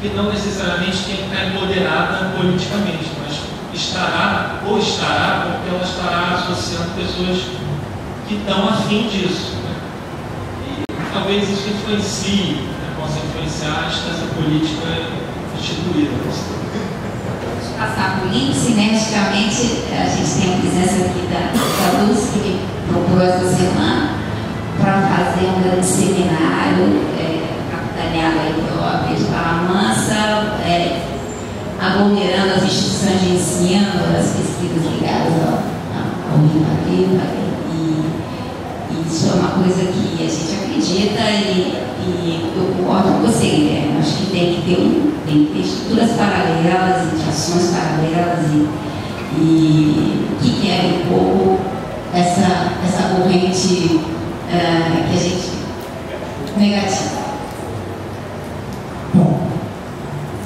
que não necessariamente tem que estar empoderada politicamente, mas estará, ou estará, porque ela estará associando pessoas que estão afim disso. Né? E talvez isso influencie, influenciar essa política instituída. Passar por mim, cineticamente, né? a gente tem a presença aqui da, da Luz, que propôs essa semana, para fazer um grande seminário, é, capitaneado aí pela Pedro Paramansa, é, aglomerando as instituições de ensino, as pesquisas ligadas ao, ao Rio e isso é uma coisa que a gente acredita e, e eu concordo com você, Guilherme. Acho que tem que ter, um, tem que ter estruturas paralelas e ações paralelas e, e que querem um pouco essa, essa corrente uh, que a gente negativa.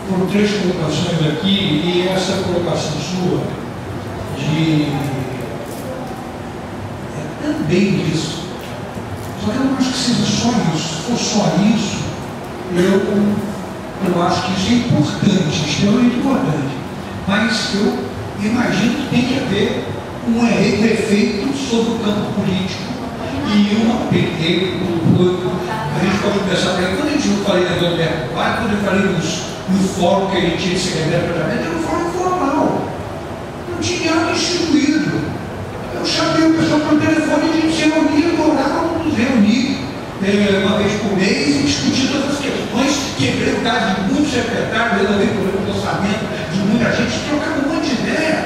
foram três colocações aqui e essa colocação sua de é também isso. Só eu não acho que seja só isso. Se for só isso, eu, eu acho que isso é importante, extremamente importante. Mas eu imagino que tem que haver um efeito sobre o campo político e uma PT, a gente pode pensar, quando a gente falei da Roberto quando eu falei dos no fórum que ele tinha de secretário de era um fórum formal. Não tinha nada instituído. Eu chamei o pessoal pelo telefone e a gente se reunia, adorava nos eh, uma vez por mês e discutir todas as questões, quebrei o caso de muitos secretários, resolvi problema do orçamento de muita gente, trocava um monte de ideia.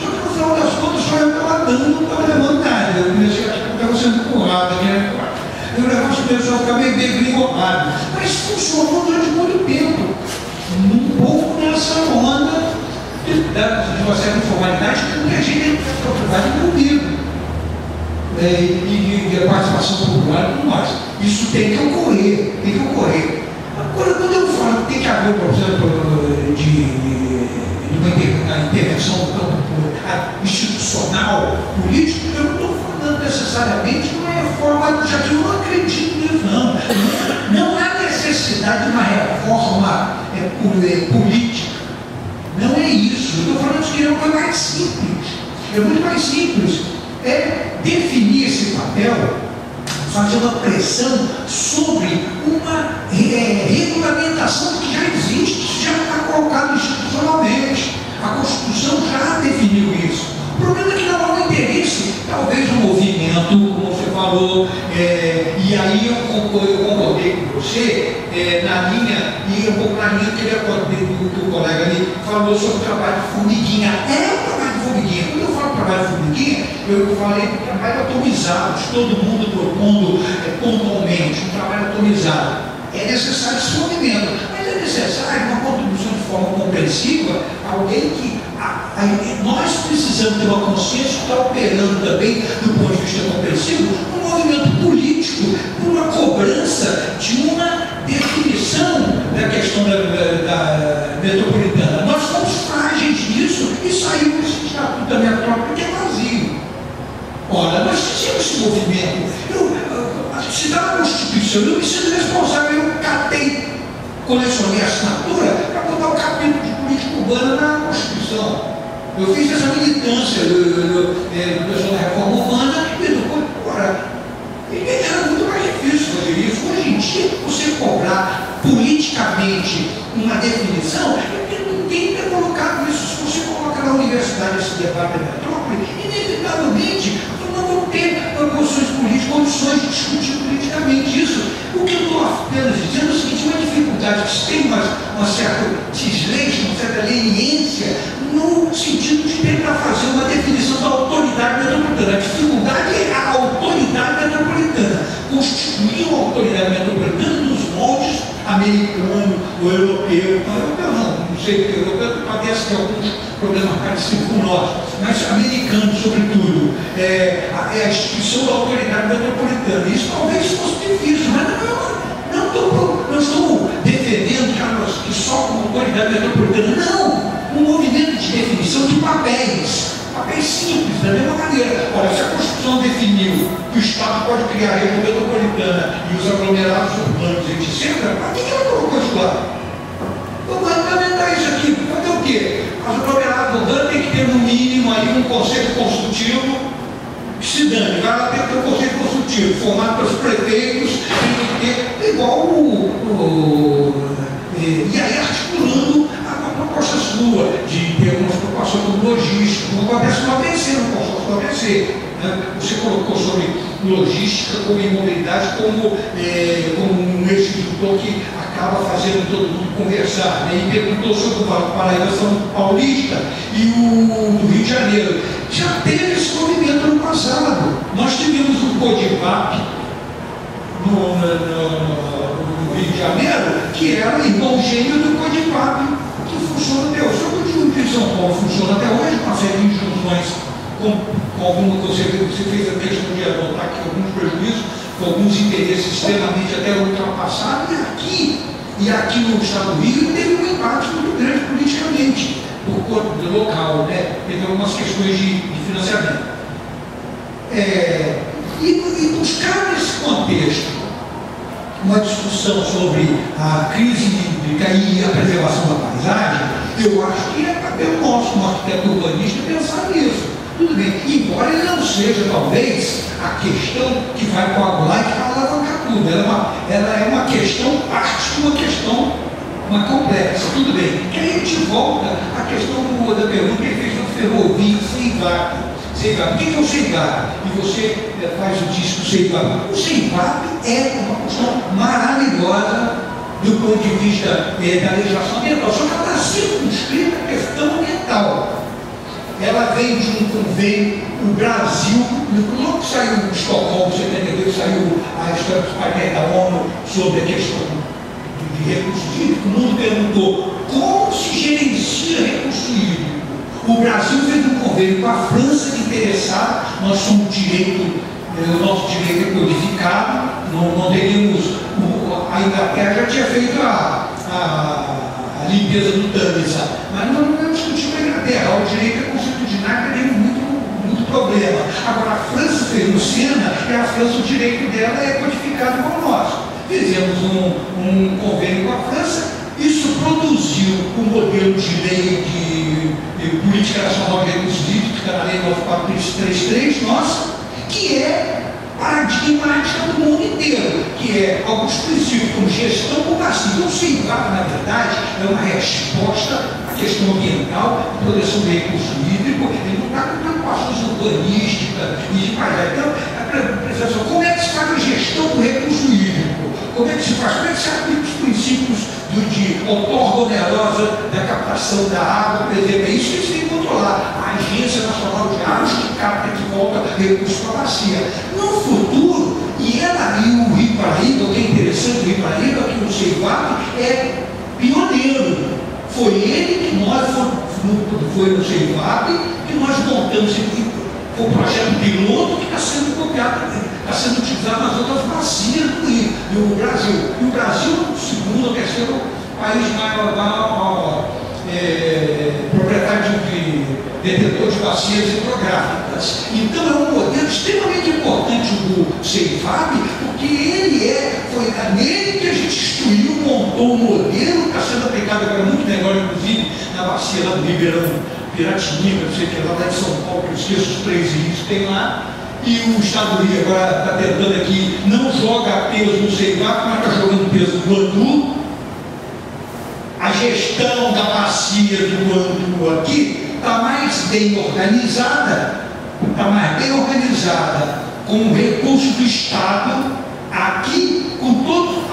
Só que no final das contas só eu estava dando, não estava levando nada. Eu que estava sendo empurrado né? E o negócio começou a ficar meio degringolado. Mas funcionou durante muito tempo um pouco nessa onda de, de uma certa informalidade que muita gente vai envolvido. É, e, e, a participação popular tudo mais. Tem que ocorrer, tem que ocorrer. Agora, quando eu falo que tem que haver um processo de, de uma intervenção no campo institucional, político, eu não estou falando necessariamente de uma reforma, que eu não acredito nisso, não. Não há necessidade de uma reforma é, é, política. Não é isso. Eu estou falando que é uma mais simples. É muito mais simples. É definir esse papel, fazer uma pressão sobre uma é, regulamentação que já existe, já está colocado institucionalmente. A Constituição já definiu isso. O problema é que não há um interesse, talvez um movimento, como você falou, é, e aí eu, concordei com você é, na linha, e um pouco na linha que, ele, que o colega ali falou sobre o trabalho de formiguinha. É formiguinha. Quando eu falo trabalho formiguinha, eu falei trabalho atomizado, de todo mundo propondo é, pontualmente, um trabalho atomizado. É necessário esse movimento, mas é necessário uma contribuição de forma compreensiva, alguém que nós precisamos ter uma consciência que está operando também, do ponto de vista compreensivo, um movimento político, uma cobrança de uma definição da questão da, da metropolitana. Nós somos frágeis nisso e saiu estatuto da metrópole que é vazio. Ora, nós fizemos esse movimento. Eu, se dá a Constituição, eu me sinto responsável, eu catei, colecionei a assinatura para botar o capítulo de política urbana na Constituição. Eu fiz essa militância do, é, pessoal da reforma urbana e depois, ora, era muito mais difícil fazer isso. Hoje em dia, você cobrar politicamente uma definição, ninguém tem colocado isso. Se na debate da metrópole, inevitavelmente não vão ter posições políticas, condições de discutir politicamente isso. O que eu estou apenas dizendo é o seguinte, uma dificuldade que se tem uma, uma certa desleixo, uma certa leniência no sentido de tentar fazer uma definição da autoridade metropolitana. A dificuldade é a autoridade metropolitana. Constituir uma autoridade metropolitana nos moldes americano ou europeu. Não, não, não sei porque europeu parece que alguns problemas parecidos com nós, mas americano, sobretudo. É, a, é a instituição da autoridade metropolitana. Isso talvez fosse difícil, mas não, não, estou, não estou defendendo que só com autoridade metropolitana. Não! um movimento de definição de papéis, papéis simples, da mesma maneira. Olha, se a Constituição definiu que o Estado pode criar a região metropolitana e os aglomerados urbanos, etc., para que ela colocou isso lá? Vamos regulamentar isso aqui, fazer o quê? Os aglomerados urbanos têm que ter no mínimo aí um conselho consultivo que se dane, vai lá ter um conselho consultivo, formado pelos prefeitos, tem que ter igual o, o, e aí articulando proposta sua de ter uma preocupação com logística, como acontece no ABC, no consórcio do ABC. Né? Você colocou sobre logística como imobilidade como, é, como um eixo que acaba fazendo todo mundo conversar. Né? E perguntou sobre o Paraíba, São Paulista e o do Rio de Janeiro. Já teve esse movimento no passado. Nós tivemos o Codivap no, no, no, no, Rio de Janeiro, que era o irmão gêmeo do Codivap, que funciona até hoje. Só que o de São Paulo funciona até hoje, com uma série de injunções com, alguma você, você fez a questão de adotar aqui alguns prejuízos, com alguns interesses extremamente até ultrapassados, e aqui, e aqui no Estado do Rio teve um impacto muito grande politicamente, por conta local, né? Teve algumas questões de, de financiamento. É, e, e buscar nesse contexto uma discussão sobre a crise hídrica e a preservação da paisagem, eu acho que é papel nosso, um arquiteto urbanista, pensar nisso. Tudo bem, embora ele não seja, talvez, a questão que vai coagular e que vai alavancar tudo. Ela é uma, ela é uma questão parte de uma questão uma complexa, tudo bem. E aí a gente volta à questão da pergunta que ele fez do ferrovia Seivap. Seivap, o que é o Seivap? E você é, faz o disco Seivap. O Seivap é uma questão maravilhosa do ponto de vista é, da legislação ambiental, só que ela está circunscrita à questão ambiental ela de um convênio, o Brasil, logo que saiu o Estocolmo, 72, saiu a história da ONU sobre a questão de, de recursos hídricos, o mundo perguntou como se gerencia hídrico. O Brasil fez um convênio com a França que interessava, nós somos direito, eh, o nosso direito é codificado, não, não teríamos, a Inglaterra já tinha feito a, a, a limpeza do Tamisa, mas não, não discutimos a Inglaterra, o direito é constitucional teria muito, muito problema. Agora, a França Sena, e a França, o direito dela é codificado como nosso. Fizemos um, um convênio com a França, isso produziu o um modelo de lei de, de política nacional de recursos hídricos, que é a lei 94333, nossa, que é paradigmática do mundo inteiro, que é alguns princípios como gestão com bacia. O CEIVAP, na verdade, é uma resposta questão ambiental, proteção do recurso hídrico, ele não está com preocupações urbanísticas e de paisagem. Então, a como é que se faz a gestão do recurso hídrico? Como é que se faz? Como é que se aplica os princípios do, de otorgonerosa da captação da água, por exemplo? É isso que eles têm que controlar. A Agência Nacional de Águas que capta que volta recurso para a bacia. No futuro, e ela e o Rio Paraíba, o que é interessante do Rio Paraíba, que o CEIVAP é pioneiro. Foi ele que nós, foi no CEIVAP, que nós montamos o projeto piloto que está sendo copiado, está sendo utilizado nas outras bacias do Rio, do Brasil. E o Brasil, o segundo ou terceiro país maior, maior é, proprietário de, detentor de bacias hidrográficas. Então é um modelo extremamente importante do CEIFAB, porque ele é, foi nele que a gente instruiu, montou um modelo, está sendo aplicado agora muito melhor, inclusive, na bacia lá do Ribeirão Piratininga, não sei o que, lá de São Paulo, que eu esqueço os três rios que tem lá. E o Estado do Rio agora está tentando aqui, não joga peso no CEIFAB, mas está jogando peso no Bandu, a gestão da bacia do Guandu aqui está mais bem organizada, está mais bem organizada com o recurso do Estado aqui, com todo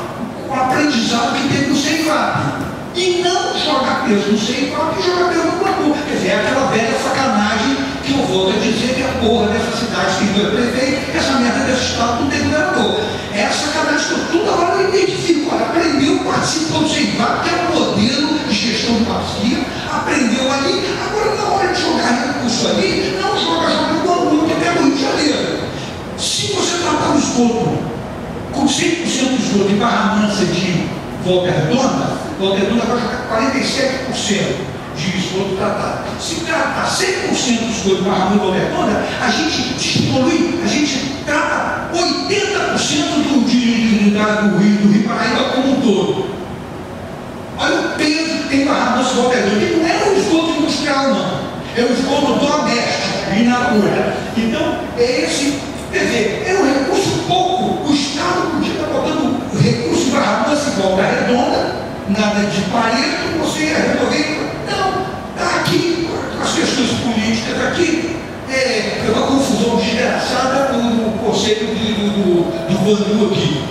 o aprendizado que teve no CEIVAP. E não joga peso no CEIVAP e joga peso no Guandu. Quer dizer, é aquela velha sacanagem que eu volto a dizer que a porra dessa cidade tem dois prefeitos, essa merda desse estado não tem governador. É a sacanagem que eu toda hora identifico. Olha, aprendeu, participou do CEIVAP, que é um modelo de gestão de bacia, aprendeu ali, agora na hora de jogar recurso ali, não joga, joga no Guandu, que é no Rio de Janeiro. Se você tratar o esgoto com 100% do esgoto em Barra Mansa de Volta Redonda, Volta Redonda vai jogar 47% de esgoto tratado. Se trata 100% do esgoto Mansa Volta Redonda, a gente despolui, a gente trata 80% do, de, de, do, Rio, do Rio Paraíba como um todo. Olha o peso que tem Barra Mansa Volta Redonda. E não é um esgoto industrial, não. É um esgoto doméstico, in natura. Então, é esse, quer dizer, é um recurso pouco. O Estado podia estar botando recurso em Barra Mansa e Volta Redonda, nada de Pareto, você ia resolver. Não, está aqui, com as questões políticas aqui, é, é uma confusão desgraçada no, no conceito do, do, do Bandu aqui,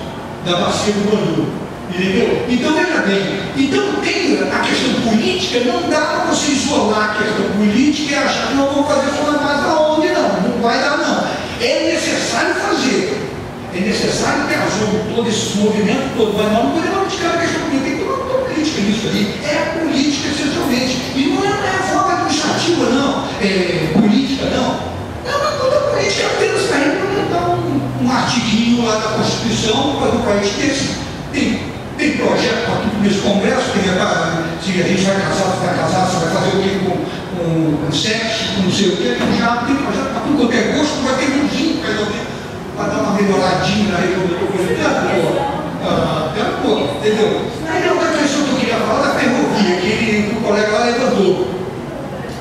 da bacia do Bandu. Entendeu? Então, veja bem, então tem a questão política, não dá para você isolar a questão política e achar que não vão fazer só na base da onde, não. Não vai dar, não. É necessário fazer. É necessário ter razão todo esse movimento todo, mas não podemos criticar a questão política. Tem que uma política nisso ali. É política, essencialmente. E não é, não é forma administrativa, não. É política, não. É uma coisa política apenas para implementar um, um artiguinho lá da Constituição para o país desse. Tem tem projeto para tudo nesse congresso, tem, se a gente vai casar, se vai casar, se vai fazer o quê com, com, com sexo, com não sei o quê, já tem projeto para tudo quanto é gosto, vai ter mundinho, pelo menos, para dar uma melhoradinha na região metropolitana. Ah, pô, entendeu? Aí é outra questão que eu queria falar da ferrovia, que o colega lá levantou.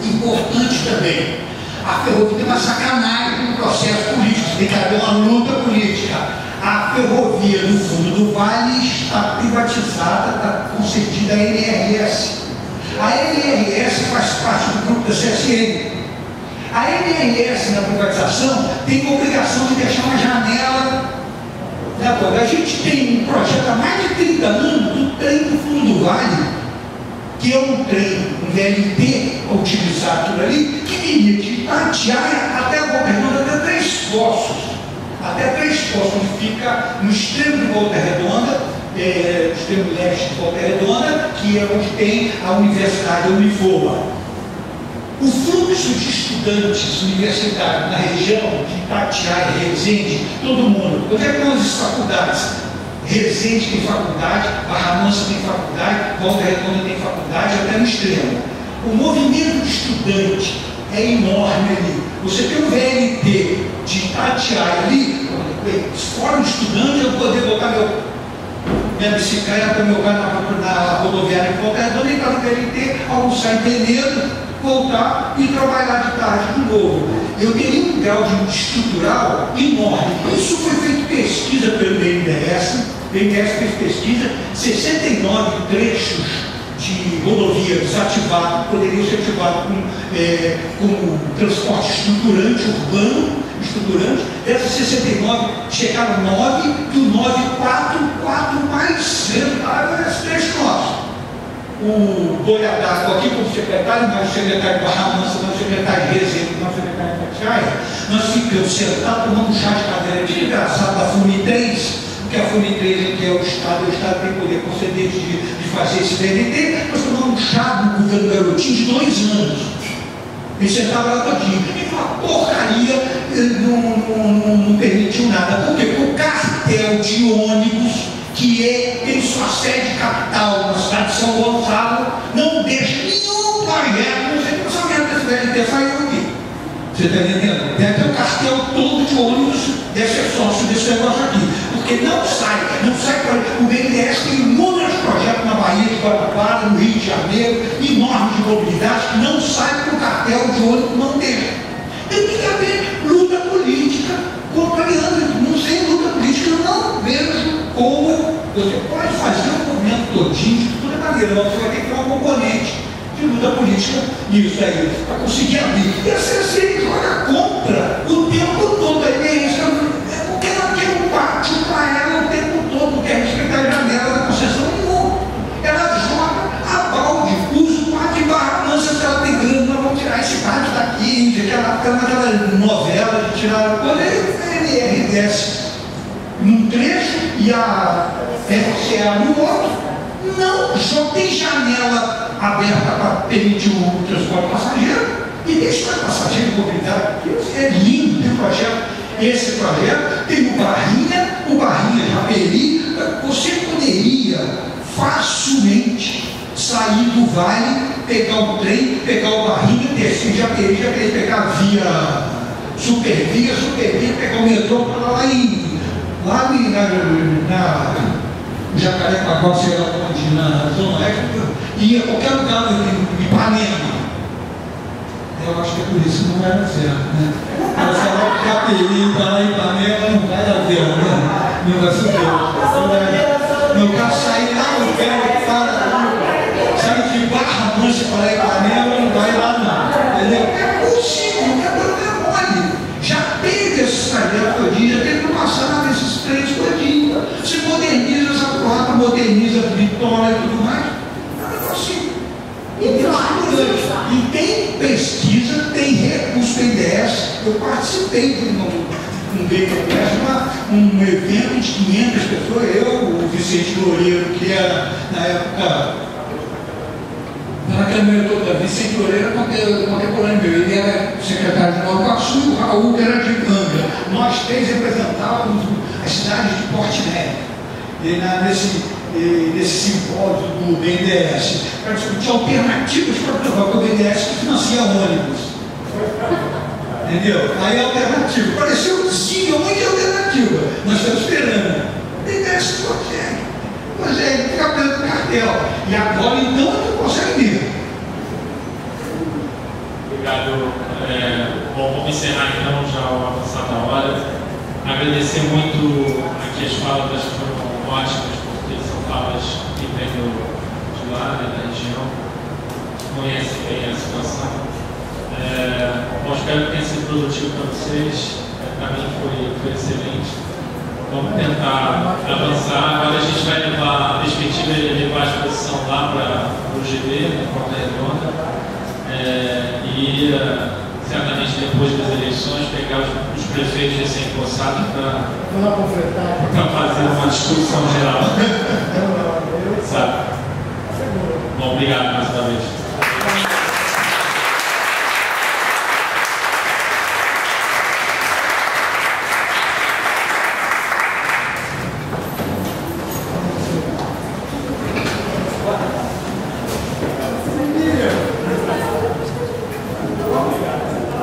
Importante também. A ferrovia tem uma sacanagem no processo político, tem que haver uma luta política a ferrovia do fundo do vale está privatizada, está concedida à NRS. A NRS faz parte do grupo da CSN. A NRS na privatização tem a obrigação de deixar uma janela. Né, a gente tem um projeto há mais de 30 anos do trem do fundo do vale, que é um trem, um VLT, utilizado por ali, que viria de Itatiaia até a governadora até três poços até três postos, onde fica no extremo de Volta Redonda, é, extremo leste de Volta Redonda, que é onde tem a Universidade Uniforma. O fluxo de estudantes universitários na região de Itatiaia, Resende, todo mundo, onde é que as faculdades? Resende tem faculdade, Barra Mansa tem faculdade, Volta Redonda tem faculdade, até no extremo. O movimento de estudante é enorme ali. Você tem um VLT de Itatiaia ali, fora estudante, eu poder botar meu, minha bicicleta, meu carro na, na rodoviária de Volta Redonda, entrar no VLT, almoçar em Penedo, voltar e trabalhar de tarde de novo. Eu teria um grau de estrutural enorme. Isso foi feito pesquisa pelo BNDES, BNDES fez pesquisa, 69 trechos de rodovia desativado poderia ser ativado com, é, como transporte estruturante urbano, estruturante. Dessas 69 chegaram 9 e o 9, 4, 4 mais cedo, ah, esses três nós. O Boiadágua aqui como secretário, mais o secretário Barra Mansa, mais o secretário de Resende, mais o secretário Tatiaia, nós ficamos sentados tomando chá de cadeira de engraçado da FUMI 3, que a FUNITES, que é o Estado, o Estado tem poder conceder de, de fazer esse DNT, nós tomamos um chá no governo Garotinho de dois anos. Ele sentava lá todinho. E uma porcaria não, não, não, não, permitiu nada. Por quê? Porque o cartel de ônibus, que é, tem sua sede capital na cidade de São Gonçalo, não deixa nenhum projeto, não sei que essa desse saiu aqui. Você está entendendo? Tem até o cartel todo de ônibus deve ser sócio desse negócio aqui porque não sai, não sai para. O BNDES tem inúmeros projetos na Bahia de Guarapara, no Rio de Janeiro, enormes de mobilidade, que não sai para o cartel de ônibus não. Tem que haver luta política contra a Não sei luta política, eu não vejo como você pode fazer um movimento todinho de toda maneira, mas você vai ter que ter um componente de luta política nisso aí, para conseguir abrir. E a CSI joga contra o tempo todo, é isso partiu para ela o tempo todo, porque a respeitar a janela da concessão nenhuma. Ela joga a balde, usa o par de barra mansa que ela tem grande, nós vamos tirar esse rádio daqui, de aquela, aquela novela de tirar quando ele, ele desce num trecho e a FCA no outro. Não, só tem janela aberta para permitir o transporte passageiro e deixa o passageiro mobilidade. É lindo, tem projeto esse projeto, tem o Barrinha, o Barrinha Japeri, você poderia facilmente sair do vale, pegar o trem, pegar o Barrinha, descer em Japeri, Japeri pegar via supervia, supervia, pegar o metrô para lá em lá na, na Jacarepaguá, sei lá onde, na Zona Oeste, ia a qualquer lugar em Ipanema eu acho que é por isso que não vai dar certo, né? Ela falar que Capeli para lá em Ipanema não vai dar certo, né? Não vai ser Meu carro sair lá no pé, para sai lá em Ipanema, não vai lá não, entendeu? É possível, não é problema mole. Já teve esse trajeto todinho, já teve que passar nesses três todinhos. Se moderniza essa porta, moderniza dólar e tudo mais. É um negócio impressionante. E tem pesquisa, tem recurso PDS. Eu participei de um, um um evento de 500 pessoas, eu, o Vicente Loureiro, que era na época naquele momento da Vicente Loureiro contemporâneo meu, ele era secretário de Nova Iguaçu e Raul que era de Ganga. Nós três representávamos as cidades de Porto. E na, nesse, nesse simpósio do BNDES, para discutir alternativas para provar o BNDES que financia ônibus. Entendeu? Aí a alternativa. Pareceu sim, muito alternativa. Nós estamos esperando. O BNDES consegue. Consegue ficar pelo cartel. E agora então tu consegue ver. Obrigado. É, bom, vamos encerrar então, já ao avançar da hora. Agradecer muito aqui as falas, que foram ótimas, porque são falas que vêm de lá, né, da região, conhecem bem a situação. É, bom, espero que tenha sido produtivo para vocês. É, para mim foi, foi excelente. Vamos tentar avançar. Agora a gente vai levar a perspectiva de levar a exposição lá para o GB, na Porta Redonda. É, e certamente depois das eleições pegar os, os prefeitos recém-possados para fazer uma discussão geral. Sabe? Bom, obrigado mais uma vez.